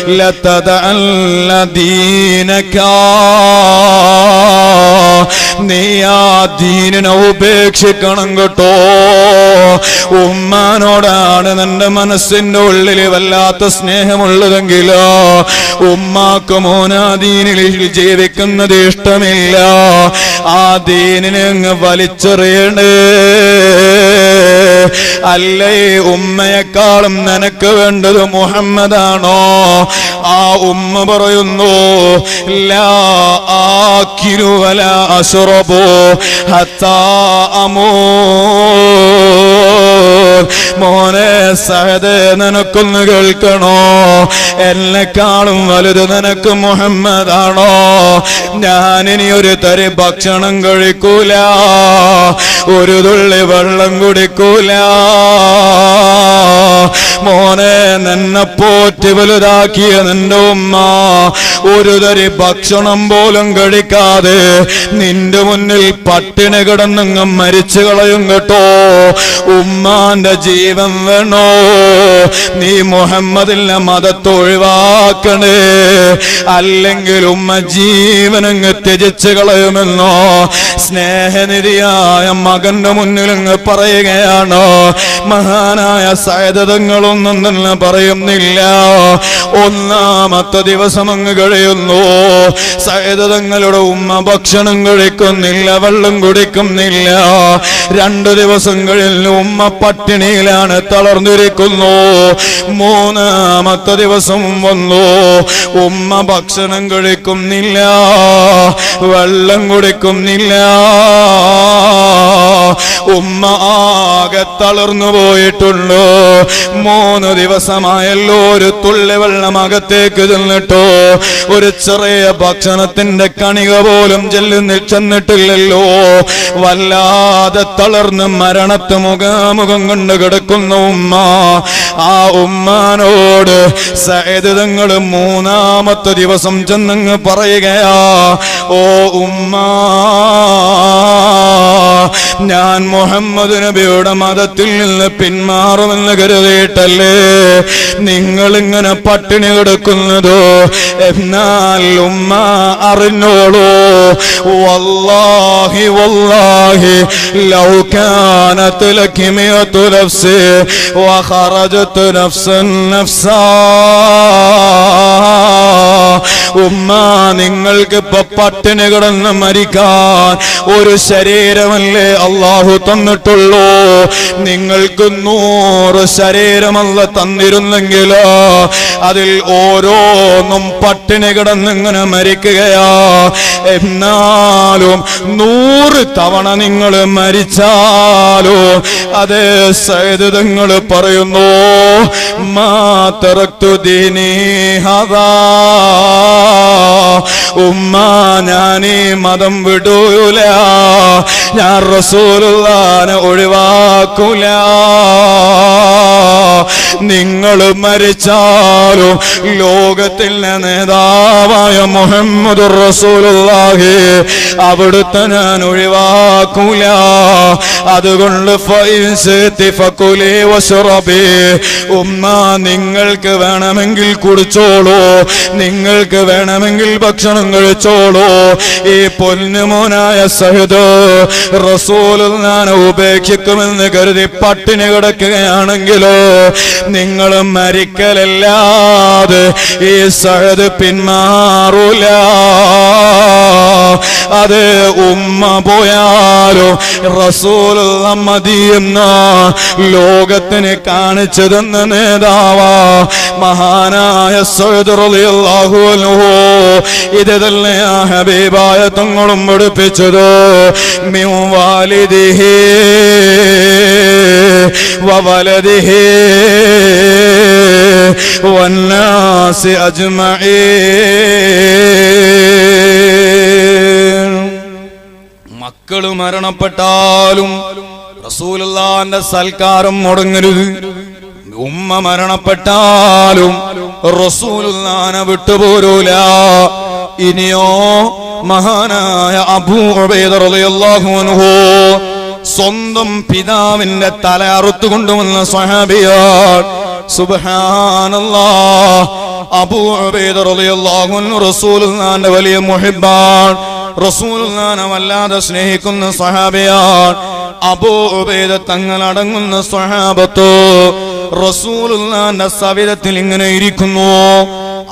ലത്തത അല്ല ദീനക്കാ. നീ ആ ദീനിനെ ഉപേക്ഷിക്കണം കേട്ടോ. ഉമ്മാനോടാണ് നിന്റെ മനസ്സിന്റെ ഉള്ളിൽ വല്ലാത്ത സ്നേഹമുള്ളതെങ്കിലോ ഉമ്മാക്ക് മോനാദീനിൽ ജീവിക്കുന്നത് ഇഷ്ടമില്ല. ആ ദീനിനെ അങ്ങ് വലിച്ചെറിയണേ അല്ലേ ഉമ്മയെക്കാളും നിനക്ക് വേണ്ടത് മുഹമ്മദാണോ? ആ ഉമ്മ പറയുന്നു ലാ അസുറബോ ഹത്താ അമൂർ. മോനെ സഹദേ നിനക്കൊന്ന് കേൾക്കണോ? എന്നെക്കാളും വലുത് നിനക്ക് മുഹമ്മദാണോ? ഞാനിനി ഒരു തരി ഭക്ഷണം കഴിക്കൂല ഒരു തുള്ളി വെള്ളം കുടിക്കൂല മോനെ നിന്നെ പോറ്റി വലുതാക്കിയ നിന്റെ ഉമ്മ ഒരു തരി ഭക്ഷണം പോലും കഴിക്കാതെ നിന്റെ മുന്നിൽ പട്ടിണി കിടന്നങ്ങ് മരിച്ചു കളയും കേട്ടോ. ഉമ്മാന്റെ ജീവൻ വേണോ? നീ മുഹമ്മദിന്റെ മതത്തെ ഒഴിവാക്കണേ. അല്ലെങ്കിൽ ഉമ്മ ജീവനങ്ങ് ത്യജിച്ചു കളയുമെന്നോ? സ്നേഹനിധിയായ മകന്റെ മുന്നിൽ അങ്ങ് പറയുകയാണ്? മഹാനായ സായതങ്ങളൊന്നും തന്നെ പറയുന്നില്ല. ഒന്നാമത്തെ ദിവസം അങ്ങ് കഴിയുന്നു. സായതങ്ങളുടെ ഉമ്മ ഭക്ഷണം കഴിക്കുന്നില്ല വെള്ളം കുടിക്കുന്നില്ല. രണ്ടു ദിവസം കഴിഞ്ഞു ഉമ്മ പട്ടിണിയിലാണ് തളർന്നിരിക്കുന്നു. മൂന്നാമത്തെ ദിവസം വന്നു. ഉമ്മ ഭക്ഷണം കഴിക്കുന്നില്ല വെള്ളം കുടിക്കുന്നില്ല. ഉമ്മ ആകെ തളർന്നു പോയിട്ടുണ്ടോ മൂന്ന് ദിവസമായല്ലോ ഒരു തുള്ളി വെള്ളം അകത്തേക്ക് ചെന്നിട്ടോ. ഒരു ചെറിയ ഭക്ഷണത്തിന്റെ കണിക പോലും ചെല്ലുന്നി ചെന്നിട്ടില്ലല്ലോ. വല്ലാതെ തളർന്ന് മരണത്ത് മുഖാമുഖം കൊണ്ട് കിടക്കുന്ന ഉമ്മ. ആ ഉമ്മാനോട് സൈദ് തങ്ങൾ മൂന്നാമത്തെ ദിവസം ചെന്നങ്ങ് പറയുകയാ ഓ ഉമ്മ ഞാൻ മുഹമ്മദ് നബിയുടെ മതത്തിൽ നിന്ന് പിന്മാറുമെന്ന് കരുതിയിട്ടല്ലേ? നിങ്ങൾ ഇങ്ങനെ പട്ടിണി കിടക്കുന്നതോ? എന്നാൽ ഉമ്മ അറിഞ്ഞോളൂ. വല്ലാഹി വല്ലാഹി ലൗകാനത്ത് വഖറജത്തു നഫ്സി വഖറജത്ത് നഫ്സൻ നഫ്സാ. ഉമ്മ നിങ്ങൾക്ക് ഇപ്പൊ പട്ടിണി കിടന്ന് മരിക്കാൻ ഒരു ശരീരമല്ലേ അള്ളാഹു തന്നിട്ടുള്ളൂ. നിങ്ങൾക്ക് നൂറ് ശരീരമല്ല തന്നിരുന്നെങ്കിലോ അതിൽ ഓരോന്നും പട്ടിണി കിടന്നിങ്ങനെ മരിക്കുകയാ. എന്നാലും നൂറ് തവണ നിങ്ങൾ മരിച്ചാലോ അതേ സൈതങ്ങൾ പറയുന്നു. ഹദാ. ഉമ്മ ഈ മതം വിടൂല. ഞാൻ റസൂലുള്ളാനെ ഒഴിവാക്കൂല. നിങ്ങൾ മരിച്ചാലും ലോകത്തിലെ നേതാവായ മുഹമ്മദ് റസൂലുള്ളാഹി അവിടുത്തെ ഞാൻ ഒഴിവാക്കൂല. അതുകൊണ്ട് ഉമ്മ നിങ്ങൾക്ക് വേണമെങ്കിൽ കുടിച്ചോളൂ. നിങ്ങൾക്ക് വേണമെങ്കിൽ ഭക്ഷണം കഴിച്ചോളൂ. ഈ പൊന്നുമോനായ സഹിത് റസൂൽ ഞാൻ ഉപേക്ഷിക്കുമെന്ന് കരുതി പട്ടിണി കിടക്കുകയാണെങ്കിലോ നിങ്ങൾ മരിക്കലല്ലാതെ ഈ സഹത് പിന്മാറൂല. അത് ഉമ്മ പോയാലോ റസൂൽ മതിയെന്ന ലോകത്തിന് കാണിച്ചു തന്ന നേതാവ് മഹാനായ ഇത് തന്നെ ആ ഹബീബായ തങ്ങളും പഠിപ്പിച്ചത്. വാലിദിഹി വന്നാസി അജ്മഈ മക്കൾ മരണപ്പെട്ടാലും റസൂലുള്ളാന്റെ സൽക്കാരം മുടങ്ങരുത്. ഉമ്മ മരണപ്പെട്ടാലും റസൂലുള്ളാനെ വിട്ടുപോരൂല. ഇനിയോ മഹാനായ അബൂ ഉബൈദ റളിയല്ലാഹു അൻഹു സ്വന്തം പിതാവിന്റെ തല അറുത്തു കൊണ്ടുവന്ന സ്വഹാബിയാൻ സുബ്ഹാനല്ലാ അബൂ ഉബൈദ റളിയല്ലാഹു റസൂലുള്ളാന്റെ വലിയ മുഹിബ്ബാൻ റസൂലുള്ളാനെ വല്ലാതെ സ്നേഹിക്കുന്ന സ്വഹാബിയാൻ അബൂ ഉബൈദ തങ്ങൾ അടങ്ങുന്ന സ്വഹാബത്തോ റസൂലുള്ളാന്റെ സവിധത്തിൽ ഇങ്ങനെ ഇരിക്കുന്നു.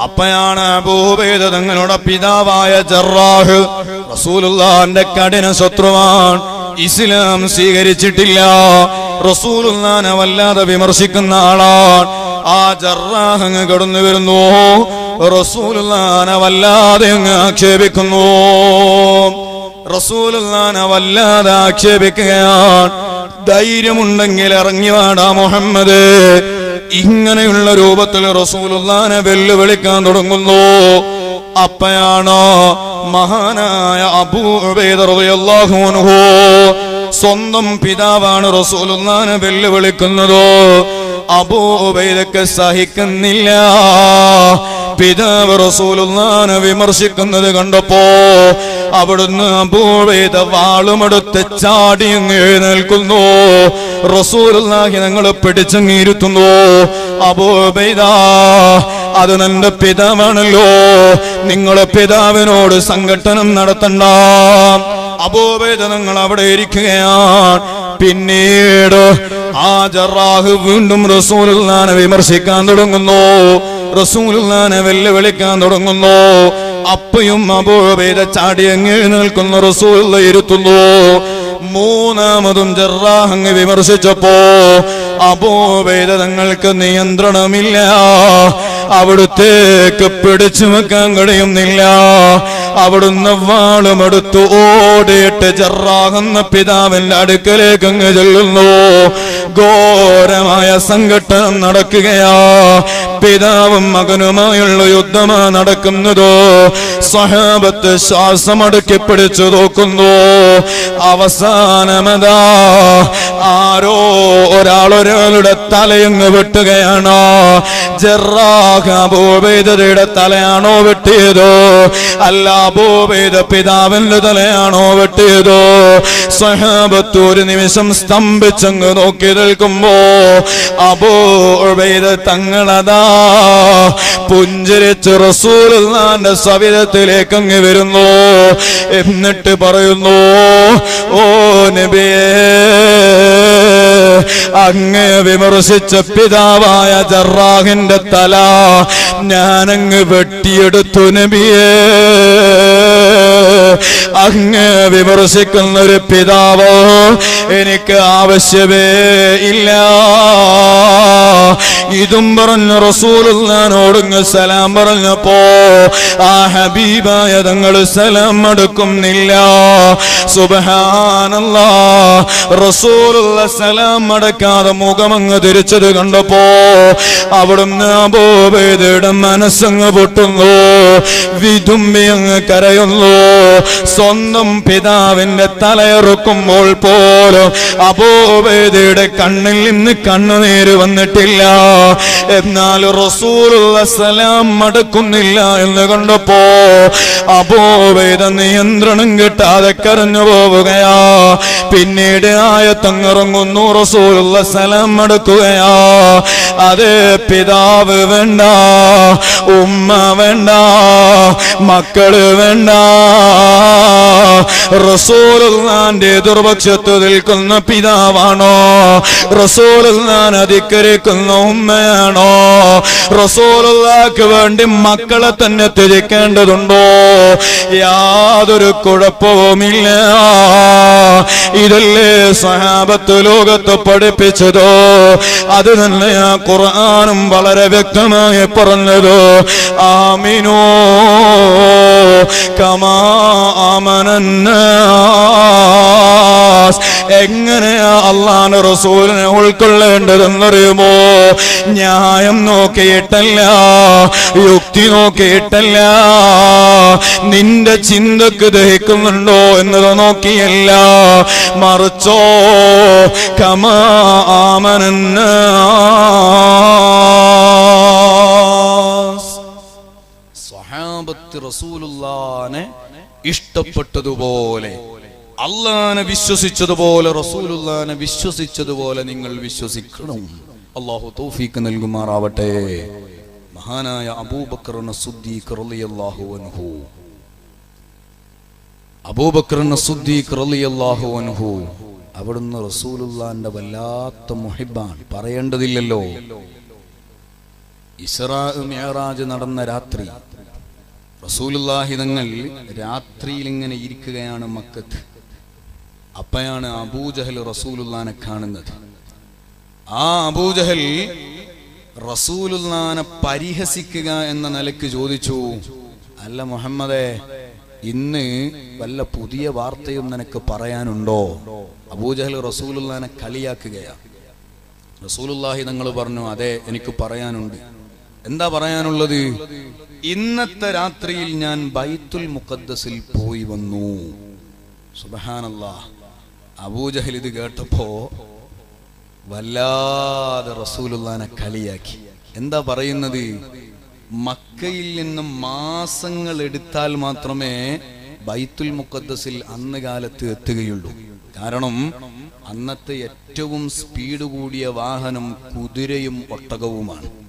അപ്പയാണ് അബൂബേദ തങ്ങളുടെ പിതാവായ ജറാഹ് റസൂലുള്ളാന്റെ കഠിന ശത്രുവാൻ ഇസ്ലാം സ്വീകരിച്ചിട്ടില്ല. റസൂലുള്ളാനെ വല്ലാതെ വിമർശിക്കുന്ന ആളാണ്. ആ ജറാഹ് കടന്നു വരുന്നു. വല്ലാതെ ആക്ഷേപിക്കുന്നു. റസൂലുള്ളാനെ വല്ലാതെ ആക്ഷേപിക്കുകയാണ്. ധൈര്യമുണ്ടെങ്കിൽ ഇറങ്ങി വാടാ മുഹമ്മദ്. ഇങ്ങനെയുള്ള രൂപത്തിൽ റസൂലുള്ളാനെ വെല്ലുവിളിക്കാൻ തുടങ്ങുന്നു. അപ്പയാണോ? മഹാനായ അബൂ ഉബൈദ റളിയല്ലാഹു അൻഹു. സ്വന്തം പിതാവാണ് റസൂലുള്ളാനെ വെല്ലുവിളിക്കുന്നത്. അബൂ ഉബൈദക്ക് സഹിക്കുന്നില്ല. പിതാവ് റസൂലുള്ളാനെ വിമർശിക്കുന്നത് കണ്ടപ്പോ അവിടുന്ന് അബൂബൈദ വാളുമെടുത്ത് ചാടി എഴുന്നേൽക്കുന്നു. റസൂലുള്ളാഹി ഞങ്ങൾ പിടിച്ചങ്ങിരുത്തുന്നു. അബൂബൈദ അത് നിന്റെ പിതാവാണല്ലോ. നിങ്ങളെ പിതാവിനോട് സംഘട്ടനം നടത്തണ്ട. അബൂബൈദ അവിടെ ഇരിക്കുകയാണ്. പിന്നീട് ആ ജറാഹ് വീണ്ടും റസൂലുള്ളാനെ വിമർശിക്കാൻ തുടങ്ങുന്നു. റസൂലുള്ളാനെ വെല്ലുവിളിക്കാൻ തുടങ്ങുന്നു. അപ്പയും അബൂബൈദ ചാടി അങ്ങ് നിൽക്കുന്ന റസൂലുള്ള ഇരുത്തുന്നു. മൂന്നാമതും ജറാഹ് അങ്ങ് വിമർശിച്ചപ്പോ അബൂബൈദ തങ്ങൾക്ക് നിയന്ത്രണമില്ല. അവിടുത്തേക്ക് പിടിച്ചു വെക്കാൻ കഴിയുന്നില്ല. അവിടുന്ന് വാളുമെടുത്തു ഓടിയിട്ട് ചെറാകുന്ന പിതാവിന്റെ അടുക്കലേക്ക് അങ്ങ് ചെല്ലുന്നു. ഘോരമായ സംഘട്ടനം നടക്കുകയാ. പിതാവും മകനുമായുള്ള യുദ്ധമാ നടക്കുന്നതോ? സഹാബത്ത് ശ്വാസമടക്കി പിടിച്ചു നോക്കുന്നു. അവസാനമതാ ആരോ ഒരാളൊരാളുടെ തലയങ്ങ് വെട്ടുകയാണോ? ജറാഖ് അബൂബൈദയുടെ തലയാണോ വെട്ടിയതോ? അല്ല അബൂബൈദ പിതാവിന്റെ തലയാണോ വെട്ടിയതോ? സഹാബത്ത് ഒരു നിമിഷം സ്തംഭിച്ചങ്ങ് നോക്കി നിൽക്കുമ്പോ അബൂബൈദ തങ്ങളതാ പുഞ്ചിരിച്ച് റസൂലിന്റെ സവിധത്തിലേക്ക് അങ്ങ് വരുന്നു. എന്നിട്ട് പറയുന്നു ഓ നബിയേ അങ്ങ് വിമർശിച്ച പിതാവായ ജറാഹിന്റെ തല ഞാനങ്ങ് വെട്ടിയെടുത്തു നബിയേ അങ്ങ് വിമർശിക്കുന്ന ഒരു പിതാവോ എനിക്ക് ആവശ്യമേ ഇല്ല. ഇതും പറഞ്ഞു റസൂലുള്ളാനോടുങ്ങ് സലാം പറഞ്ഞപ്പോ ആ ഹബീബായ തങ്ങൾ സലാം മടക്കുന്നില്ല സുബഹാനല്ല റസൂലുള്ള സലാം മടക്കാതെ മുഖമങ്ങ് തിരിച്ചത് കണ്ടപ്പോ അവിടുന്ന് അബോബേദയുടെ മനസ്സങ്ങ് പൊട്ടുന്നു വിതുമ്പി അങ്ങ് കരയുന്നു സ്വന്തം പിതാവിന്റെ തലയിറക്കുമ്പോൾ പോലും അബോബേദയുടെ കണ്ണിൽ നിന്ന് കണ്ണുനീര് വന്നിട്ടില്ല. എന്നാൽ റസൂലുള്ള സലാം മടക്കുന്നില്ല എന്ന് കണ്ടപ്പോ അബോബേദ നിയന്ത്രണം കിട്ടാതെ കരഞ്ഞു പോവുകയാ. പിന്നീട് ആയത്തങ്ങിറങ്ങുന്നു റസൂലുള്ള സലാം മടക്കുകയാ. അതേ പിതാവ് വേണ്ട ഉമ്മ വേണ്ട മക്കൾ വേണ്ട റസൂലുള്ളാന്റെ എതിർപക്ഷത്ത് നിൽക്കുന്ന പിതാവാണോ? റസൂലുള്ളാൻ അധികരിക്കുന്ന ഉമ്മയാണോ? റസൂലുള്ളാക്ക് വേണ്ടി മക്കളെ തന്നെ തിരിക്കേണ്ടതുണ്ടോ? യാതൊരു കുഴപ്പവുമില്ല. ഇതല്ലേ സഹാബത്ത് ലോകത്ത് പഠിപ്പിച്ചതോ? അത് തന്നെ ആ ഖുർആാനും വളരെ വ്യക്തമായി പറഞ്ഞതോ. ആമിനോ കമാ ആമനന്നാസ് എങ്ങനെയാ അള്ളാന്റെ റസൂലിനെ ഉൾക്കൊള്ളേണ്ടതെന്നറിയുമോ? ന്യായം നോക്കിയിട്ടല്ല യുക്തി നോക്കിയിട്ടല്ല. നിന്റെ ചിന്തക്ക് ദഹിക്കുന്നുണ്ടോ എന്നത് നോക്കിയല്ല. മറിച്ചോ കമാ ആമനന്നാസ് സ്വഹാബത്ത് റസൂലുള്ളാനെ ഇഷ്ടപ്പെട്ടതുപോലെ അള്ളാനെ വിശ്വസിച്ചതുപോലെ റസൂലുള്ളാനെ വിശ്വസിച്ചതുപോലെ നിങ്ങൾ വിശ്വസിക്കണം. അള്ളാഹു തൗഫീക്ക് നൽകുമാറാവട്ടെ. മഹാനായ അബൂബക്കർ സുദ്ദീഖ് റളിയല്ലാഹു അൻഹു. അബൂബക്കർ സുദ്ദീഖ് റളിയല്ലാഹു അൻഹു അവിടുന്ന് റസൂലുള്ളാന്റെ വല്ലാത്ത മുഹിബാൻ പറയേണ്ടതില്ലല്ലോ. ഇസ്രാ മിഅറാജ് നടന്ന രാത്രി റസൂലുള്ളാഹി തങ്ങൾ രാത്രിയിൽ ഇങ്ങനെ ഇരിക്കുകയാണ് മക്കത്ത്. അപ്പയാണ് അബൂജഹൽ റസൂലുള്ളാനെ കാണുന്നത്. ആ അബൂജഹൽ റസൂലുല്ലാനെ പരിഹസിക്കുക എന്ന നിലയ്ക്ക് ചോദിച്ചു അല്ല മുഹമ്മദേ ഇന്ന് വല്ല പുതിയ വാർത്തയും നിനക്ക് പറയാനുണ്ടോ? അബൂജഹൽ റസൂലുല്ലാനെ കളിയാക്കുകയാ റസൂലുല്ലാഹി തങ്ങൾ പറഞ്ഞു അതെ എനിക്ക് പറയാനുണ്ട്. എന്താ പറയാനുള്ളത്? ഇന്നത്തെ രാത്രിയിൽ ഞാൻ ബൈത്തുൽ മുഖദ്ദസിൽ പോയി വന്നു. സുബഹാനല്ലാ അബൂജഹൽ ഇത് കേട്ടപ്പോ വല്ലാതെ റസൂലുള്ളാനെ കളിയാക്കി. എന്താ പറയുന്നത്? മക്കയിൽ നിന്നും മാസങ്ങൾ എടുത്താൽ മാത്രമേ ബൈത്തുൽ മുഖദ്ദസിൽ അന്ന് കാലത്ത് എത്തുകയുള്ളൂ. കാരണം അന്നത്തെ ഏറ്റവും സ്പീഡ് കൂടിയ വാഹനം കുതിരയും ഒട്ടകവുമാണ്.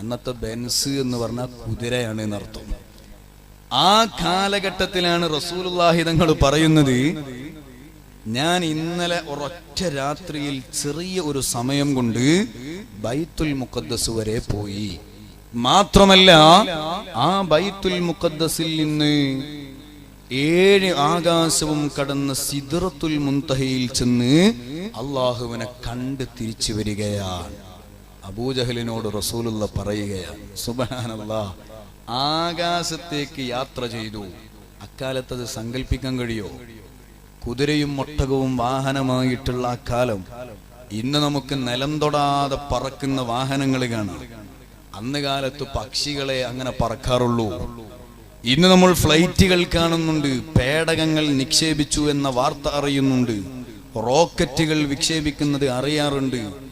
അന്നത്തെ ബെൻസ് എന്ന് പറഞ്ഞാൽ കുതിരയാണ് എന്നർത്ഥം. ആ കാലഘട്ടത്തിലാണ് റസൂലുള്ളാഹി തങ്ങൾ പറയുന്നത് ഞാൻ ഇന്നലെ ഒരൊറ്റ രാത്രിയിൽ ചെറിയ ഒരു സമയം കൊണ്ട് ബൈത്തുൽ മുഖദ്ദസ് വരെ പോയി. മാത്രമല്ല ആ ബൈത്തുൽ മുഖദ്ദസിൽ നിന്ന് ഏഴ് ആകാശവും കടന്ന് സിദ്റത്തുൽ മുന്തഹയിൽ ചെന്ന് അള്ളാഹുവിനെ കണ്ട് തിരിച്ചു വരികയാണ്. അബൂജഹലിനോട് റസൂലുള്ള പറയുകയാണ് സുബാനല്ല ആകാശത്തേക്ക് യാത്ര ചെയ്തു. അക്കാലത്ത് അത് സങ്കല്പിക്കാൻ കഴിയോ? കുതിരയും ഒട്ടകവും വാഹനമായിട്ടുള്ള അക്കാലം കാലം ഇന്ന് നമുക്ക് നിലം തൊടാതെ പറക്കുന്ന വാഹനങ്ങൾ കാണാം. അന്ന് കാലത്ത് പക്ഷികളെ അങ്ങനെ പറക്കാറുള്ളൂ. ഇന്ന് നമ്മൾ ഫ്ലൈറ്റുകൾ കാണുന്നുണ്ട് പേടകങ്ങൾ നിക്ഷേപിച്ചു എന്ന വാർത്ത അറിയുന്നുണ്ട് റോക്കറ്റുകൾ വിക്ഷേപിക്കുന്നത് അറിയാറുണ്ട്.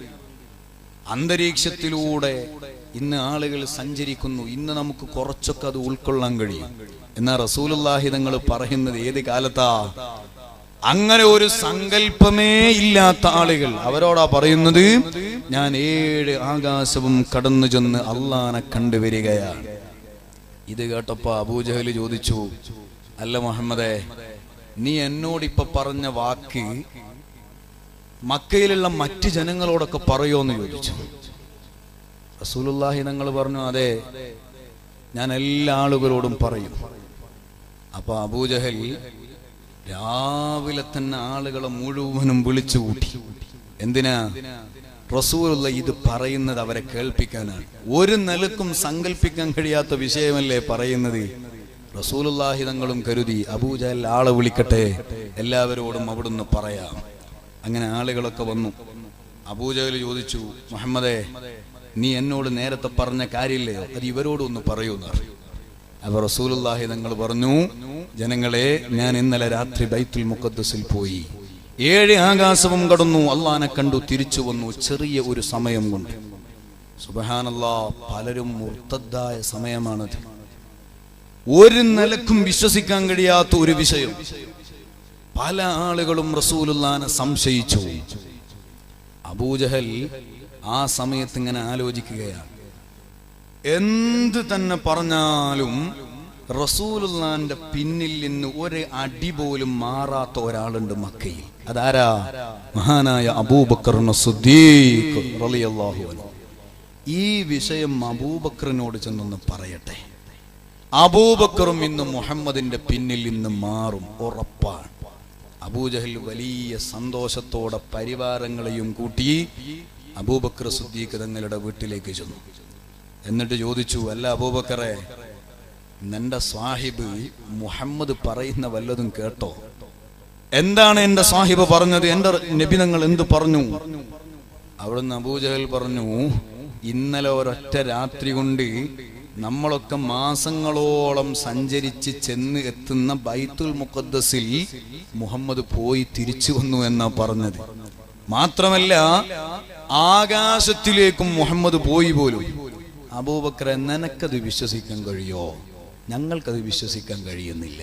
അന്തരീക്ഷത്തിലൂടെ ഇന്ന് ആളുകൾ സഞ്ചരിക്കുന്നു. ഇന്ന് നമുക്ക് കുറച്ചൊക്കെ അത് ഉൾക്കൊള്ളാൻ കഴിയും. എന്നാൽ റസൂലുള്ളാഹി തങ്ങൾ പറയുന്നത് ഏത് കാലത്താ? അങ്ങനെ ഒരു സങ്കല്പമേ ഇല്ലാത്ത ആളുകൾ. അവരോടാ പറയുന്നത്? ഞാൻ ഏഴ് ആകാശവും കടന്നു ചെന്ന് അള്ളാനെ കണ്ടുവരികയാണ് ഇത് കേട്ടപ്പോ അബൂജഹൽ ചോദിച്ചു അല്ല മുഹമ്മദേ നീ എന്നോടിപ്പ പറഞ്ഞ വാക്ക് മക്കയിലുള്ള മറ്റ് ജനങ്ങളോടൊക്കെ പറയുമോന്ന് ചോദിച്ചു. റസൂലുള്ളാഹി തങ്ങൾ പറഞ്ഞു അതെ ഞാൻ എല്ലാ ആളുകളോടും പറയും. അപ്പൊ അബൂജഹൽ രാവിലെ തന്നെ ആളുകളെ മുഴുവനും വിളിച്ചു കൂട്ടി. എന്തിനാ? റസൂലുള്ള ഇത് പറയുന്നത് അവരെ കേൾപ്പിക്കാനാണ്. ഒരു നിലക്കും സങ്കല്പിക്കാൻ കഴിയാത്ത വിഷയമല്ലേ പറയുന്നത്? റസൂലുള്ളാഹി തങ്ങളും കരുതി അബൂജഹൽ ആളെ വിളിക്കട്ടെ എല്ലാവരോടും അവിടുന്ന് പറയാം. അങ്ങനെ ആളുകളൊക്കെ വന്നു. അബൂജഹൽ ചോദിച്ചു മുഹമ്മദേ നീ എന്നോട് നേരത്തെ പറഞ്ഞ കാര്യമില്ലയോ? അത് ഇവരോട് ഒന്ന് പറയൂന്ന് അപ്പൊ റസൂലുള്ളാഹി തങ്ങൾ പറഞ്ഞു ജനങ്ങളെ ഞാൻ ഇന്നലെ രാത്രി ബൈത്തുൽ മുഖദ്ദസിൽ പോയി. ഏഴ് ആകാശവും കടന്നു. അള്ളാനെ കണ്ടു തിരിച്ചു വന്നു. ചെറിയ ഒരു സമയം കൊണ്ട്. സുബഹാനല്ലാ പലരും മുർത്തദ്ദായ സമയമാണത്. ഒരു നിലക്കും വിശ്വസിക്കാൻ കഴിയാത്ത ഒരു വിഷയം. പല ആളുകളും റസൂലുള്ളാനെ സംശയിച്ചു. അബൂജഹൽ ആ സമയത്ത് ഇങ്ങനെ ആലോചിക്കുകയാണ്. എന്ത് തന്നെ പറഞ്ഞാലും റസൂലുല്ലാന്റെ പിന്നിൽ നിന്ന് ഒരു അടി പോലും മാറാത്ത ഒരാളുണ്ട് മക്കയിൽ. അതാരാ? മഹാനായ അബൂബക്കർ ഈ വിഷയം അബൂബക്കറിനോട് ചെന്നൊന്ന് പറയട്ടെ. അബൂബക്കറും ഇന്ന് മുഹമ്മദിന്റെ പിന്നിൽ നിന്ന് മാറും ഉറപ്പാണ്. അബൂജഹൽ വലിയ സന്തോഷത്തോടെ പരിവാരങ്ങളെയും കൂട്ടി അബൂബക്കർ സുദ്ദീഖ് തങ്ങളുടെ വീട്ടിലേക്ക് ചെന്നു. എന്നിട്ട് ചോദിച്ചു അല്ല അബൂബക്കറെ നിന്റെ സാഹിബ് മുഹമ്മദ് പറയുന്ന വല്ലതും കേട്ടോ? എന്താണ് എന്റെ സാഹിബ് പറഞ്ഞത്? എന്റെ നബി നിങ്ങൾ എന്ത് പറഞ്ഞു? അവിടുന്ന് അബൂജഹൽ പറഞ്ഞു ഇന്നലെ ഒരൊറ്റ രാത്രി കൊണ്ട് നമ്മളൊക്കെ മാസങ്ങളോളം സഞ്ചരിച്ച് ചെന്ന് എത്തുന്ന ബൈത്തുൽ മുഖദ്ദസിൽ മുഹമ്മദ് പോയി തിരിച്ചു വന്നു എന്നാ പറഞ്ഞത്. മാത്രമല്ല ആകാശത്തിലേക്കും മുഹമ്മദ് പോയി പോലും. അബൂബക്കറെ നിനക്കത് വിശ്വസിക്കാൻ കഴിയോ? ഞങ്ങൾക്കത് വിശ്വസിക്കാൻ കഴിയുന്നില്ല.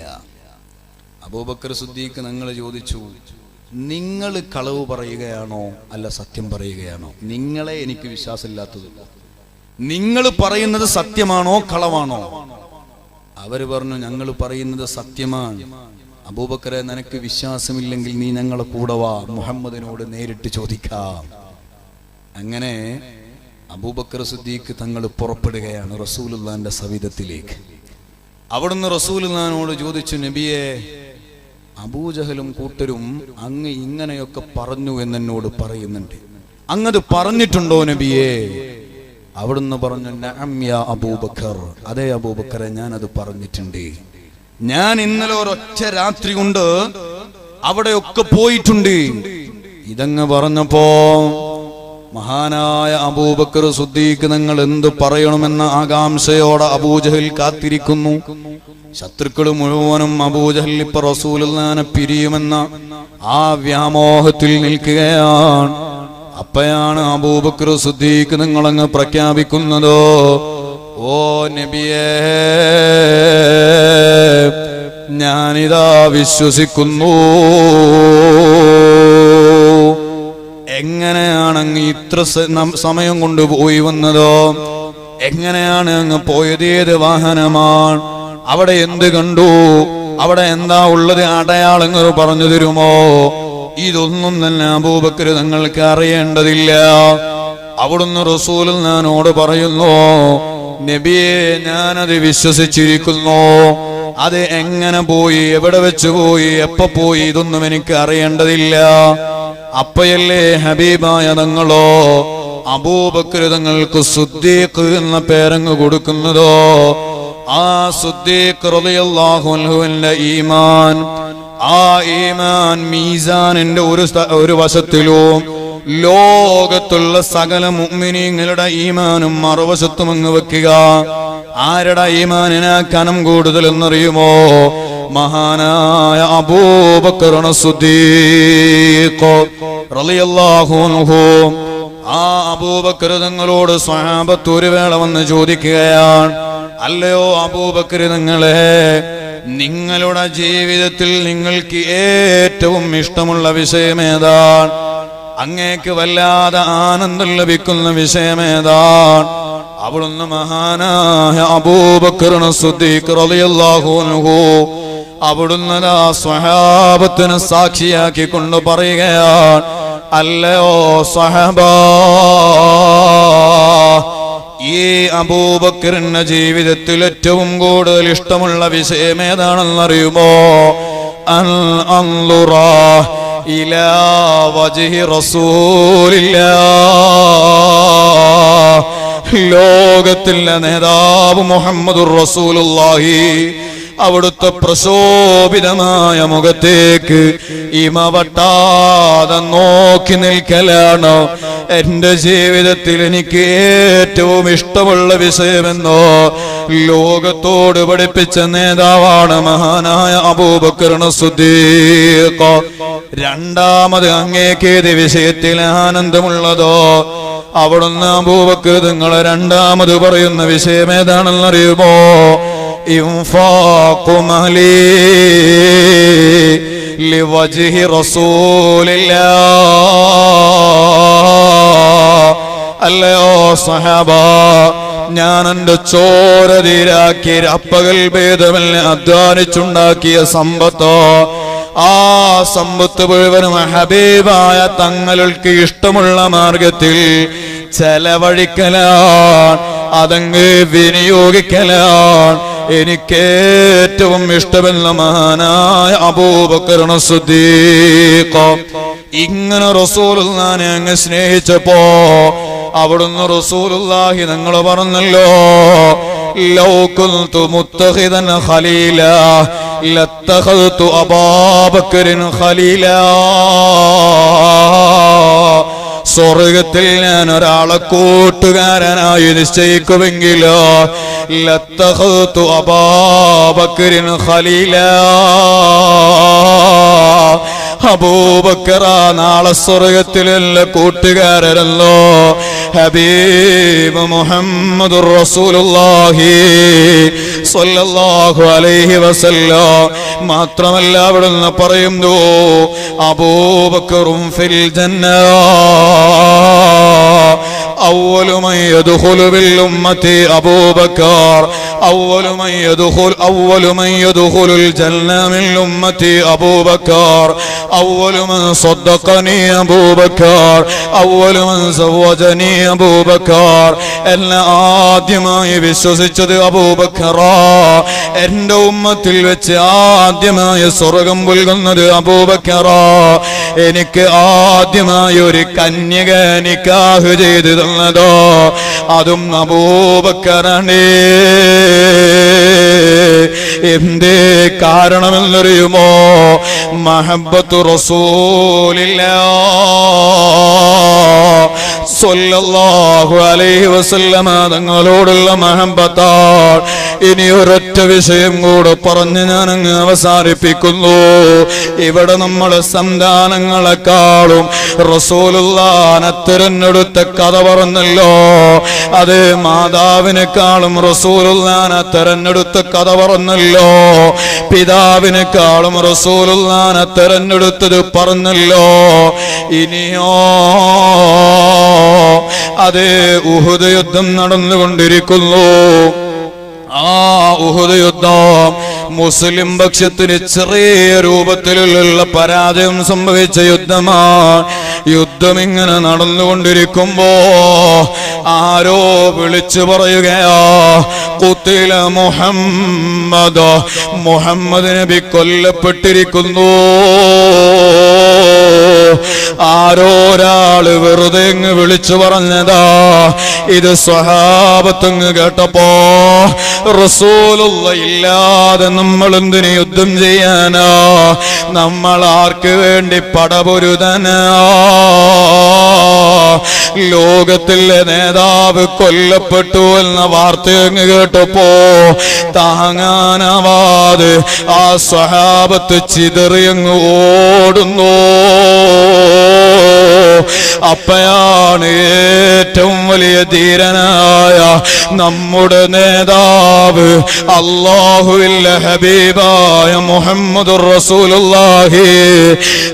അബൂബക്കർ സുദ്ദീഖ് നിങ്ങൾ ചോദിച്ചു നിങ്ങൾ കളവ് പറയുകയാണോ? അല്ല സത്യം പറയുകയാണോ? നിങ്ങളെ എനിക്ക് വിശ്വാസമില്ലാത്തതുള്ളൂ നിങ്ങൾ പറയുന്നത് സത്യമാണോ കളവാണോ? അവർ പറഞ്ഞു ഞങ്ങൾ പറയുന്നത് സത്യമാണ്. അബൂബക്കറെ നിനക്ക് വിശ്വാസമില്ലെങ്കിൽ നീ ഞങ്ങളെ കൂടെ വാ. മുഹമ്മദിനോട് നേരിട്ട് ചോദിക്കാം. അങ്ങനെ അബൂബക്കർ സുദ്ദീഖ് തങ്ങൾ പുറപ്പെടുകയാണ് റസൂലുല്ലാന്റെ സവിധത്തിലേക്ക്. അവിടുന്ന് റസൂലുല്ലാനോട് ചോദിച്ചു നബിയെ അബൂജഹലും കൂട്ടരും അങ്ങ് ഇങ്ങനെയൊക്കെ പറഞ്ഞു എന്നെന്നോട് പറയുന്നുണ്ട്. അങ്ങത് പറഞ്ഞിട്ടുണ്ടോ നബിയേ? അവിടുന്ന് പറഞ്ഞു "നഅം യാ അബൂബക്കർ. അതേ അബൂബക്കറെ ഞാൻ അത് പറഞ്ഞിട്ടുണ്ട്. ഞാൻ ഇന്നലെ ഒരൊറ്റ രാത്രി കൊണ്ട് അവിടെയൊക്കെ പോയിട്ടുണ്ട്. ഇതങ്ങ് പറഞ്ഞപ്പോ മഹാനായ അബൂബക്കർ സുദ്ദീഖ് നിങ്ങൾ എന്ത് പറയണമെന്ന ആകാംക്ഷയോടെ അബൂജഹൽ കാത്തിരിക്കുന്നു. ശത്രുക്കൾ മുഴുവനും അബൂജഹൽ ഇപ്പൊ റസൂലുള്ളാനെ പിരിയുമെന്ന ആ വ്യാമോഹത്തിൽ നിൽക്കുകയാണ്. അപ്പയാണ് അബൂബക്കർ സുദ്ദീഖ് നിങ്ങളങ്ങ് പ്രഖ്യാപിക്കുന്നതോ? ഓ നബിയേ ഞാനിതാ വിശ്വസിക്കുന്നു. എങ്ങനെയാണ് അങ്ങ് ഇത്ര സമയം കൊണ്ട് പോയി വന്നതോ? എങ്ങനെയാണ് അങ്ങ് പോയത്? ഏത് വാഹനമാണ്? അവിടെ എന്ത് കണ്ടു? അവിടെ എന്താ ഉള്ളത്? അടയാളങ്ങൾ പറഞ്ഞു തരുമോ? ഇതൊന്നും തന്നെ അബൂബക്കർ തങ്ങൾക്ക് അറിയേണ്ടതില്ല അവിടുന്ന് റസൂൽ ഞാനോട് പറയുന്നു നബിയെ ഞാനത് വിശ്വസിച്ചിരിക്കുന്നു അത് എങ്ങനെ പോയി എവിടെ വെച്ച് പോയി എപ്പോ പോയി ഇതൊന്നും എനിക്ക് അറിയേണ്ടതില്ല അപ്പയല്ലേ ഹബീബായ തങ്ങളോ അബൂബക്കർ തങ്ങൾക്ക് സുദ്ദീഖ് എന്ന പേരങ്ങ് കൊടുക്കുന്നതോ ആ സുദ്ദീഖ് റളിയല്ലാഹു അൻഹുവിന്റെ ഈമാൻ ആ ഈമാൻ മീസാനിന്റെ ഒരു ഒരു വശത്തിലും ലോകത്തുള്ള സകല മുഅ്മിനീങ്ങളുടെ ഈമാനും മറുവശത്തും അങ്ങ് വെക്കുക. ആരുടെ ഈമാനിന് കനം കൂടുതൽ എന്നറിയുമോ? മഹാനായ അബൂബക്കർ സുദ്ദീഖോ ആ അബൂബക്കർ തങ്ങളോട് സ്വഹാബത്ത് ഒരു വേള വന്ന് ചോദിക്കുകയാണ് അല്ലയോ അബൂബക്കര് നിങ്ങളെ നിങ്ങളുടെ ജീവിതത്തിൽ നിങ്ങൾക്ക് ഏറ്റവും ഇഷ്ടമുള്ള വിഷയം ഏതാണ് അങ്ങേക്ക് വല്ലാതെ ആനന്ദം ലഭിക്കുന്ന വിഷയം ഏതാണ് അവളൊന്ന് മഹാനായ അബൂബക്കറിന് സുദ്ദീഖ് റളിയല്ലാഹു അൻഹു അവിടുന്ന് ആ സ്വഹാബത്തിന് സാക്ഷിയാക്കി കൊണ്ട് പറയുകയാണ് അല്ലയോ സഹബാ ഈ അബൂബക്കറിന്റെ ജീവിതത്തിൽ ഏറ്റവും കൂടുതൽ ഇഷ്ടമുള്ള വിഷയം ഏതാണെന്നറിയുമോ? അൽ ഇലാ ലോകത്തിലെ നേതാവ് മുഹമ്മദുർ റസൂലുള്ളാഹി. അവിടുത്തെ പ്രശോഭിതമായ മുഖത്തേക്ക് ഇമവട്ടാതെ നോക്കി നിൽക്കലാണ്. എന്റെ ജീവിതത്തിൽ എനിക്ക് ഏറ്റവും ഇഷ്ടമുള്ള വിഷയമെന്നോ ലോകത്തോട് പഠിപ്പിച്ച നേതാവാണ് മഹാനായ അബൂബക്കറിന് സുദ്ദീഖ്. രണ്ടാമത് അങ്ങേക്കേത് വിഷയത്തിൽ ആനന്ദമുള്ളതോ അവിടുന്ന് അബൂബക്കർ നിങ്ങളെ രണ്ടാമത് പറയുന്ന വിഷയം ഏതാണെന്നറിയുമോ? ഇൻഫാഖു لوجه رسول الله. അല്ലയോ സഹബ? ഞാൻ എന്റെ ചോര തീരാക്കി അപ്പകൽ ഭേദമല്ല അധ്വാനിച്ചുണ്ടാക്കിയ സമ്പത്തോ ആ സമ്പത്ത് മുഴുവനും ഹബീബായ തങ്ങൾക്ക് ഇഷ്ടമുള്ള മാർഗത്തിൽ ചെലവഴിക്കലാണ് അതങ്ങ് വിനിയോഗിക്കലാണ്. എനിക്ക് ഏറ്റവും ഇഷ്ടമെന്ന മഹാനായ അബൂബക്കരണ ഇങ്ങനെ റസൂലുല്ലാനെ അങ്ങ് സ്നേഹിച്ചപ്പോ അവിടുന്ന് റസൂലുല്ലാഹി നിങ്ങൾ പറഞ്ഞല്ലോ ലൗകുൽതു മുത്തഹിദൻ ഖലീല ഖലീല. സ്വർഗത്തിൽ ഞാൻ ഒരാളെ കൂട്ടുകാരനായി നിശ്ചയിക്കുമെങ്കിലോ? ലത്തഖത്തു അബാബക്കരിൻ ഖലീല. അബൂബക്കറ നാളെ സ്വർഗത്തിലല്ല കൂട്ടുകാരനല്ലോ. ഹബീബ് മുഹമ്മദ് റസൂലുള്ളാഹി. അലൈഹി വസല്ലം. മാത്രമല്ല അവിടുന്ന് പറയുന്നു അബൂബക്കറും ഫിൽ ജന്ന أول من يدخل بالأمة أبو بكر أول من يدخل أول من يدخل الجنة من أمة أبو بكر أول من صدقني أبو بكر أول من زوجني أبو بكر എന്നെ ആദ്യമായി വിശ്വസിച്ചത് അബൂബക്കറ എന്റെ ഉമ്മത്തിൽ വെച്ച് ആദ്യമായി സ്വർഗം പുൽകുന്നത് അബൂബക്കറ എനിക്ക് ആദ്യമായി ഒരു കന്യക നിക്കാഹ് ചെയ്തു തന്നതോ അതും അബൂബക്കറാണ്. എന്തേ കാരണമെന്നറിയുമോ? മഹബത്തു റസൂലില്ല സല്ലല്ലാഹു അലൈഹി വസല്ലമ തങ്ങളോടുള്ള മഹബത്താൽ ഇനി ഒരൊറ്റ വിഷയം കൂടെ പറഞ്ഞ് ഞാൻ അങ്ങ് അവസാനിപ്പിക്കുന്നു. ഇവിടെ നമ്മളെ സന്താനങ്ങളെക്കാളും റസൂലുള്ളാനെ തിരഞ്ഞെടുത്ത കഥ പറഞ്ഞല്ലോ. അത് മാതാവിനേക്കാളും റസൂലുള്ളാനെ തിരഞ്ഞെടുത്ത കഥ പറഞ്ഞല്ലോ. പിതാവിനേക്കാളും റസൂലുള്ളാനെ തിരഞ്ഞെടുത്തത് പറഞ്ഞല്ലോ. ഇനിയോ അതേ ഉഹുദ് യുദ്ധം നടന്നുകൊണ്ടിരിക്കുന്നു. ആ ഉഹുദ് യുദ്ധം. മുസ്ലിം പക്ഷത്തിന് ചെറിയ രൂപത്തിലുള്ള പരാജയം സംഭവിച്ച യുദ്ധമാണ് യുദ്ധം ഇങ്ങനെ നടന്നുകൊണ്ടിരിക്കുമ്പോ ആരോ വിളിച്ചു പറയുകയാ കുത്തില മുഹമ്മദ് മുഹമ്മദ് നബി കൊല്ലപ്പെട്ടിരിക്കുന്നു. ആരോരാൾ വെറുതെ വിളിച്ചു പറഞ്ഞതാ ഇത് സ്വഹാപത്തങ്ങ് കേട്ടപ്പോ റസൂലുള്ള ഇല്ലാതെ നമ്മൾ എന്തിനു യുദ്ധം ചെയ്യാനോ? നമ്മൾ ആർക്ക് വേണ്ടി പടപൊരുതനോ? ലോകത്തിലെ നേതാവ് കൊല്ലപ്പെട്ടു എന്ന വാർത്ത അങ്ങ് കേട്ടപ്പോ താങ്ങാനാവാതെ ആ സ്വഹാബത്ത് ചിതറിയങ്ങ് ഓടുന്നു. അപ്പയാണ് ഏറ്റവും വലിയ ധീരനായ നമ്മുടെ നേതാവ്. അള്ളാഹുവില്ല ഹബീബായ മുഹമ്മദ് റസൂലുള്ളാഹി.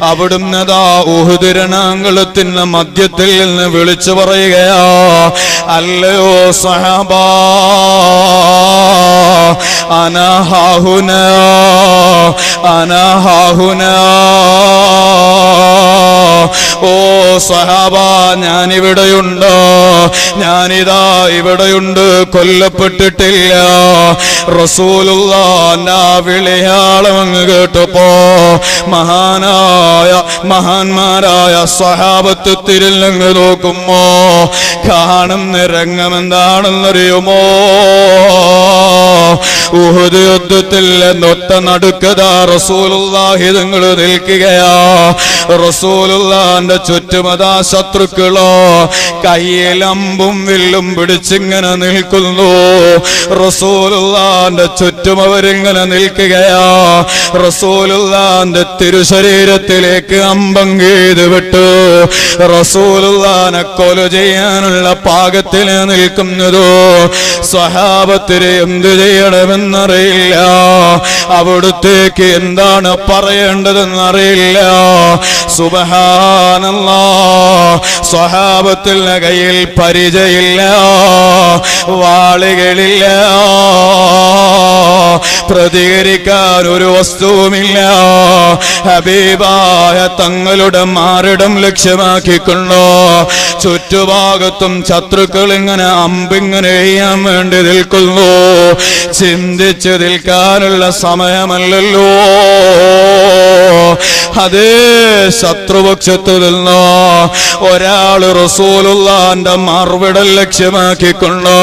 അവിടുന്ന് ദാ ഉഹുദിരണാങ്കളത്തിന്റെ മധ്യത്തിൽ നിന്ന് വിളിച്ചു പറയുകയാ അല്ലയോ സഹബാ അനഹാഹുന അനഹാഹുന ഓ സഹാബ ഞാനിവിടെയുണ്ട് ഞാനിതാ ഇവിടെയുണ്ട് കൊല്ലപ്പെട്ടിട്ടില്ല. റസൂലുള്ള വിളിയാളം അങ്ങ് കേട്ടപ്പോ. മഹാനായ മഹാന്മാരായ സഹാബത്ത് തിരിഞ്ഞങ്ങ് നോക്കുമ്പോ കാണുന്ന രംഗം ഉഹുദ് യുദ്ധത്തിൽ നൊത്ത നടുക്കതാ റസൂലുള്ളാഹി നിങ്ങൾ നിൽക്കുകയാ. റസൂലുള്ളാന്റെ ചുറ്റുമതാ ശത്രുക്കളോ കയ്യിലമ്പും വില്ലും പിടിച്ചിങ്ങനെ നിൽക്കുന്നു. റസൂലുള്ളാന്റെ ചുറ്റും അവരിങ്ങനെ നിൽക്കുകയാ. റസൂലുള്ളാന്റെ തിരുശരീരത്തിലേക്ക് അമ്പം ചെയ്ത് വിട്ടു. റസൂലുള്ളാനെ കൊല ചെയ്യാനുള്ള പാകത്തിൽ നിൽക്കുന്നതോ സ്വഹാബത്തിന് എന്ത് ചെയ്യണമെന്നറിയില്ല അവിടുത്തേക്ക് എന്താണ് പറയേണ്ടതെന്നറിയില്ല. സുബഹാനല്ല. സ്വഹാബത്തിന്റെ കയ്യിൽ പരിചയില്ല വാളികളില്ല. പ്രതികരിക്കാൻ ഒരു വസ്തുവുമില്ല. ഹബീബായ തങ്ങളുടെ മാറിടം ലക്ഷ്യമാക്കിക്കൊണ്ടോ? ചുറ്റുഭാഗത്തും ശത്രുക്കൾ ഇങ്ങനെ അമ്പിങ്ങനെ ചെയ്യാൻ വേണ്ടി നിൽക്കുന്നു. ചിന്തിച്ചു നിൽക്കാനുള്ള സമയമല്ലല്ലോ. അതേ ശത്രുപക്ഷത്ത് നിന്നോ ഒരാൾ റസൂലുള്ളാന്റെ മറുവിടൽ ലക്ഷ്യമാക്കിക്കൊണ്ടോ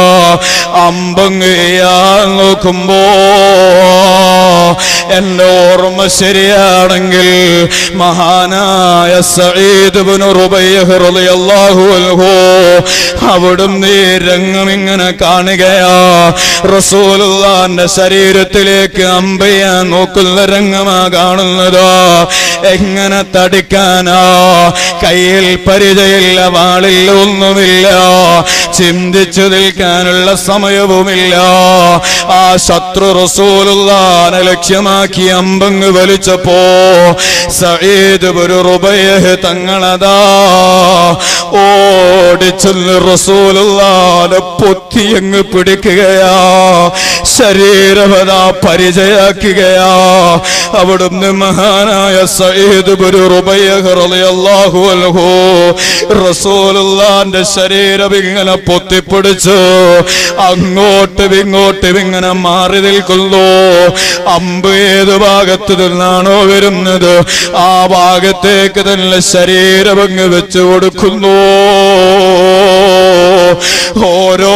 അമ്പങ്ങയാ ചെയ്യാൻ നോക്കുമ്പോ എന്റെ ഓർമ്മ ശരിയാണെങ്കിൽ മഹാനായ അൻഹു അവിടുന്ന് ഈ രംഗം ഇങ്ങനെ കാണുകയാ. റസൂലുള്ളാന്റെ ശരീരത്തിലേക്ക് അമ്പയ്യാൻ നോക്കുന്ന രംഗമാ കാണുന്നത്. എങ്ങനെ തടിക്കാനാ? കയ്യിൽ പരിചയമില്ല വാളിൽ ഒന്നുമില്ല. ചിന്തിച്ചു നിൽക്കാനുള്ള സമയവുമില്ല. ആ ശത്രു ലക്ഷ്യമാക്കി അമ്പങ്ങ് വലിച്ചപ്പോ സയ്യിദ് ഒരു റുബയ്യഹ് തങ്ങളതാ ഓടിച്ചെന്ന് റസൂലുള്ളാനെ പൊത്തിയങ്ങ് പിടിക്കുകയാ ശരീരവതാ പരിചയാക്കുകയാ. അവിടുന്ന് മഹാനായ സയ്യിദ് ഒരു റളിയല്ലാഹു അൻഹു റസൂലുള്ളാന്റെ ശരീരം ഇങ്ങനെ പൊത്തിപ്പിടിച്ചു അങ്ങോട്ടും ഇങ്ങോട്ടും ഇങ്ങനെ മാറി നിൽക്കുന്നു. അമ്പ് ഏത് ഭാഗത്ത് നിന്നാണോ വരുന്നത്? ആ ഭാഗത്തേക്ക് തന്നെ ശരീരം വെച്ചു കൊടുക്കുന്നു. ഓരോ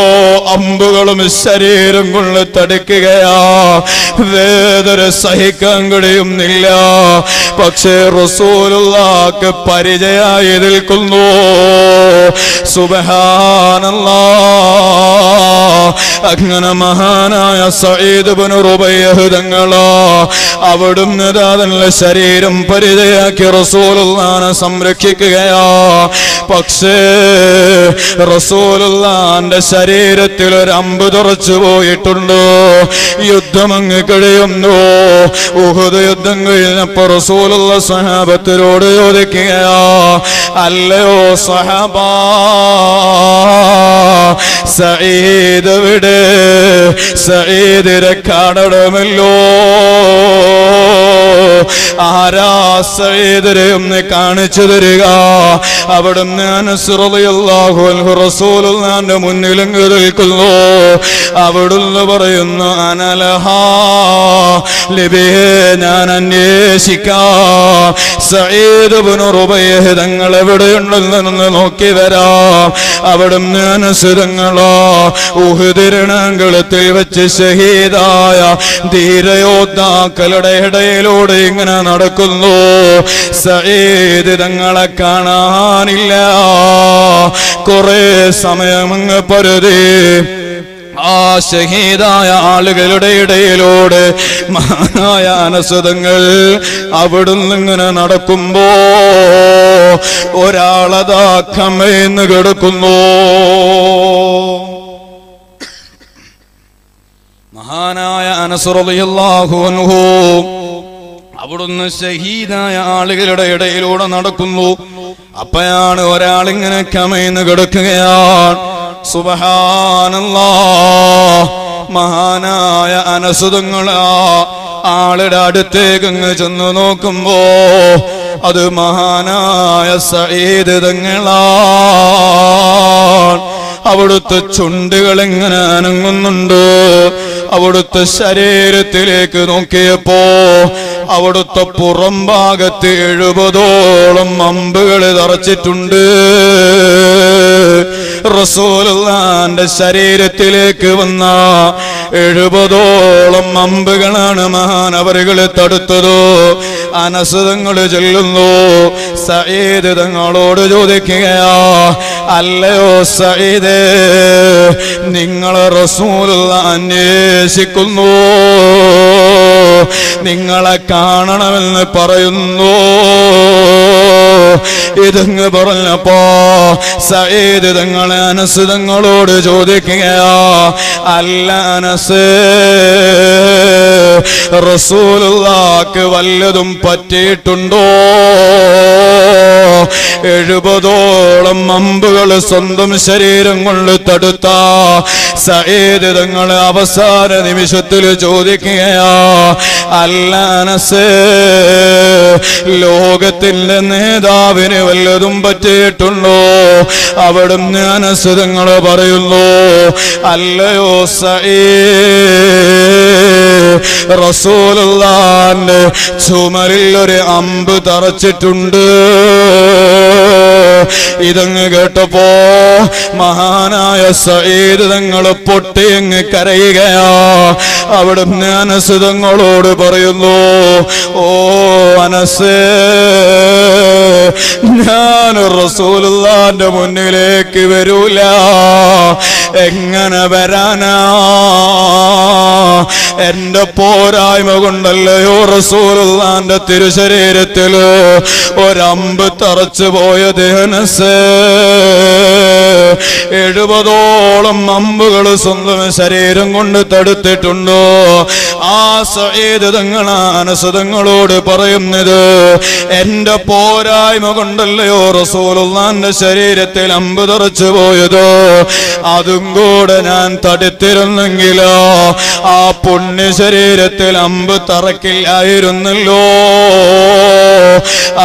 അമ്പുകളും ശരീരം കൊണ്ട് തടിക്കുകയാ. വേദന സഹിക്കാൻ കഴിയുന്നില്ല. പക്ഷേ റസൂലുള്ളാക്ക് പരിചയായി നിൽക്കുന്നു. സുബഹാനല്ല. അങ്ങനെ മഹാനായ സയ്യിദ് ബിൻ റുബയ്യഹ് തങ്ങളോ അവിടുന്ന് തന്നെ ശരീരം പരിചയാക്കി റസൂലുള്ളാനെ സംരക്ഷിക്കുകയാ. പക്ഷേ റസൂലുള്ളാന്റെ ശരീരത്തിൽ ഒരു അമ്പ് തുറച്ചു പോയിട്ടുണ്ട്? യുദ്ധം അങ്ങ് കഴിയുന്നു. ഉഹുദ് യുദ്ധം കഴിഞ്ഞപ്പോ റസൂലുള്ള സഹാബത്തിനോട് ചോദിക്കുകയാ അല്ലയോ സഹാബാ സയ്യിദ് വിട് സയ്യിദിനെ കാണണമല്ലോ. ആരാ സയ്യിദിനെ ഒന്ന് കാണിച്ചു തരിക? അവിടുന്ന് അനസുറിയല്ലാഹു അൻഹു മുന്നിലും നിൽക്കുന്നു അവിടുന്ന് പറയുന്നു അനലഹാ ഞാൻ അന്വേഷിക്കാം. സയ്യിദ് ഇബ്നു റുബയ്യഹ് തങ്ങൾ എവിടെയുണ്ടെന്ന് നോക്കി വരാം. അവിടുന്ന് അനുസരങ്ങളോ ഉഹുതിരണാങ്കളത്തിൽ വെച്ച് ഷഹീദായ ധീരയോദ്ധാക്കളുടെ ഇടയിലൂടെ ഇങ്ങനെ നടക്കുന്നു. സയ്യിദ് തങ്ങളെ കാണാനില്ല. കുറെ സമയം അങ്ങ് പരുതി. ആ ഷഹീദായ ആളുകളുടെ ഇടയിലൂടെ മഹാനായ അനസുതങ്ങൾ അവിടുന്ന് ഇങ്ങനെ നടക്കുമ്പോ ഒരാളതാ കമ്മയെന്ന് കിടക്കുന്നു. മഹാനായ അനസുറിയല്ലാഹു അൻഹു അവിടുന്ന് ഷഹീദായ ആളുകളുടെ ഇടയിലൂടെ നടക്കുന്നു. അപ്പയാണ് ഒരാളിങ്ങനെ കമയുന്ന് കിടക്കുകയാണ്. സുബഹാനല്ലാ മഹാനായ അനസുതങ്ങളാ ആളുടെ അടുത്തേക്ക് ചെന്ന് നോക്കുമ്പോ അത് മഹാനായ സയ്യിദ് തങ്ങളാണ് അവിടുത്തെ ചുണ്ടുകൾ എങ്ങനെ അനങ്ങുന്നുണ്ട്. അവിടുത്തെ ശരീരത്തിലേക്ക് നോക്കിയപ്പോ അവിടുത്തെ പുറം ഭാഗത്ത് എഴുപതോളം അമ്പുകൾ തറച്ചിട്ടുണ്ട് റസൂലുള്ളാന്റെ ശരീരത്തിലേക്ക് വന്ന എഴുപതോളം അമ്പുകളാണ് മഹാനവറുകൾ തടുത്തത്. അനസുതങ്ങൾ ചെല്ലുന്നു. സയ്യിദ് തങ്ങളോട് ചോദിക്കുകയാ അല്ലയോ സയ്യിദേ നിങ്ങൾ റസൂലുള്ള അന്വേഷിക്കുന്നു. നിങ്ങളെ കാണണമെന്ന് പറയുന്നു. ഇതങ്ങ് പറഞ്ഞപ്പോ സയ്യിദ് തങ്ങളെ അനസ് തങ്ങളോട് ചോദിക്കുകയാ അല്ല അനസ് റസൂലുള്ളാക്ക് വല്ലതും പറ്റിയിട്ടുണ്ടോ? എഴുപതോളം അമ്പുകൾ സ്വന്തം ശരീരം കൊണ്ട് തടുത്ത. സയ്യിദ് തങ്ങളെ അവസാന നിമിഷത്തിൽ ചോദിക്കുകയാ അല്ല ലോകത്തിന്റെ നേതാവിന് വല്ലതും പറ്റിയിട്ടുണ്ടോ? അവിടുന്ന് അനസ് നിങ്ങൾ പറയുന്നു അല്ലയോ സൈ റസൂലുള്ളാന്റെ ചുമരിൽ ഒരു അമ്പ് തറച്ചിട്ടുണ്ട്. ഇതങ്ങ് കേട്ടപ്പോ മഹാനായ സയ്യിദ് തങ്ങൾ പൊട്ടി അങ്ങ് കരയുകയാ. അവിടുന്ന് അനസ് തങ്ങളോട് പറയുന്നു ഓ അനസ് ഞാൻ റസൂലുള്ളാന്റെ മുന്നിലേക്ക് വരൂല. എങ്ങനെ വരാനാ? എന്റെ പോരായ്മ കൊണ്ടല്ലയോ റസൂലുള്ളാന്റെ തിരുശരീരത്തിൽ? ഒരമ്പ് തറച്ചു പോയ ദേഹനസ് എഴുപതോളം അമ്പുകൾ സ്വന്തം ശരീരം കൊണ്ട് തടുത്തിട്ടുണ്ടോ? ആ സയേത് പറയുന്നത്. എന്റെ പോരായ്മ കൊണ്ടല്ലയോ റസൂലുള്ളാന്റെ ശരീരത്തിൽ അമ്പ് തറച്ചു പോയത്? അതും കൂടെ ഞാൻ തടുത്തിരുന്നെങ്കിലോ? ആ പുണ്യ ശരീരത്തിൽ അമ്പ് തറക്കില്ലായിരുന്നല്ലോ.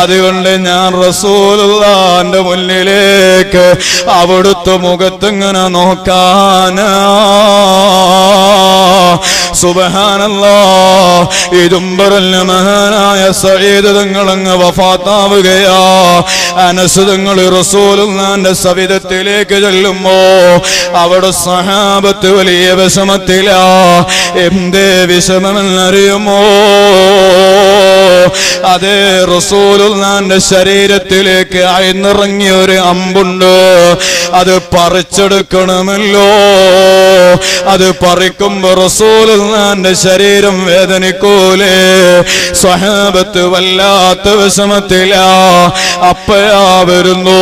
അതുകൊണ്ട് ഞാൻ റസൂലുള്ളാന്റെ മുന്നിലേക്ക് അവിടുത്തെ മുഖത്തിങ്ങനെ നോക്കാൻ സുബഹാനല്ലോ ഇതും പറഞ്ഞ മഹാനായ സയ്യിദ് തങ്ങളങ്ങ് വഫാത്താവുകയാ. അനസ് തങ്ങൾ റസൂലുള്ളാന്റെ സവിധത്തിലേക്ക് ചെല്ലുമ്പോ അവിടെ സഹാബത്ത് വലിയ വിഷമത്തിലാ. എന്തേ വിഷമമെന്നറിയുമോ? അതേ റസൂലുള്ളാന്റെ ശരീരത്തിലേക്ക് അയന്നിറങ്ങിയ ഒരു അമ്പുണ്ട്. അത് പറിച്ചെടുക്കണമല്ലോ. അത് പറിക്കുമ്പോ റസൂലുള്ളാന്റെ ശരീരം വേദനിക്കൂലേ. സ്വഹാബത്ത് വല്ലാത്ത വിഷമത്തില. അപ്പയാ വരുന്നു.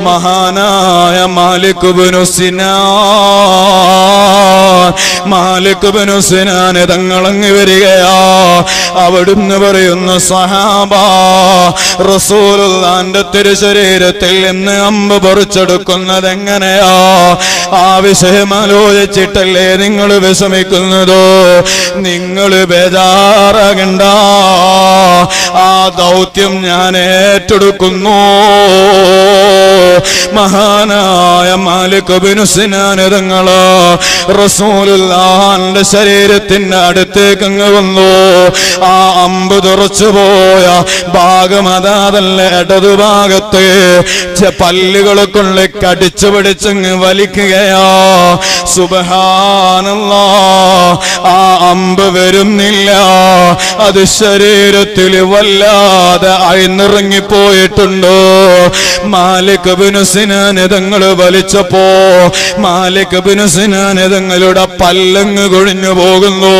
മഹാനായ മാലിക് ബിനു സിനാൻ മാലിക് ബിനു തങ്ങളങ്ങ് വരികയാ. അവിടുന്ന് പറയുന്ന സഹാബ റസൂലുള്ളാന്റെ തിരുശരീരത്തിൽ നിന്ന് അമ്പ് പൊറിച്ചെടുക്കുന്നത് എങ്ങനെയാ? ആ വിഷയം ആലോചിച്ചിട്ടല്ലേ നിങ്ങൾ വിഷമിക്കുന്നതോ? നിങ്ങൾ ബേജാറകണ്ട. ആ ദൗത്യം ഞാൻ ഏറ്റെടുക്കുന്നു. മഹാനായ മാലിക് ബിനുസിനാനിതങ്ങൾ റസൂലുള്ളാന്റെ ശരീരത്തിന്റെ അടുത്തേക്ക് അങ്ങ് വന്നു. ആ അമ്പ് തുറച്ചു പോയ ഭാഗം അതാതല്ല ഇടതു ഭാഗത്ത്. പല്ലുകൾ കൊണ്ട് കടിച്ചു പിടിച്ചങ്ങ് വലിക്കുകയാ. സുബഹാനല്ലാ ആ അമ്പ് വരുന്നില്ല. അത് ശരീരത്തിൽ വല്ലാതെ അഴിന്നിറങ്ങിപ്പോയിട്ടുണ്ട് മാലിക് ബിനുസിനാനിതങ്ങൾ വലിച്ചപ്പോ മാലിക് ബിനുസിനാനിതങ്ങളുടെ പല്ലങ്ങ് കൊഴിഞ്ഞു പോകുന്നു.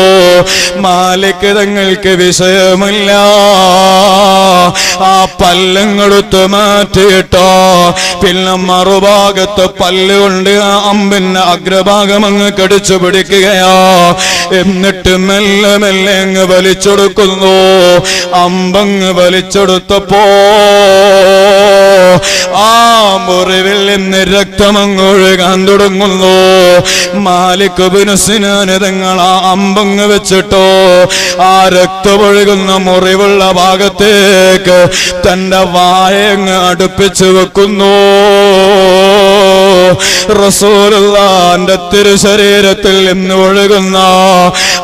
മാലിക് തങ്ങൾക്ക് വിഷയമില്ല. ആ പല്ലങ്ങളൊത്ത് മാറ്റിയിട്ടോ. പിന്നെ മറുഭാഗത്ത് പല്ലുകൊണ്ട് ആ അമ്പിന്റെ അഗ്രഭാഗം അങ്ങ് കടിച്ചു പിടിക്കുകയാ. എന്നിട്ട് മെല്ലെ മെല്ലെ അങ്ങ് വലിച്ചെടുക്കുന്നു. അമ്പങ്ങ് വലിച്ചെടുത്തപ്പോ ആ മുറിവിൽ നിന്ന് രക്തമങ്ങ് ഒഴുകാൻ തുടങ്ങുന്നു. മാലിക് ബിനുസിനാന് തങ്ങൾ ആ വെച്ചിട്ടോ. ആ രക്തമൊഴുകുന്ന മുറിവുള്ള ഭാഗത്തേക്ക് തന്റെ വായങ്ങ് അടുപ്പിച്ച് വെക്കുന്നു. റസൂലുള്ളാന്റെ തിരുശരീരത്തിൽ നിന്ന് ഒഴുകുന്ന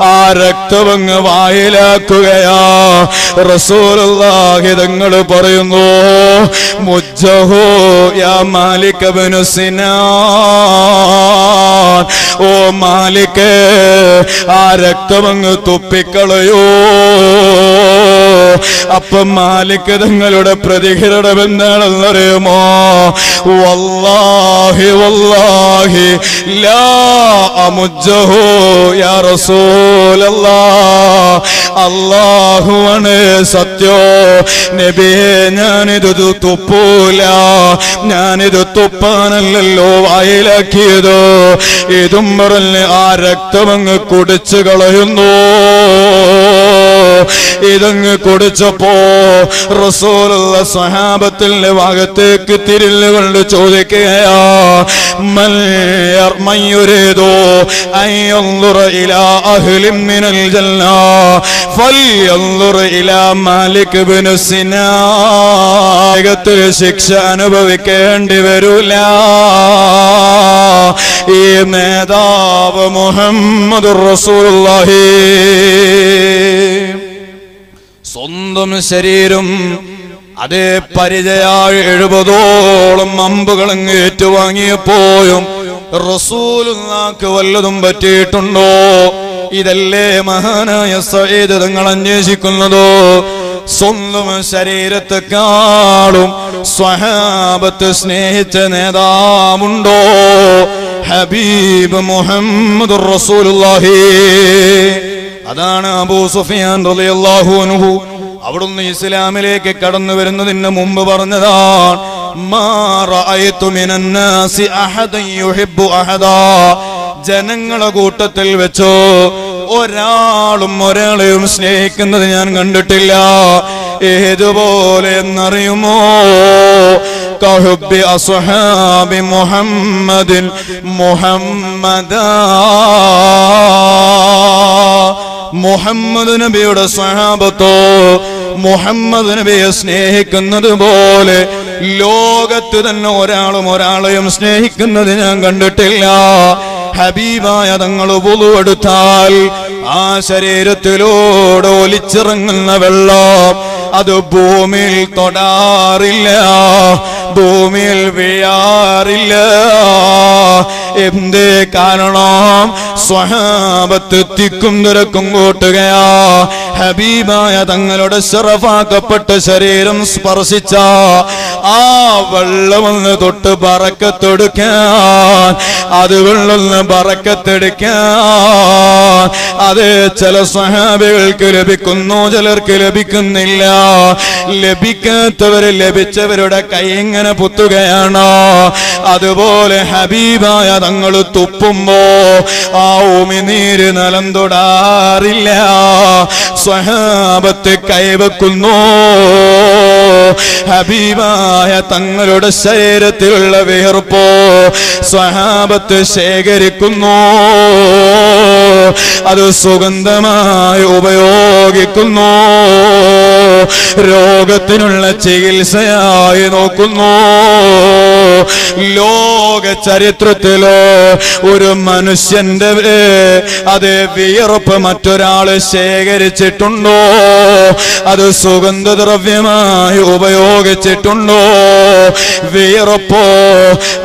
ആ രക്തമങ്ങ് വായിലാക്കുകയാ. റസൂലുള്ളാഹി തങ്ങൾ പറയുന്നു മുജ്ജഹോ യാ മാലിക് ബിനു സിനാൻ. ഓ മാലിക് ആ രക്തമങ്ങ് തുപ്പിക്കളയോ. അപ്പൊ മാലിക് തങ്ങളുടെ പ്രതികരണം എന്താണെന്നറിയുമോ വല്ലാഹി വല്ലാഹി ലാ യാ അല്ലാഹുവാണ് സത്യോ. നബിയെ ഞാനിത് തുപ്പൂല. ഞാനിത് തുപ്പാനല്ലല്ലോ വായിലാക്കിയത്. ഇതും പറഞ്ഞ് ആ രക്തമങ്ങ് കുടിച്ചു കളയുന്നു. ഇതങ്ങ് കുടിച്ചപ്പോ റസൂലുള്ള സഹാബത്തിന്റെ ഭാഗത്തേക്ക് തിരിഞ്ഞുകൊണ്ട് ചോദിക്കുകയാ വേഗത്തിൽ ശിക്ഷ അനുഭവിക്കേണ്ടി വരൂല. ഈ നേതാവ് മുഹമ്മദ് റസൂലുള്ളാഹി. സ്വന്തം ശരീരം അതേ പരിചയായ എഴുപതോളം അമ്പുകളും ഏറ്റുവാങ്ങിയപ്പോഴും റസൂലുള്ളാക്ക് വല്ലതും പറ്റിയിട്ടുണ്ടോ? ഇതല്ലേ മഹാനായ സയ്യിദ് തങ്ങൾ അന്വേഷിക്കുന്നതോ? സ്വന്തം ശരീരത്തെക്കാളും സ്വഹാബത്ത് സ്നേഹിച്ച നേതാവുണ്ടോ? ഹബീബ് മുഹമ്മദ് റസൂലുള്ളാഹി. അതാണ് അബൂ സുഫിയാൻ റളിയല്ലാഹു അൻഹു. അവിടുന്ന് ഇസ്ലാമിലേക്ക് കടന്നു വരുന്നതിന് മുമ്പ് പറഞ്ഞതാണ് ജനങ്ങളെ കൂട്ടത്തിൽ വെച്ചോ ഒരാളും ഒരാളെയും സ്നേഹിക്കുന്നത് ഞാൻ കണ്ടിട്ടില്ല. ഏതുപോലെ എന്നറിയുമോ? കഹുബി അസുഹാബി മുഹമ്മദിൽ മുഹമ്മദ. മുഹമ്മദ് നബിയുടെ സഹാബത്തോ മുഹമ്മദ് നബിയെ സ്നേഹിക്കുന്നത് പോലെ ലോകത്ത് തന്നെ ഒരാളും ഒരാളെയും സ്നേഹിക്കുന്നത് ഞാൻ കണ്ടിട്ടില്ല. ഹബീബായ തങ്ങൾ പുതുവെടുത്താൽ ആ ശരീരത്തിലൂടെ ഒലിച്ചിറങ്ങുന്ന വെള്ളം അത് ഭൂമിയിൽ തൊടാറില്ല. ഭൂമിയിൽ വീഴാറില്ല എന്ത് കാരണം? സ്വഹാപത്ത് തിക്കും തിരക്കും കൂട്ടുകയാ. ഹബീബായ തങ്ങളുടെ ശറഫാക്കപ്പെട്ട ശരീരം സ്പർശിച്ച ആ വെള്ളമൊന്ന് തൊട്ട് പറക്കത്തെടുക്കാൻ അത് വെള്ളമൊന്ന് പറക്കത്തെടുക്കാൻ അത് ചില സ്വഹാബികൾക്ക് ലഭിക്കുന്നു ചിലർക്ക് ലഭിക്കുന്നില്ല. ലഭിക്കാത്തവര് ലഭിച്ചവരുടെ കൈ ഇങ്ങനെ പുത്തുകയാണ്? അതുപോലെ ഹബീബായ തങ്ങൾ തുപ്പുമ്പോ ആ ഉമിനീര് നലം തൊടാറില്ല. സ്വഹാപത്ത് കൈവെക്കുന്നു. ഹബീബായ തങ്ങളുടെ ശരീരത്തിലുള്ള വിയർപ്പോ സ്വഹാപത്ത് ശേഖരിക്കുന്നു. അത് സുഗന്ധമായി ഉപയോഗിക്കുന്നു. രോഗത്തിനുള്ള ചികിത്സയായി നോക്കുന്നു. ലോക ചരിത്രത്തിലോ ഒരു മനുഷ്യന്റെ അത് വിയർപ്പ് മറ്റൊരാൾ ശേഖരിച്ചിട്ടുണ്ടോ? അത് സുഗന്ധദ്രവ്യമായി ഉപയോഗിച്ചിട്ടുണ്ടോ? വിയർപ്പോ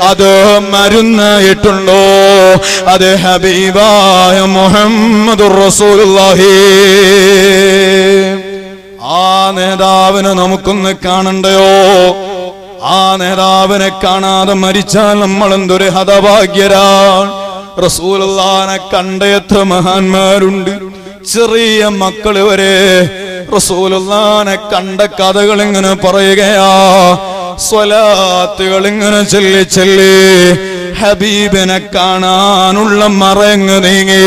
അത് മരുന്നായിട്ടുണ്ടോ അത് ഹബീബായ മുഹമ്മദ് റസൂലുള്ളാഹി. ആ നേതാവിനെ നമുക്കൊന്ന് കാണണ്ടയോ? ആ നേതാവിനെ കാണാതെ മരിച്ചാൽ നമ്മൾ എന്തൊരു ഹതഭാഗ്യരാ റസൂലുള്ളാനെ കണ്ട എത്ര മഹാന്മാരുണ്ട്. ചെറിയ മക്കൾ വരെ റസൂലുള്ളാനെ കണ്ട കഥകൾ ഇങ്ങനെ പറയുകയാ. സ്വലാത്തുകൾ ഇങ്ങനെ ചൊല്ലി ചൊല്ലി ഹബീബിനെ കാണാനുള്ള മറങ്ങ് നീങ്ങി.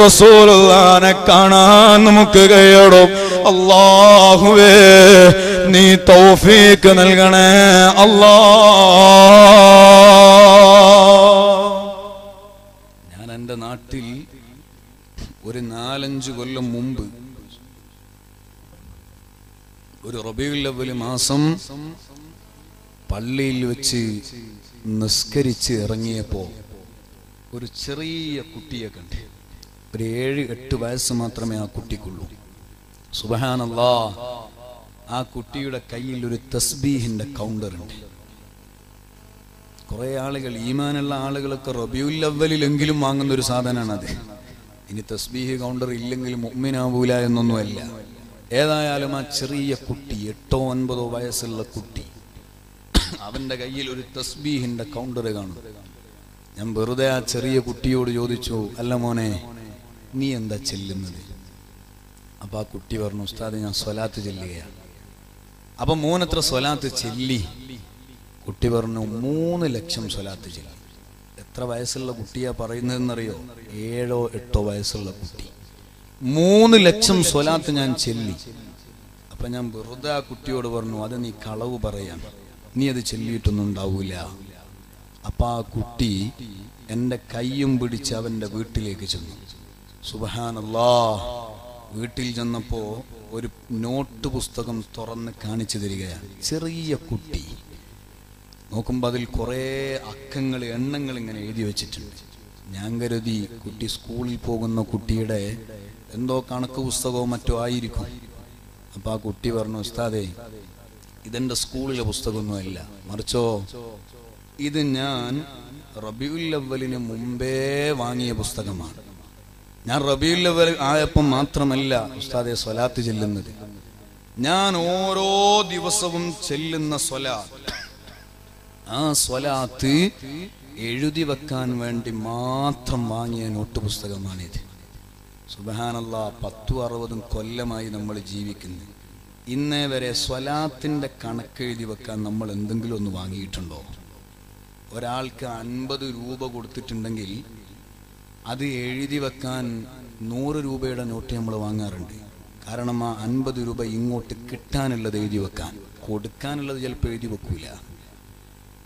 റസൂലുള്ളാനെ കാണാൻ നമുക്ക് കയ്യടും അള്ളാഹുവേ നീ തൗഫീക്ക് നൽകണേ അല്ലാ. ഞാൻ എന്റെ നാട്ടിൽ ഒരു നാലഞ്ച് കൊല്ലം മുമ്പ് ഒരു റബിയുൽ അവൽ മാസം പള്ളിയിൽ വെച്ച് നിസ്കരിച്ച് ഇറങ്ങിയപ്പോ ഒരു ചെറിയ കുട്ടിയെ കണ്ട്. ഒരു ഏഴ് എട്ട് വയസ്സ് മാത്രമേ ആ കുട്ടിക്കുള്ളൂ. സുബഹാനല്ലാ. ആ കുട്ടിയുടെ കയ്യിൽ ഒരു തസ്ബീഹിന്റെ കൗണ്ടർ ഉണ്ട്. കുറെ ആളുകൾ ഈമാനുള്ള ആളുകളൊക്കെ റബിയുൽ അവലിലെങ്കിലും വാങ്ങുന്ന ഒരു സാധനമാണ് അത്. ഇനി തസ്ബീഹ് കൗണ്ടർ ഇല്ലെങ്കിലും മുമ്മിനാവൂല എന്നൊന്നുമല്ല. ഏതായാലും ആ ചെറിയ കുട്ടി എട്ടോ ഒൻപതോ വയസ്സുള്ള കുട്ടി അവന്റെ കയ്യിൽ ഒരു തസ്ബീഹിന്റെ കൗണ്ടർ കാണും. ഞാൻ വെറുതെ ആ ചെറിയ കുട്ടിയോട് ചോദിച്ചു അല്ല മോനെ നീ എന്താ ചെല്ലുന്നത്? അപ്പൊ ആ കുട്ടി പറഞ്ഞു ഉസ്താദ് ഞാൻ സ്വലാത്ത് ചെല്ലുകയാണ്. അപ്പൊ മൂന്നത്ര സ്വലാത്ത് ചെല്ലി. കുട്ടി പറഞ്ഞു മൂന്ന് ലക്ഷം സ്വലാത്ത് ചെല്ലി. എത്ര വയസ്സുള്ള കുട്ടിയാ പറയുന്നതെന്നറിയോ? ഏഴോ എട്ടോ വയസ്സുള്ള കുട്ടി. മൂന്ന് ലക്ഷം സ്വലാത്ത് ഞാൻ ചെല്ലി. അപ്പൊ ഞാൻ വെറുതെ ആ കുട്ടിയോട് പറഞ്ഞു അത് നീ കളവ് പറയാൻ നീ അത് ചെല്ലിയിട്ടൊന്നും ഉണ്ടാവൂല. അപ്പൊ ആ കുട്ടി എന്റെ കൈയും പിടിച്ച് അവന്റെ വീട്ടിലേക്ക് ചെന്നു. സുബഹാനല്ലാ. വീട്ടിൽ ചെന്നപ്പോ ഒരു നോട്ട് പുസ്തകം തുറന്ന് കാണിച്ചു തരികയാണ്. ചെറിയ കുട്ടി. നോക്കുമ്പോൾ അതിൽ കുറേ അക്കങ്ങൾ എണ്ണങ്ങൾ ഇങ്ങനെ എഴുതി വെച്ചിട്ടുണ്ട്. ഞാൻ കരുതി കുട്ടി സ്കൂളിൽ പോകുന്ന കുട്ടിയുടെ എന്തോ കണക്ക് പുസ്തകമോ മറ്റോ ആയിരിക്കും. അപ്പൊ ആ കുട്ടി പറഞ്ഞു ഉസ്താദേ ഇതെന്റെ സ്കൂളിലെ പുസ്തകമൊന്നുമല്ല മറിച്ചോ ഇത് ഞാൻ റബിയുൽ അവലിന് മുമ്പേ വാങ്ങിയ പുസ്തകമാണ്. ഞാൻ റബീൽ ആയപ്പം മാത്രമല്ല ഉസ്താദെ സ്വലാത്ത് ചെല്ലുന്നത്. ഞാൻ ഓരോ ദിവസവും ചെല്ലുന്ന സ്വലാത്ത്. ആ സ്വലാത്ത് എഴുതി വെക്കാൻ വേണ്ടി മാത്രം വാങ്ങിയ നോട്ട് പുസ്തകമാണിത് സുബഹാനല്ല പത്തു അറുപതും കൊല്ലമായി നമ്മൾ ജീവിക്കുന്നു. ഇന്നേ വരെ സ്വലാത്തിന്റെ കണക്ക് എഴുതി വെക്കാൻ നമ്മൾ എന്തെങ്കിലും ഒന്ന് വാങ്ങിയിട്ടുണ്ടോ? ഒരാൾക്ക് അൻപത് രൂപ കൊടുത്തിട്ടുണ്ടെങ്കിൽ അത് എഴുതി വെക്കാൻ നൂറ് രൂപയുടെ നോട്ട് നമ്മൾ വാങ്ങാറുണ്ട്. കാരണം ആ അൻപത് രൂപ ഇങ്ങോട്ട് കിട്ടാനുള്ളത് എഴുതി വെക്കാൻ. കൊടുക്കാനുള്ളത് ചിലപ്പോൾ എഴുതി വെക്കൂല.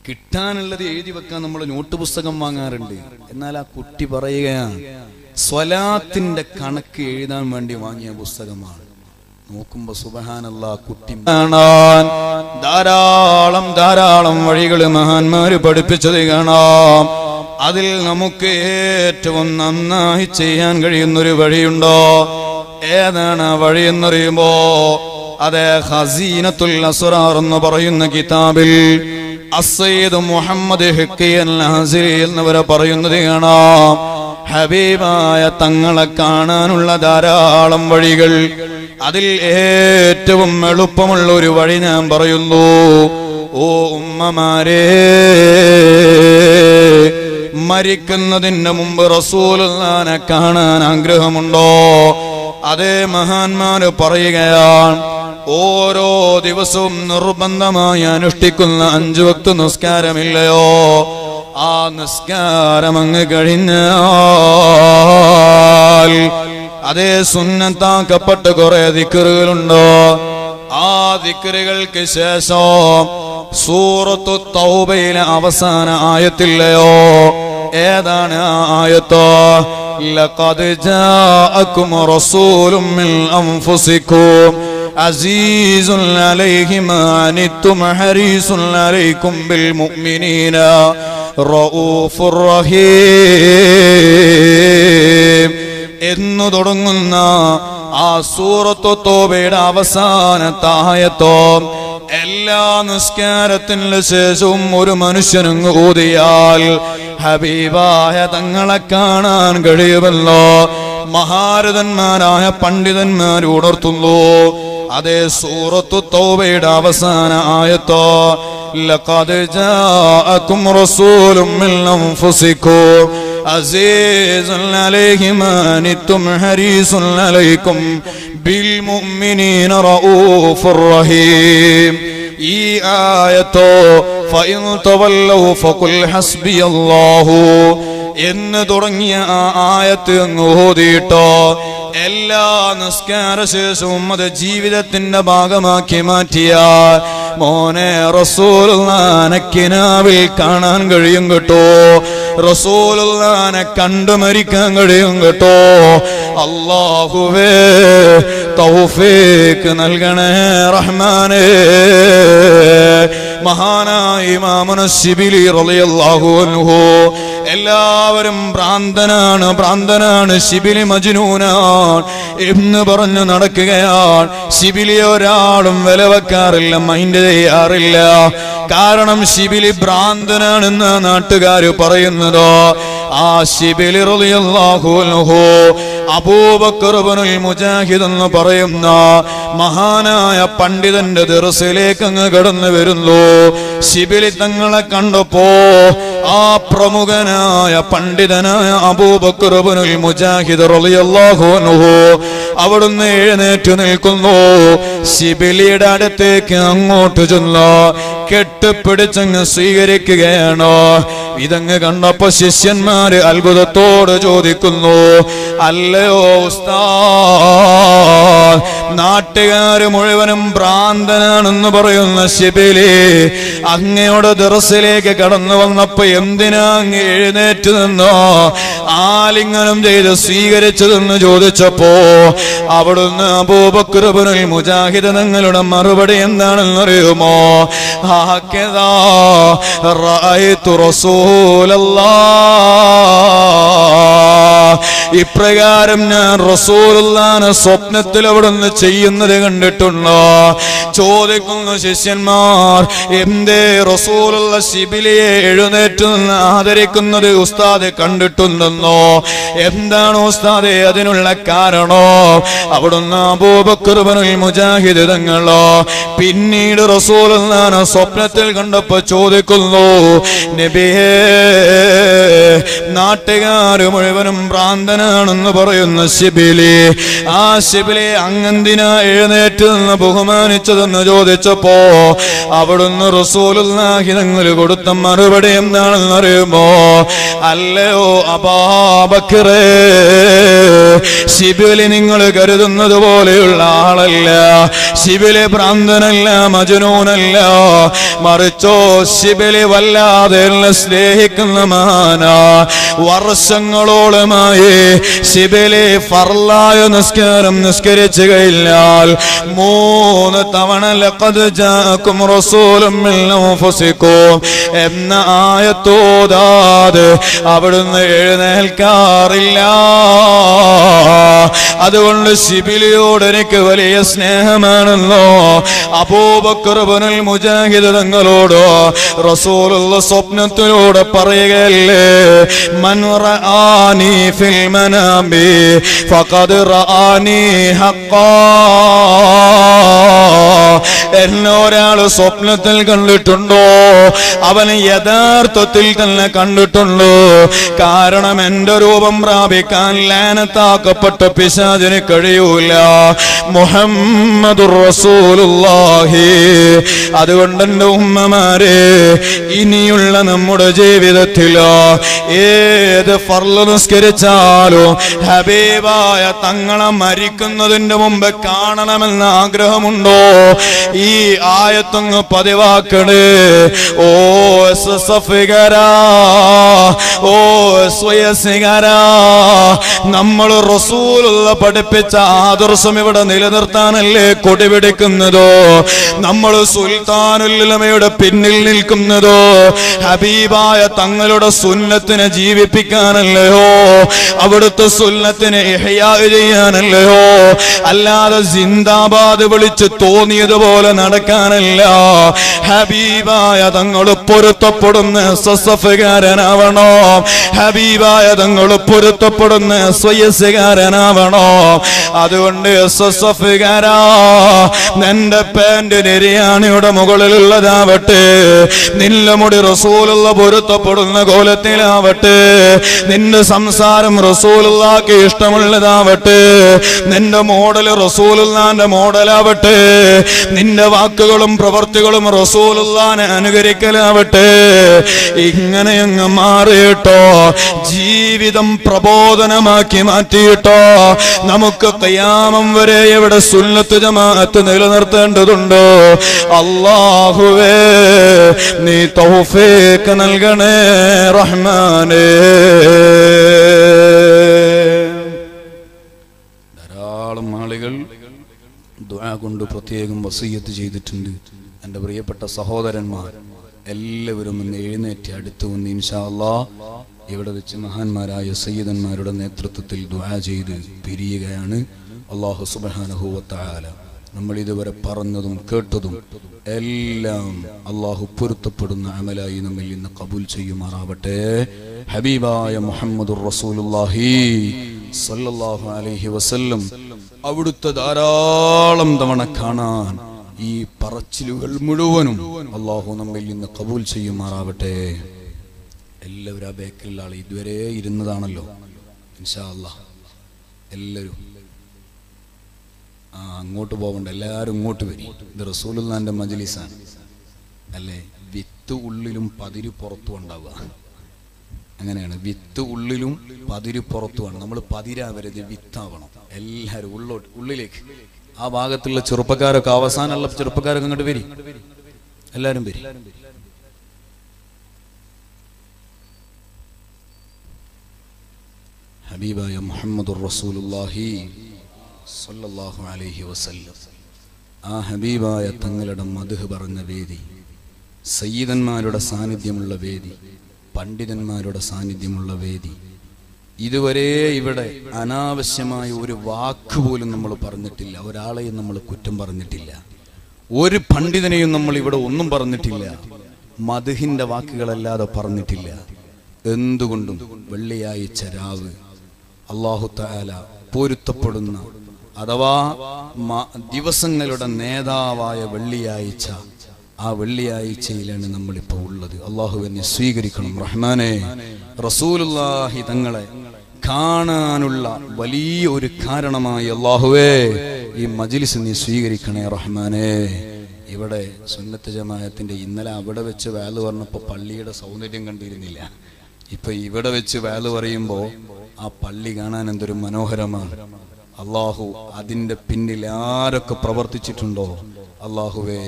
കിട്ടാനുള്ളത് എഴുതി വെക്കാൻ നമ്മൾ നോട്ട് പുസ്തകം വാങ്ങാറുണ്ട്. എന്നാൽ ആ കുട്ടി പറയുകയാണ് സ്വലാത്തിന്റെ കണക്ക് എഴുതാൻ വേണ്ടി വാങ്ങിയ പുസ്തകമാണ്. നോക്കുമ്പോ സുബഹാനല്ല കുട്ടി കാണാൻ ധാരാളം ധാരാളം വഴികൾ മഹാന്മാര് പഠിപ്പിച്ചത് കാണാം. അതിൽ നമുക്ക് ഏറ്റവും നന്നായി ചെയ്യാൻ കഴിയുന്നൊരു വഴിയുണ്ടോ? ഏതാണ് ആ വഴി എന്നറിയുമ്പോ? അതെ ഹസീനത്തുൽ അസുറാർ എന്ന് പറയുന്ന കിതാബിൽ അസൈദ് മുഹമ്മദ് ഹക്കിയൽ ഹസി എന്നിവരെ പറയുന്നത് കാണാം. ഹബീബായ തങ്ങളെ കാണാനുള്ള ധാരാളം വഴികൾ. അതിൽ ഏറ്റവും എളുപ്പമുള്ള ഒരു വഴി ഞാൻ പറയുന്നു. ഓ ഉമ്മമാരേ മരിക്കുന്നതിന് മുമ്പ് റസൂലുള്ളാനെ കാണാൻ ആഗ്രഹമുണ്ടോ? അതേ മഹാന്മാര് പറയുകയാണ് ഓരോ ദിവസവും നിർബന്ധമായി അനുഷ്ഠിക്കുന്ന അഞ്ചു വക്ത് നിസ്കാരമില്ലയോ? ആ നിസ്കാരം അങ്ങ് കഴിഞ്ഞാൽ അതേ സുന്നത്താക്കപ്പെട്ട് കുറെ ദിക്കറുകളുണ്ടോ? ആ ദിക്കറുകൾക്ക് ശേഷം സൂറത്തു തൗബയിലെ അവസാന ആയത്തില്ലയോ ഏതാണ് ആ ആയത്തോ ലഖദ് ജാഅക്കും റസൂലും മിൻ അൻഫുസിക്കും عزيز عليه ما عنتم حريص عليكم بالمؤمنين رؤوف رحيم എന്നു തുടങ്ങുന്ന ആ സൂറത്തു തോബയുടെ അവസാനത്തായത്തോ എല്ലാ നിസ്കാരത്തിന് ശേഷവും ഒരു മനുഷ്യനും കൂതിയാൽ ഹബീബായ തങ്ങളെ കാണാൻ കഴിയുമല്ലോ. മഹാരഥന്മാരായ പണ്ഡിതന്മാർ ഉണർത്തുന്നു അതേ സൂറത്തു തോബയുടെ അവസാന ആയത്തോ ലഖദ് ജാഅക്കും റസൂലും മിൻ അൻഫുസിക്കും. عزيز عليه ما عنتم حريص عليكم بالمؤمنين رؤوف رحيم ഈ ആയത്തോ ഫഇൻ തവല്ലൗ ഫഖുൽ ഹസ്ബിയല്ലാഹു എന്ന് തുടങ്ങിയ ആ ആയത്ത് അങ്ങ് ഓതിയിട്ടോ. എല്ലാ നിസ്കാര ശേഷവും അത് ജീവിതത്തിന്റെ ഭാഗമാക്കി മാറ്റിയ മോനെ റസൂലുള്ളാനക്കിനാവിൽ കാണാൻ കഴിയും കേട്ടോ. റസൂലുള്ളാനെ കണ്ടു മരിക്കാൻ കഴിയും കേട്ടോ. അള്ളാഹുവേ തൗഫീക്ക് നൽകണേ റഹ്മാനേ. മഹാനായി മാമന ശിബിലി റളിയല്ലാഹു അൻഹു എല്ലാവരും ഭ്രാന്തനാണ് ഭ്രാന്തനാണ്. ശിബിലി മജ്നൂനാണ്. എന്ന് പറഞ്ഞു നടക്കുകയാണ്. ശിബിലി ഒരാളും വില വെക്കാറില്ല മൈൻഡ് ചെയ്യാറില്ല. കാരണം ശിബിലി ഭ്രാന്തനാണെന്ന് നാട്ടുകാര് പറയുന്നതോ. ആ ശിബിലി റളിയല്ലാഹു അൻഹു അബൂബക്കർ ഇബ്നുൽ മുജാഹിദ് എന്ന് പറയുന്ന മഹാനായ പണ്ഡിതന്റെ ദിറസിലേക്ക് അങ്ങ് കടന്നു വരുന്നു. ശിബിലി തങ്ങളെ കണ്ടപ്പോ ആ പ്രമുഖനായ പണ്ഡിതനായ അബൂബക്കർ ഇബ്നുൽ മുജാഹിദ് റളിയല്ലാഹു അൻഹു അവിടുന്ന് എഴുന്നേറ്റ് നിൽക്കുന്നു. ശിബിലിയുടെ അടുത്തേക്ക് അങ്ങോട്ട് ചെന്നോ കെട്ടിപ്പിടിച്ചങ്ങ് സ്വീകരിക്കുകയാണോ? ഇതങ്ങ് കണ്ടപ്പോ ശിഷ്യന്മാര് അത്ഭുതത്തോട് ചോദിക്കുന്നു അല്ലയോ നാട്ടുകാര് മുഴുവനും ഭ്രാന്തനാണെന്ന് പറയുന്ന ശിബിലി അങ്ങയുടെ ദിറസിലേക്ക് കടന്നു വന്നപ്പോ എന്തിനാ അങ്ങ് എഴുന്നേറ്റ് നിന്നോ? ആലിംഗനം ചെയ്ത് സ്വീകരിച്ചതെന്ന് ചോദിച്ചപ്പോ അവിടുന്ന് അബൂബക്രബുനിൽ മുജാഹിദ് നിങ്ങളുടെ മറുപടി എന്താണെന്ന് അറിയുമോ? ഇപ്രകാരം ഞാൻ റസൂലുള്ളാനെ സ്വപ്നത്തിൽ അവിടുന്ന് ചെയ്യുന്നത് കണ്ടിട്ടുണ്ടോ? ചോദിക്കുന്ന ശിഷ്യന്മാർ എന്തേ റസൂലുള്ള ശിബിലിയെ എഴുന്നേറ്റ് നിന്ന് ആദരിക്കുന്നത് ഉസ്താദ് കണ്ടിട്ടുണ്ടെന്നോ? എന്താണ് ഉസ്താദെ അതിനുള്ള കാരണോ? അവിടുന്ന് അബൂബക്കുർബനുൽ മുജാഹിദ് തങ്ങളോ പിന്നീട് റസൂൽ സ്വപ്നത്തിൽ കണ്ടപ്പോ ചോദിക്കുന്നു നബിയേ നാട്ടുകാര് മുഴുവനും ഭ്രാന്തനാണെന്ന് പറയുന്ന ശിബിലി. ആ ശിബിലി അങ്ങന്തിനാ എഴുന്നേറ്റ് നിന്ന് ബഹുമാനിച്ചതെന്ന് ചോദിച്ചപ്പോ അവിടുന്ന് റസൂലുള്ളാഹി തങ്ങൾ കൊടുത്ത മറുപടി എന്താണെന്ന് അറിയുമോ? അല്ലയോ അബാബക്കറേ ശിബിലി നിങ്ങൾ കരുതുന്നത് പോലെയുള്ള ആളല്ല. ശിബിലി ഭ്രാന്തനല്ല മജനൂനല്ല. മറിച്ചോ ശിബിലി വല്ലാതെ സ്നേഹിക്കുന്ന മാന. വർഷങ്ങളോളമായി ശിബിലി ഫർലായ നിസ്കാരം നിസ്കരിച്ചു കഴിഞ്ഞാൽ മൂന്ന് തവണ ജാഅക്കും റസൂലും എന്ന ആയത്തോതാതെ അവിടുന്ന് എഴുന്നേൽക്കാറില്ല. അതുകൊണ്ട് ശിബിലിയോട് എനിക്ക് വലിയ സ്നേഹമാണെന്നോ അബൂബക്കർബനുൽ മുജാഹിദ് തങ്ങളോട് റസൂലുള്ള സ്വപ്നത്തിലൂടെ പറയുകയല്ലേ മൻ ആനി ഫിൽ മനാമി ഫഖദ് റആനി ഹഖാ സ്വപ്നത്തിൽ കണ്ടിട്ടുണ്ടോ? അവന് യഥാർത്ഥത്തിൽ തന്നെ കണ്ടിട്ടുണ്ട്? കാരണം എന്റെ രൂപം പ്രാപിക്കാൻ ലാനത്താക്കപ്പെട്ട പിശാചിന് കഴിയൂല. മുഹമ്മദ് റസൂലുള്ളാഹി. ഉമ്മമാരെ ഇനിയുള്ള നമ്മുടെ ജീവിതത്തിലോ ഏത് ഫർൾ നിസ്കരിച്ചാലും ഹബീബായ തങ്ങളെ മരിക്കുന്നതിന്റെ മുമ്പ് കാണണമെന്ന് ആഗ്രഹമുണ്ടോ? ഈ ആയത്തങ്ങ് പതിവാക്കണേ. ഓ എസ് ഓ സ്വയസികാരാ നമ്മൾ റസൂലുള്ള പഠിപ്പിച്ച ആദർശം ഇവിടെ നിലനിർത്താനല്ലേ കൊടിപിടിക്കുന്നതോ? നമ്മൾ സുൽത്താനുല്ലമയുടെ പിന്നിൽ നിൽക്കുന്നതോ? ഹബീബായ തങ്ങളുടെ സുന്നത്തിനെ ജീവിപ്പിക്കാനല്ലയോ? അവിടുത്തെ സുന്നത്തിനെ ചെയ്യാനല്ലയോ? അല്ലാതെ ജിന്ദാബാദ് വിളിച്ച് തോന്നിയതുപോലെ നടക്കാനല്ല. ഹബീബായ തങ്ങൾ പൊരുത്തപ്പെടുന്ന സസഫുകാരനാവണോ ഹബീബായ തങ്ങൾ പൊരുത്തപ്പെടുന്ന സ്വയസ്സുകാരനാവണോ? അതുകൊണ്ട് സസഫുകാരാ നിന്റെ പാന്റ് നിര്യാണിയുടെ മുകളിലുള്ളതാവട്ടെ. നിന്റെ മുടി റസൂലുള്ള പൊരുത്തപ്പെടുന്ന കോലത്തിലാവട്ടെ. നിന്റെ സംസാരം റസൂലുള്ളാക്ക് ഇഷ്ടമുള്ളതാവട്ടെ. നിന്റെ മോഡൽ റസൂലുള്ളാന്റെ മോഡലാവട്ടെ. നിന്റെ വാക്കുകളും പ്രവർത്തികളും റസൂലുള്ളാനെ അനുകരിക്കലാവട്ടെ. ഇങ്ങനെ അങ്ങ് മാറിയിട്ടോ. ജീവിതം പ്രബോധനമാക്കി മാറ്റിയിട്ടോ. നമുക്ക് കയ്യാമം വരെ ഇവിടെ സുന്നത്ത് ജമാഅത്ത് നിലനിർത്തേണ്ടതുണ്ട്? അള്ളാഹുവേ നീ തൗഫീഖ് നൽകണേ റഹ്മാനേ. ധാരാളം ആളുകൾ കൊണ്ട് പ്രത്യേകം വസീയത്ത് ചെയ്തിട്ടുണ്ട്. എന്റെ പ്രിയപ്പെട്ട സഹോദരന്മാർ എല്ലാവരും ഒന്ന് എഴുന്നേറ്റ് അടുത്ത് വന്ന് ഇൻഷാ അല്ലാ ഇവിടെ വെച്ച് മഹാന്മാരായ സയ്യിദന്മാരുടെ നേതൃത്വത്തിൽ ദുആ ചെയ്ത് പിരിയുകയാണ്. അള്ളാഹു വതആല നമ്മൾ ഇതുവരെ പറഞ്ഞതും കേട്ടതും എല്ലാം അള്ളാഹു പൊരുത്തപ്പെടുന്ന അമലായി നമ്മിൽ ഇന്ന് കബൂൽ ചെയ്യുമാറാവട്ടെ. ഹബീബായ മുഹമ്മദ് അലൈഹി വസല്ലം അവിടുത്തെ ധാരാളം തവണ കാണാൻ ഈ പറച്ചിലുകൾ മുഴുവനും അള്ളാഹു നമ്മിൽ നിന്ന് കബൂൽ ചെയ്യുമാറാവട്ടെ. എല്ലാവരും ആ ബേക്കറിലുള്ള ഇതുവരെ ഇരുന്നതാണല്ലോ. ഇൻഷാ എല്ലാവരും അങ്ങോട്ട് പോകണ്ട എല്ലാവരും ഇങ്ങോട്ട് വരും. ഇത് മജ്ലിസാണ്. അല്ലേ? വിത്ത് ഉള്ളിലും പതിര് പുറത്തും ഉണ്ടാവുക. അങ്ങനെയാണ്. വിത്ത് ഉള്ളിലും പതിര് പുറത്തുമാണ് നമ്മൾ പതിരാവരുത്. വിത്താവണം. എല്ലാവരും ഉള്ളോട്ട് ഉള്ളിലേക്ക്. ആ ഭാഗത്തുള്ള ചെറുപ്പക്കാരൊക്കെ അവസാനമുള്ള ചെറുപ്പക്കാരൊക്കെ അങ്ങോട്ട് വരും. എല്ലാവരും വരും. ഹബീബായ മുഹമ്മദ് റസൂലുള്ളാഹി സല്ലല്ലാഹു അലൈഹി വസല്ലം. ആ ഹബീബായ തങ്ങളുടെ മധുഹ് പറഞ്ഞ വേദി സയ്യിദന്മാരുടെ സാന്നിധ്യമുള്ള വേദി പണ്ഡിതന്മാരുടെ സാന്നിധ്യമുള്ള വേദി. ഇതുവരെ ഇവിടെ അനാവശ്യമായ ഒരു വാക്ക് പോലും നമ്മൾ പറഞ്ഞിട്ടില്ല. ഒരാളെയും നമ്മൾ കുറ്റം പറഞ്ഞിട്ടില്ല. ഒരു പണ്ഡിതനെയും നമ്മൾ ഇവിടെ ഒന്നും പറഞ്ഞിട്ടില്ല. മധുഹിന്റെ വാക്കുകളല്ലാതെ പറഞ്ഞിട്ടില്ല. എന്തുകൊണ്ടും വെള്ളിയാഴ്ച രാവ് അള്ളാഹു താല പൊരുത്തപ്പെടുന്ന അഥവാ ദിവസങ്ങളുടെ നേതാവായ വെള്ളിയാഴ്ച ആ വെള്ളിയാഴ്ചയിലാണ് നമ്മളിപ്പോൾ ഉള്ളത്. അള്ളാഹു എന്നെ സ്വീകരിക്കണം. റഹ്മാനെ റസൂലുല്ലാഹി തങ്ങളെ കാണാനുള്ള വലിയ ഒരു കാരണമായി അള്ളാഹുവേ ഈ മജിലിസ് നീ സ്വീകരിക്കണേ റഹ്മാനെ. ഇവിടെ സുന്നത്ത് ജമാഅത്തിന്റെ ഇന്നലെ അവിടെ വെച്ച് വേൽ പറഞ്ഞപ്പോൾ പള്ളിയുടെ സൗന്ദര്യം കണ്ടിരുന്നില്ല. ഇപ്പൊ ഇവിടെ വെച്ച് വേൽ പറയുമ്പോ ആ പള്ളി കാണാൻ എന്തൊരു മനോഹരമാണ്. അള്ളാഹു അതിന്റെ പിന്നിൽ ആരൊക്കെ പ്രവർത്തിച്ചിട്ടുണ്ടോ? അള്ളാഹുവേ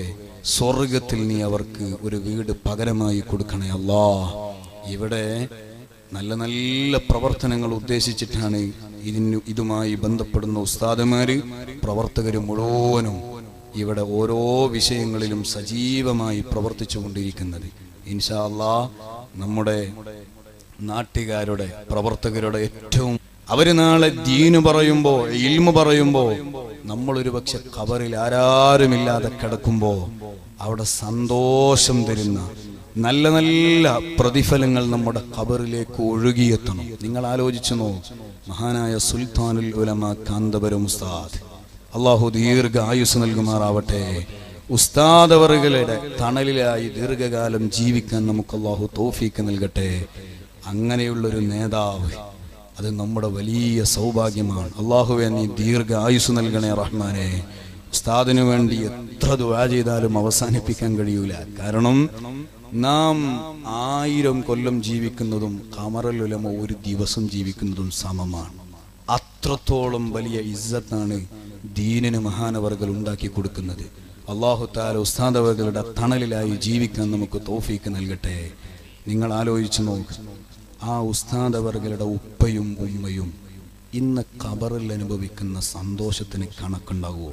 സ്വർഗത്തിൽ നീ അവർക്ക് ഒരു വീട് പകരമായി കൊടുക്കണേ അല്ലാ. ഇവിടെ നല്ല നല്ല പ്രവർത്തനങ്ങൾ ഉദ്ദേശിച്ചിട്ടാണ് ഇതിന് ഇതുമായി ബന്ധപ്പെടുന്ന ഉസ്താദുമാര് പ്രവർത്തകർ മുഴുവനും ഇവിടെ ഓരോ വിഷയങ്ങളിലും സജീവമായി പ്രവർത്തിച്ചു കൊണ്ടിരിക്കുന്നത്. ഇൻഷാ അല്ലാ നമ്മുടെ നാട്ടുകാരുടെ പ്രവർത്തകരുടെ ഏറ്റവും അവർ നാളെ ദീന് പറയുമ്പോ ഇൽമ പറയുമ്പോ നമ്മൾ നമ്മളൊരു പക്ഷെ കബറിൽ ആരാരുമില്ലാതെ കിടക്കുമ്പോ അവിടെ സന്തോഷം തരുന്ന നല്ല നല്ല പ്രതിഫലങ്ങൾ നമ്മുടെ കബറിലേക്ക് ഒഴുകിയെത്തണം. നിങ്ങൾ ആലോചിച്ചു നോ മഹാനായ സുൽത്താനുൽ ഉലമ കാന്തപുരം ഉസ്താദ്. അള്ളാഹു ദീർഘ ആയുസ് നൽകുമാറാവട്ടെ. ഉസ്താദവറുകളുടെ തണലിലായി ദീർഘകാലം ജീവിക്കാൻ നമുക്ക് അള്ളാഹു തോഫീക്ക് നൽകട്ടെ. അങ്ങനെയുള്ളൊരു നേതാവ് അത് നമ്മുടെ വലിയ സൗഭാഗ്യമാണ്. അള്ളാഹുവെ നീ ദീർഘ ആയുസ് നൽകണേ റഹ്മാനെ. ഉസ്താദിനു വേണ്ടി എത്ര ദുആ ചെയ്താലും അവസാനിപ്പിക്കാൻ കഴിയൂല. കാരണം നാം ആയിരം കൊല്ലം ജീവിക്കുന്നതും കമറലുലമ ഒരു ദിവസം ജീവിക്കുന്നതും സമമാണ്. അത്രത്തോളം വലിയ ഇസ്സത്താണ് ദീനിന് മഹാനവർകൾ ഉണ്ടാക്കി കൊടുക്കുന്നത്. അള്ളാഹു താല ഉസ്താദവകളുടെ തണലിലായി ജീവിക്കാൻ നമുക്ക് തോഫീക്ക് നൽകട്ടെ. നിങ്ങൾ ആലോചിച്ചു നോക്ക്. ആ ഉസ്താദ് അവർകളുടെ ഉപ്പയും ഉമ്മയും ഇന്ന് കബറിൽ അനുഭവിക്കുന്ന സന്തോഷത്തിന് കണക്കുണ്ടാകുമോ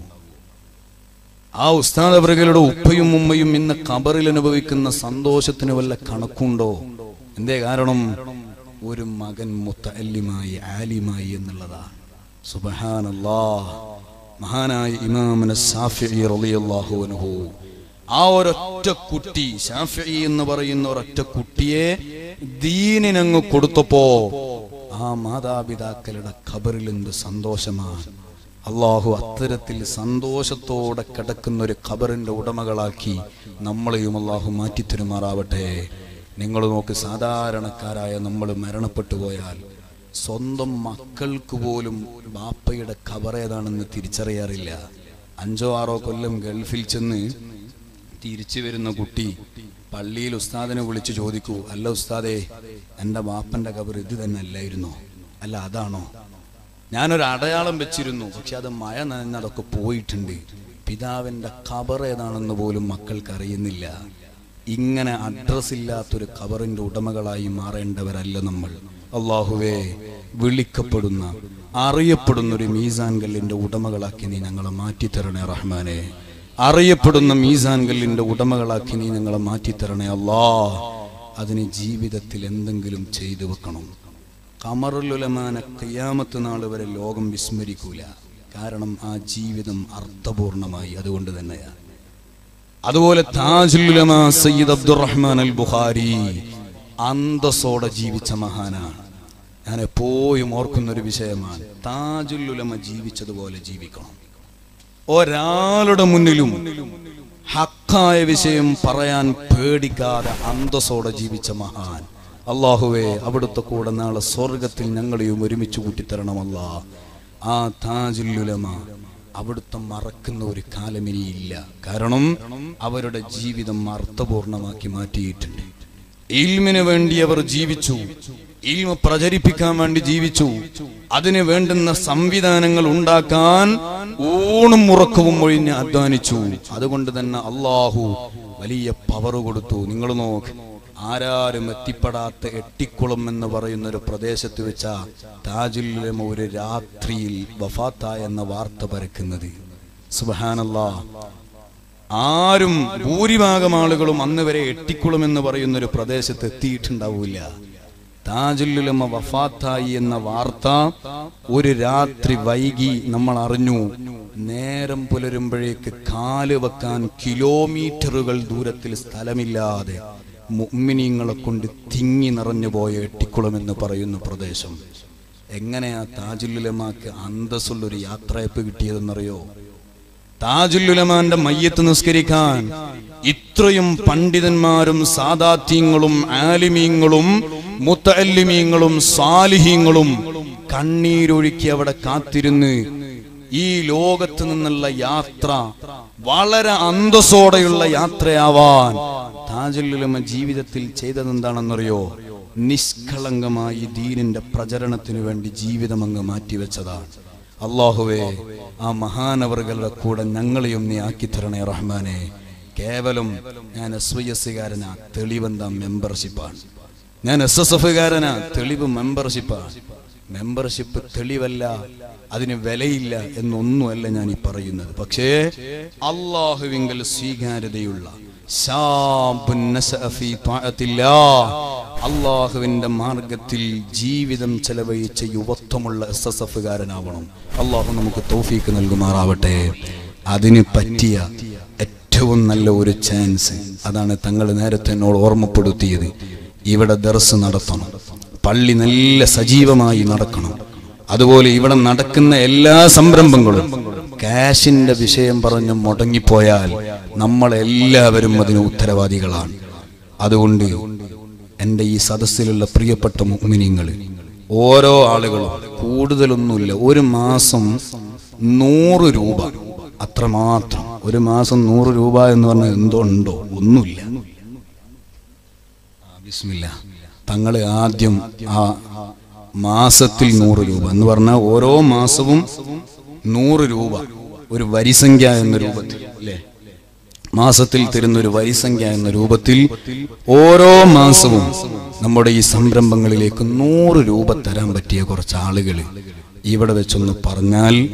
ആ ഉസ്താദ് അവർകളുടെ ഉപ്പയും ഉമ്മയും ഇന്ന് കബറിൽ അനുഭവിക്കുന്ന സന്തോഷത്തിന് വല്ല കണക്കുണ്ടോ? എന്തേ കാരണം? ഒരു മകൻ മുത്തല്ലിമായി ആലിമായി എന്നുള്ളതാ. സുബഹാനല്ലാ മഹാനായ ഇമാമന സാഫിഈ റളിയല്ലാഹു അൻഹു. ആ ഒരൊറ്റ കുട്ടി എന്ന് പറയുന്ന ഒരൊറ്റ കുട്ടിയെ ദീനിനങ്ങ് കൊടുത്തപ്പോ ആ മാതാപിതാക്കളുടെ ഖബറിൽ എന്ത് സന്തോഷമാണ് അള്ളാഹു അത്തരത്തിൽ സന്തോഷത്തോടെ കിടക്കുന്ന ഒരു ഖബറിന്റെ ഉടമകളാക്കി നമ്മളെയും അള്ളാഹു മാറ്റിത്തരുമാറാവട്ടെ. നിങ്ങൾ നോക്ക് സാധാരണക്കാരായ നമ്മൾ മരണപ്പെട്ടു പോയാൽ സ്വന്തം മക്കൾക്ക് പോലും ബാപ്പയുടെ ഖബർ ഏതാണെന്ന് തിരിച്ചറിയാറില്ല. അഞ്ചോ ആറോ കൊല്ലം ഗൾഫിൽ ചെന്ന് തിരിച്ചു വരുന്ന കുട്ടി പള്ളിയിൽ ഉസ്താദിനെ വിളിച്ച് ചോദിക്കൂ അല്ല ഉസ്താദേ എന്റെ വാപ്പന്റെ കബർ ഇത് തന്നെ അല്ലായിരുന്നു? അല്ല അതാണോ? ഞാനൊരു അടയാളം വെച്ചിരുന്നു പക്ഷെ അത് മഴ നനഞ്ഞതൊക്കെ പോയിട്ടുണ്ട്. പിതാവിന്റെ കബർ ഏതാണെന്ന് പോലും മക്കൾക്ക് അറിയുന്നില്ല ഇങ്ങനെ അഡ്രസ് ഇല്ലാത്തൊരു കബറിന്റെ ഉടമകളായി മാറേണ്ടവരല്ല നമ്മൾ. അള്ളാഹുവേ വിളിക്കപ്പെടുന്ന അറിയപ്പെടുന്ന ഒരു മീസാൻ കല്ലിന്റെ ഉടമകളാക്കി നീ ഞങ്ങളെ മാറ്റിത്തരണേ റഹ്മാനെ. അറിയപ്പെടുന്ന മീസാൻ കല്ലിന്റെ ഉടമകളാക്കി നീ ഞങ്ങളെ മാറ്റിത്തരണേ അല്ലാ. അതിന് ജീവിതത്തിൽ എന്തെങ്കിലും ചെയ്തു വെക്കണം. കമറുലുലമാന കയ്യാമത്ത് നാൾ വരെ ലോകം വിസ്മരിക്കൂല. കാരണം ആ ജീവിതം അർത്ഥപൂർണമായി അതുകൊണ്ട് തന്നെയാണ്. അതുപോലെ താജുലുലമാ സയ്യിദ് അബ്ദുറഹ്മാൻ അൽ ബുഹാരി അന്തസ്സോടെ ജീവിച്ച മഹാനാണ്. ഞാൻ എപ്പോഴും ഓർക്കുന്ന ഒരു വിഷയമാണ് താജുലുലമ ജീവിച്ചതുപോലെ ജീവിക്കണം. ഒരാളുടെ മുന്നിലും ഹക്കായ വിഷയം പറയാൻ പേടിക്കാതെ അന്തസ്സോടെ ജീവിച്ച മഹാൻ. അള്ളാഹുവേ അവിടുത്തെ കൂടെ നാളെ സ്വർഗത്തിൽ ഞങ്ങളെയും ഒരുമിച്ച് കൂട്ടിത്തരണമല്ല. ആ താജുല്ലുലമ അവിടുത്തെ മറക്കുന്ന ഒരു കാലം ഇനിയില്ല കാരണം അവരുടെ ജീവിതം അർത്ഥപൂർണമാക്കി മാറ്റിയിട്ടുണ്ട്. ഇൽമിന് വേണ്ടി അവർ ജീവിച്ചു. ഇൽമ പ്രചരിപ്പിക്കാൻ വേണ്ടി ജീവിച്ചു. അതിന് വേണ്ടുന്ന സംവിധാനങ്ങൾ ഉണ്ടാക്കാൻ ഊണും ഉറക്കവും ഒഴിഞ്ഞ് അധ്വാനിച്ചു. അതുകൊണ്ട് തന്നെ അള്ളാഹു വലിയ പവർ കൊടുത്തു. നിങ്ങൾ നോക്ക് ആരാരും എത്തിപ്പെടാത്ത എട്ടിക്കുളം എന്ന് പറയുന്ന ഒരു പ്രദേശത്ത് വെച്ച താജുല്ലുലമ ഒരു രാത്രിയിൽ വഫാത്ത എന്ന വാർത്ത പരക്കുന്നത്. സുബാനല്ലാ ആരും ഭൂരിഭാഗം ആളുകളും അന്ന് വരെ എട്ടിക്കുളം എന്ന് പറയുന്ന ഒരു പ്രദേശത്ത് എത്തിയിട്ടുണ്ടാവില്ല. താജുല്ലുലമ വഫാത്തായി എന്ന വാർത്ത ഒരു രാത്രി വൈകി നമ്മൾ അറിഞ്ഞു. നേരം പുലരുമ്പോഴേക്ക് കാൽ വെക്കാൻ കിലോമീറ്ററുകൾ ദൂരത്തിൽ സ്ഥലമില്ലാതെ മുമ്മിനിങ്ങളെ കൊണ്ട് തിങ്ങി നിറഞ്ഞു പോയ എട്ടിക്കുളം എന്ന് പറയുന്ന പ്രദേശം. എങ്ങനെയാ താജുല്ലുലമാക്ക് അന്തസ്സുള്ളൊരു യാത്രയപ്പ് കിട്ടിയതെന്നറിയോ? താജുല്ലുലമാന്റെ മയ്യത്ത് നിസ്കരിക്കാൻ ഇത്രയും പണ്ഡിതന്മാരും സാദാത്യങ്ങളും ആലിമീങ്ങളും മുത്തല്ലിമീങ്ങളും സാലിഹീങ്ങളും കണ്ണീരൊഴുക്കി അവിടെ കാത്തിരുന്ന് ഈ ലോകത്ത് നിന്നുള്ള യാത്ര വളരെ അന്തസ്സോടെയുള്ള യാത്രയാവാൻ താജുല്ലുലമ ജീവിതത്തിൽ ചെയ്തതെന്താണെന്നറിയോ? നിഷ്കളങ്കമായി ദീനിന്റെ പ്രചരണത്തിനു വേണ്ടി ജീവിതം അങ്ങ് മാറ്റിവെച്ചതാണ്. അള്ളാഹുവേ ആ മഹാനവറുകളുടെ കൂടെ ഞങ്ങളെയും നീ ആക്കി തരണേ റഹ്മാനെ. കേവലം ഞാൻ എസ് വൈ എസ് കാരനാ തെളിവെന്താ മെമ്പർഷിപ്പാണ്. ഞാൻ എസ് എസ് എഫ് കാരനാ തെളിവ് മെമ്പർഷിപ്പാണ്. മെമ്പർഷിപ്പ് തെളിവല്ല അതിന് വിലയില്ല എന്നൊന്നുമല്ല ഞാൻ ഈ പറയുന്നത്. പക്ഷേ അള്ളാഹുവിങ്കൽ സ്വീകാര്യതയുള്ള അള്ളാഹുവിന്റെ മാർഗത്തിൽ ജീവിതം ചെലവഴിച്ച യുവത്വമുള്ള എസ് എസ് എഫ് കാരനാവണം അള്ളാഹു നമുക്ക് തോഫീക്ക് നൽകുമാറാവട്ടെ. അതിന് പറ്റിയ ഏറ്റവും നല്ല ഒരു ചാൻസ് അതാണ് തങ്ങൾ നേരത്തെ എന്നോട് ഓർമ്മപ്പെടുത്തിയത്. ഇവിടെ ദർസ് നടത്തണം. പള്ളി നല്ല സജീവമായി നടക്കണം. അതുപോലെ ഇവിടെ നടക്കുന്ന എല്ലാ സംരംഭങ്ങളും കാശിന്റെ വിഷയം പറഞ്ഞ് മുടങ്ങിപ്പോയാൽ നമ്മളെല്ലാവരും അതിന് ഉത്തരവാദികളാണ്. അതുകൊണ്ട് എന്റെ ഈ സദസ്സിലുള്ള പ്രിയപ്പെട്ട മുഗ്മിനിങ്ങൾ ഓരോ ആളുകളും കൂടുതലൊന്നുമില്ല ഒരു മാസം നൂറ് രൂപ അത്രമാത്രം. ഒരു മാസം നൂറ് രൂപ എന്ന് പറഞ്ഞാൽ എന്തോ ഉണ്ടോ? ഒന്നുമില്ല. ബിസ്മില്ല. തങ്ങൾ ആദ്യം ആ മാസത്തിൽ നൂറ് രൂപ എന്ന് പറഞ്ഞാൽ ഓരോ മാസവും നൂറ് രൂപ ഒരു വരിസംഖ്യ എന്ന രൂപത്തിൽ അല്ലേ? മാസത്തിൽ തരുന്ന ഒരു വരിസംഖ്യ എന്ന രൂപത്തിൽ ഓരോ മാസവും നമ്മുടെ ഈ സംരംഭങ്ങളിലേക്ക് നൂറ് രൂപ തരാൻ പറ്റിയ കുറച്ച് ആളുകൾ ഇവിടെ വെച്ചൊന്ന് പറഞ്ഞാൽ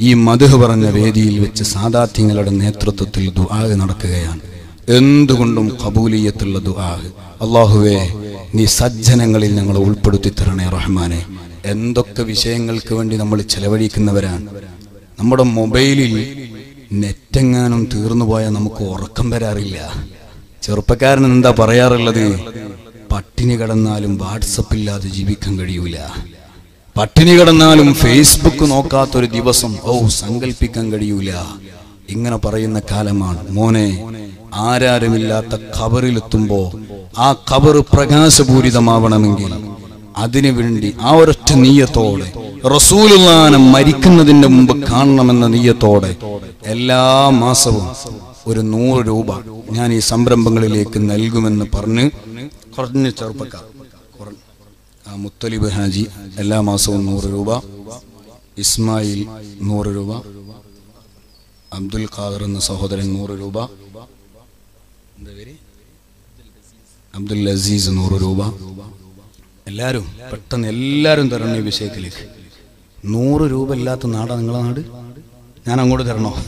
ഈ മധു പറഞ്ഞ വേദിയിൽ വെച്ച് സാദാത്യങ്ങളുടെ നേതൃത്വത്തിൽ ദുആ നടക്കുകയാണ്. എന്തുകൊണ്ടും കബൂലിയത്തുള്ള ദുആ. അള്ളാഹുവേ നീ സജ്ജനങ്ങളിൽ ഞങ്ങളെ ഉൾപ്പെടുത്തി തരണേ റഹ്മാനെ. എന്തൊക്കെ വിഷയങ്ങൾക്ക് വേണ്ടി നമ്മൾ ചെലവഴിക്കുന്നവരാണ്? നമ്മുടെ മൊബൈലിൽ നെറ്റെങ്ങാനും തീർന്നു പോയാൽ നമുക്ക് ഉറക്കം വരാറില്ല. ചെറുപ്പക്കാരൻ എന്താ പറയാറുള്ളത്? പട്ടിണി കിടന്നാലും വാട്സപ്പ് ഇല്ലാതെ ജീവിക്കാൻ കഴിയൂല. പട്ടിണി കിടന്നാലും ഫേസ്ബുക്ക് നോക്കാത്തൊരു ദിവസം ഓ സങ്കല്പിക്കാൻ കഴിയൂല. ഇങ്ങനെ പറയുന്ന കാലമാണ്. മോനെ ആരാരുമില്ലാത്ത ഖബറിലെത്തുമ്പോ ആ ഖബർ പ്രകാശപൂരിതമാവണമെങ്കിൽ അതിനു വേണ്ടി ആ ഒരൊറ്റ നീയത്തോടെ റസൂലുല്ലാനം മരിക്കുന്നതിന്റെ മുമ്പ് കാണണമെന്ന നീയത്തോടെ എല്ലാ മാസവും ഒരു നൂറ് രൂപ ഞാൻ ഈ സംരംഭങ്ങളിലേക്ക് നൽകുമെന്ന് പറഞ്ഞ് കുറഞ്ഞ ചെറുപ്പക്കാർ ആ മുത്തലിബ് ഹാജി എല്ലാ മാസവും നൂറ് രൂപ ഇസ്മായിൽ നൂറ് രൂപ അബ്ദുൽ ഖാദർ എന്ന സഹോദരൻ നൂറ് രൂപ? അബ്ദുൽ അസീസ് നൂറ് രൂപ എല്ലാരും പെട്ടെന്ന് എല്ലാവരും തരണം ഈ വിഷയത്തിലേക്ക്. നൂറ് രൂപ ഇല്ലാത്ത നാടാ നിങ്ങളെ നാട്? ഞാൻ അങ്ങോട്ട് തരണോ?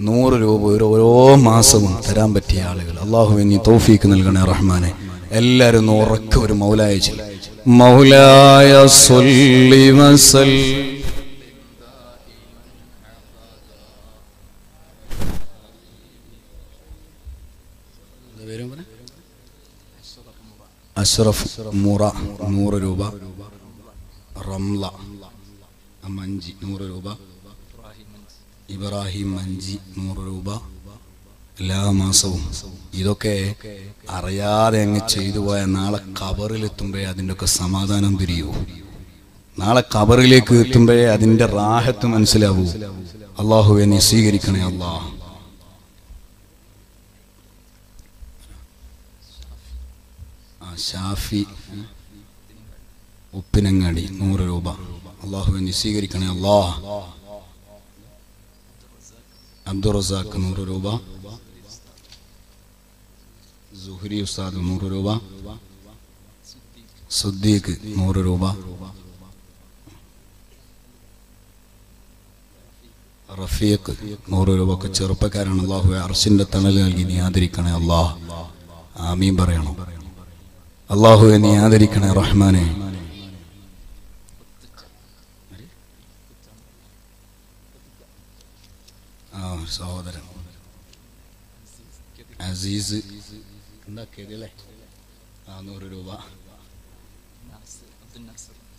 നൂറ് രൂപ ഒരു ഓരോ മാസവും തരാൻ പറ്റിയ ആളുകൾ. അള്ളാഹു നീ തോഫീക്ക് നൽകണേ റഹ്മാനെ. എല്ലാവരും ഉറക്ക ഒരു മൗലായ ചൊല്ല്. മൗലായ അഷ്റഫ് മുറ നൂറ് രൂപ. റംല മഞ്ചി നൂറ് രൂപ. ഇബ്രാഹിം മഞ്ചി നൂറ് രൂപ. എല്ലാ മാസവും. ഇതൊക്കെ അറിയാതെ അങ്ങ് ചെയ്തു പോയ നാളെ കബറിലെത്തുമ്പോഴേ അതിന്റെ ഒക്കെ സമാധാനം പിരിയൂ. നാളെ കബറിലേക്ക് എത്തുമ്പോഴേ അതിന്റെ റാഹത്ത് മനസ്സിലാവൂ. അള്ളാഹുവെ നീ സ്വീകരിക്കണേ അള്ളാഹ് ഷാഫി ഉപ്പിനങ്ങാടി നൂറ് രൂപ. അള്ളാഹു നീ സ്വീകരിക്കണേ അള്ളാഹ് അബ്ദുറസാഖ് നൂറ് രൂപ. സുഹരി ഉസ്താദ് നൂറ് രൂപ. സുദ്ദീഖ് നൂറ് രൂപ. റഫീഖ് നൂറ് രൂപ ഒക്കെ ചെറുപ്പക്കാരാണ്. അള്ളാഹു അർഷിന്റെ തണൽ നൽകി നീ ആദരിക്കണേ അള്ളാഹ് ആമീൻ പറയണം. അള്ളാഹുവെ നീ ആദരിക്കണേ റഹ്മാനെ. ആ സഹോദരൻ. അസീസ്. നാനൂറ് രൂപ.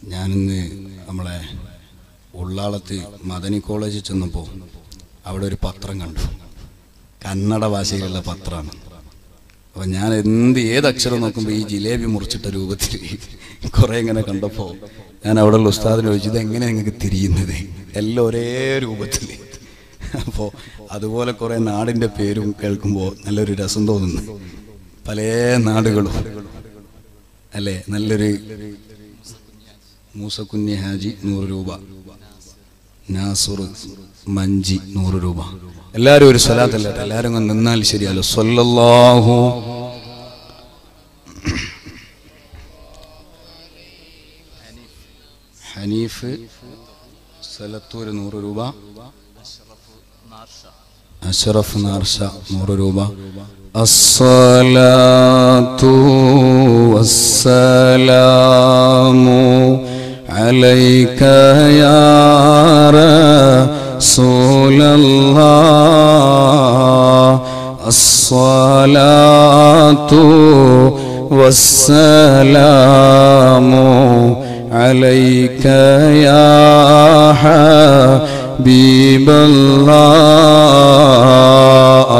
ഞാനിന്ന് നമ്മളെ ഉള്ളാളത്ത് മദനി കോളേജിൽ ചെന്നപ്പോൾ അവിടെ ഒരു പത്രം കണ്ടു. കന്നഡ ഭാഷയിലുള്ള പത്രമാണ് അപ്പൊ ഞാൻ എന്ത് ഏത് അക്ഷരം നോക്കുമ്പോൾ ഈ ജിലേബി മുറിച്ചിട്ട രൂപത്തിൽ കുറെ ഇങ്ങനെ കണ്ടപ്പോൾ ഞാൻ അവിടെയുള്ള ഉസ്താദിനെ ചോദിച്ചത് എങ്ങനെ നിങ്ങൾക്ക് തിരിയുന്നത്? എല്ലാം ഒരേ രൂപത്തിൽ. അപ്പോൾ അതുപോലെ കുറെ നാടിന്റെ പേരും കേൾക്കുമ്പോൾ നല്ലൊരു രസം തോന്നുന്നു. പല നാടുകളും. അല്ലേ? നല്ലൊരു മൂസക്കുഞ്ഞി ഹാജി നൂറ് രൂപ. നാസുർ മഞ്ചി നൂറ് രൂപ. എല്ലാവരും ഒരു സ്വലാത്തല്ല എല്ലാവരും നിന്നാൽ ശരിയല്ലോ സൊല്ലാഹു ഹനീഫ് സ്ഥലത്തൂർ നൂറ് രൂപ അഷറഫ് നാർഷ നൂറ് രൂപ അസ്സലാത്തു വസ്സലാമു അലൈക യാ رسول الله الصلاة والسلام عليك يا حبيب الله.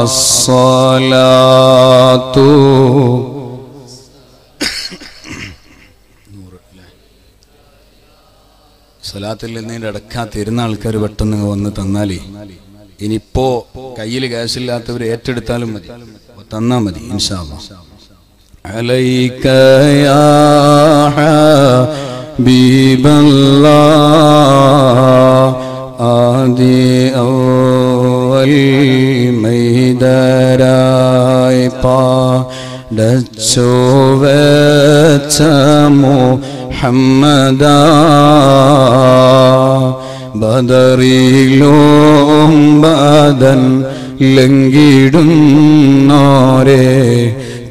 الصلاة സ്വലാത്തിൽ നിന്നതിന്റെ അടക്കാ തരുന്ന ആൾക്കാർ പെട്ടെന്ന് വന്ന് തന്നാലേ ഇനിയിപ്പോ കയ്യിൽ ക്യാഷ് ഇല്ലാത്തവർ ഏറ്റെടുത്താലും മതി. തന്നാ മതി ഇൻഷാമോ പാ വെച്ചമോ മുഹമ്മദാ ബദറിയിലും ബദൻ ലംഘിടുന്നോരെ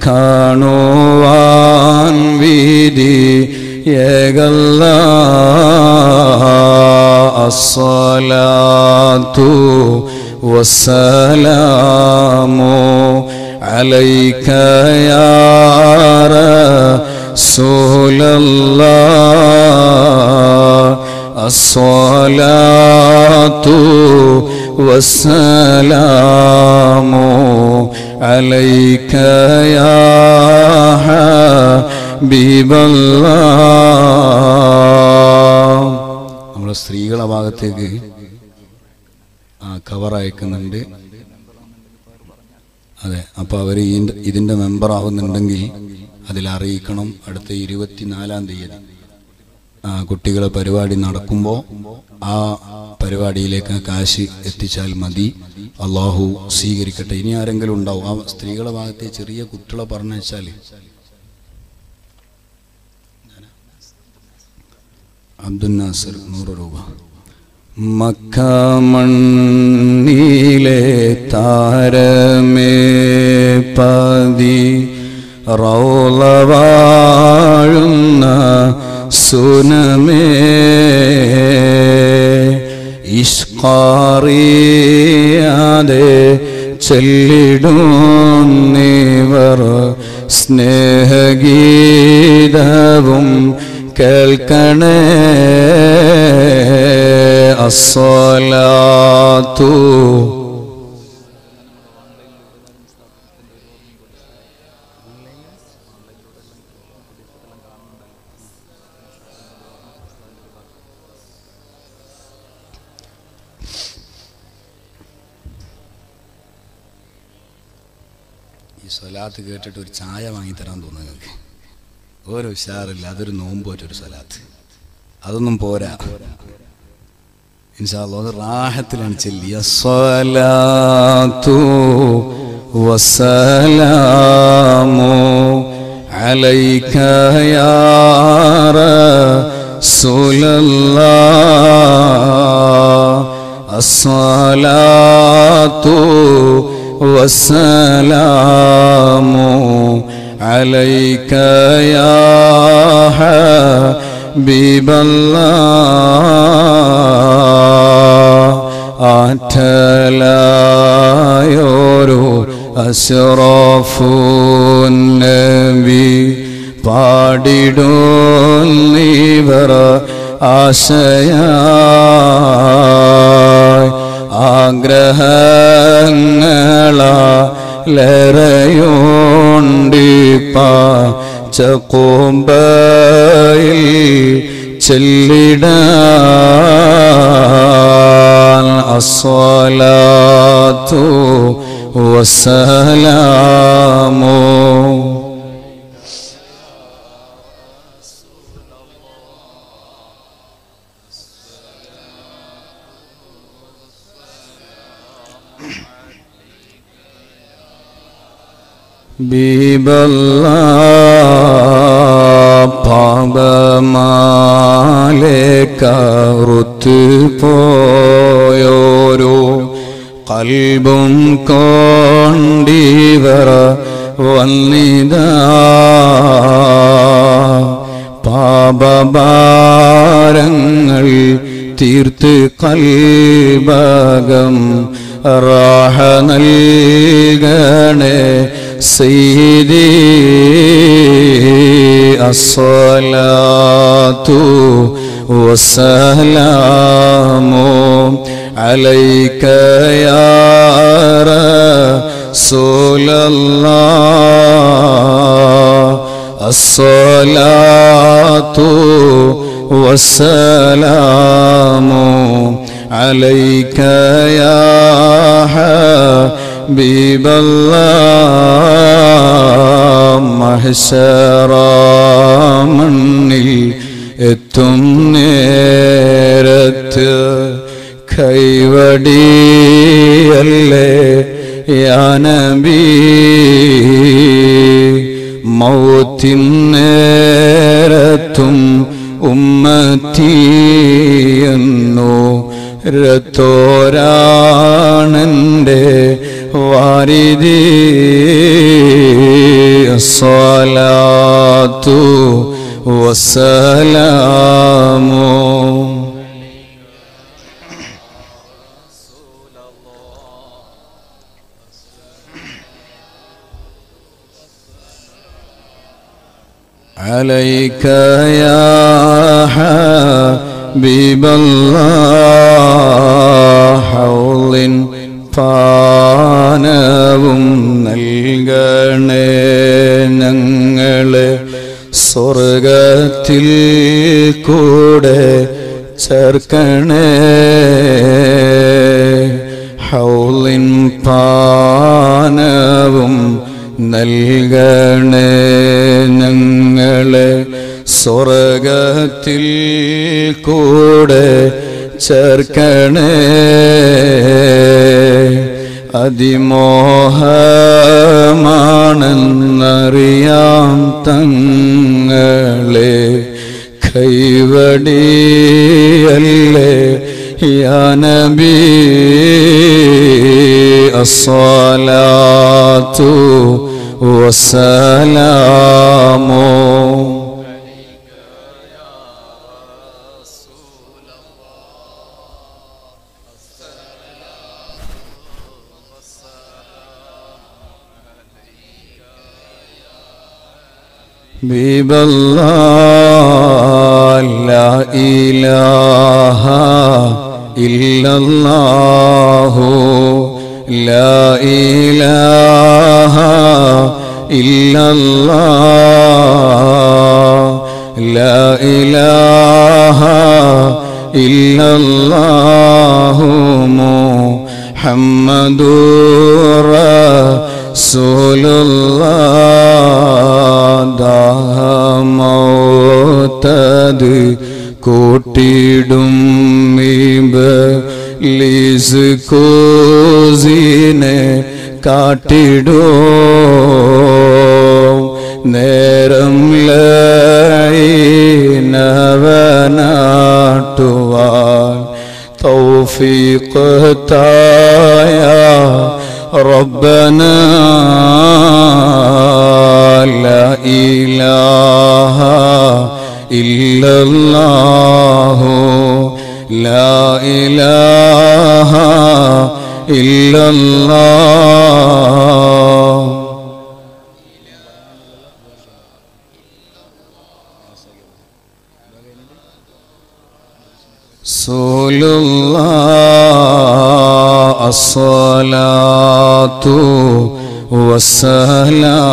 കാണുവാൻ വീതി ഏകല്ല. അസ്സലാത്തു വസ്സലാമോ അലൈക്കയാറ رسول الله الصلاة والسلام عليك يا حبيب الله നമ്മുടെ സ്ത്രീകളെ ഭാഗത്തേക്ക് ആ കവർ അയക്കുന്നുണ്ട് അതെ അപ്പൊ അവർ ഇതിന്റെ മെമ്പർ ആവുന്നുണ്ടെങ്കിൽ അതിൽ അറിയിക്കണം അടുത്ത ഇരുപത്തിനാലാം തീയതി. കുട്ടികളെ പരിപാടി നടക്കുമ്പോൾ ആ പരിപാടിയിലേക്ക് കാശ് എത്തിച്ചാൽ മതി. അള്ളാഹു സ്വീകരിക്കട്ടെ. ഇനി ആരെങ്കിലും ഉണ്ടാവും. ആ സ്ത്രീകളെ ഭാഗത്തെ ചെറിയ കുട്ടികളെ പറഞ്ഞാൽ അബ്ദുൽ നാസർ നൂറ് രൂപ. മക്കമണ്ണിലെ താരമേ പതി റൗളവാഴുന്ന സുനമേ ഇഷ്കാറിയാതെ ചെല്ലിടുന്നിവർ സ്നേഹഗീതവും കേൾക്കണേ. അസ്സലാത്തു ഈ സ്വലാത്ത് കേട്ടിട്ട് ഒരു ചായ വാങ്ങി തരാൻ തോന്നുന്നു നിങ്ങൾക്ക്. ഒരു ഉഷാറില്ല അതൊരു നോമ്പ് ഒരു സ്വലാത്ത്. അതൊന്നും പോരാ. ഇൻഷാ അല്ലാഹ് അത് റാഹത്തിലാണ് ചെല്ലി അസ്സലാത്തു വസ്സലാമു അലൈക യാ റസൂലല്ലാഹ് അസ്സലാത്തു വസ്സലാമു അലൈക യാ ഹബീബ ആറ്റലായോരു അസ്റഫു നബി പാടിടോ ആശയ ആഗ്രഹങ്ങള ലറയോണ്ടിപ്പ ചക്കോമ്പയിൽ ചെല്ലിടാൻ അസ്വലാത്തു വസ്സലാമോ. ബീബല്ല പാപമാലെ പോയോരോ കൽബും കൊണ്ടിവർ വന്നിത. പാപഭാരങ്ങൾ തീർത്ത് കൽബകം റാഹ നൽകണേ. سيدي الصلاة والسلام عليك يا رسول الله. الصلاة والسلام عليك يا حبيب الله محشر മണ്ണിൽ എത്തും നേരത്ത് കൈവടിയല്ലേ യാനബി മൗത്തിൻ നേരത്തും ഉമ്മത്തിയെന്നു രത്തോരാണെൻ്റെ الواردي الصلاة والسلام. عليك يا حبيب الله حول പാനവും നൽകണേ ഞങ്ങളെ. സ്വർഗത്തിൽ കൂടെ ചേർക്കണേ. ഹൗലിൻ പാനവും നൽകണേ ഞങ്ങളെ. സ്വർഗത്തിൽ കൂടെ ചേർക്കണേ. അതിമോഹമാണെന്നറിയാം തങ്ങളെ. കൈവടിയല്ലേ യാനബി അസ്സലാത്തു വസ്സലാമോ. حبيب الله لا إله إلا الله لا إله إلا الله لا إله إلا الله محمد رسول സൂലുള്ളാദാഹമോത്തത് കൂട്ടിടും ലീസ് കോസിനെ കാട്ടിടോ നേരം ലവനാട്ടുവാൻ തൗഫീഖ് തായാ ربنا لا إله إلا الله. لا إله إلا الله. رسول الله الصلاة والسلام.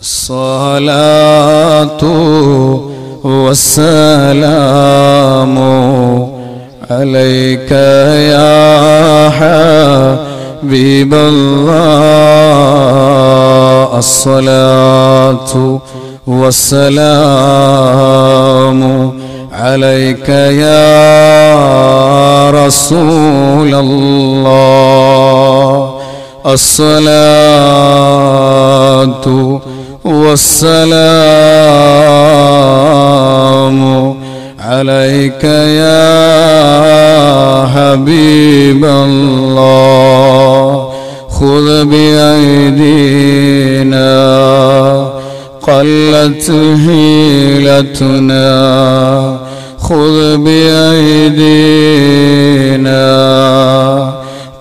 الصلاة والسلام عليك يا حبيب الله. الصلاة والسلام عليك يا رسول الله. الصلاة والسلام عليك يا حبيب الله. خذ بأيدينا قلت حيلتنا خذ بأيدينا.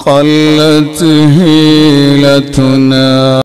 قلت حيلتنا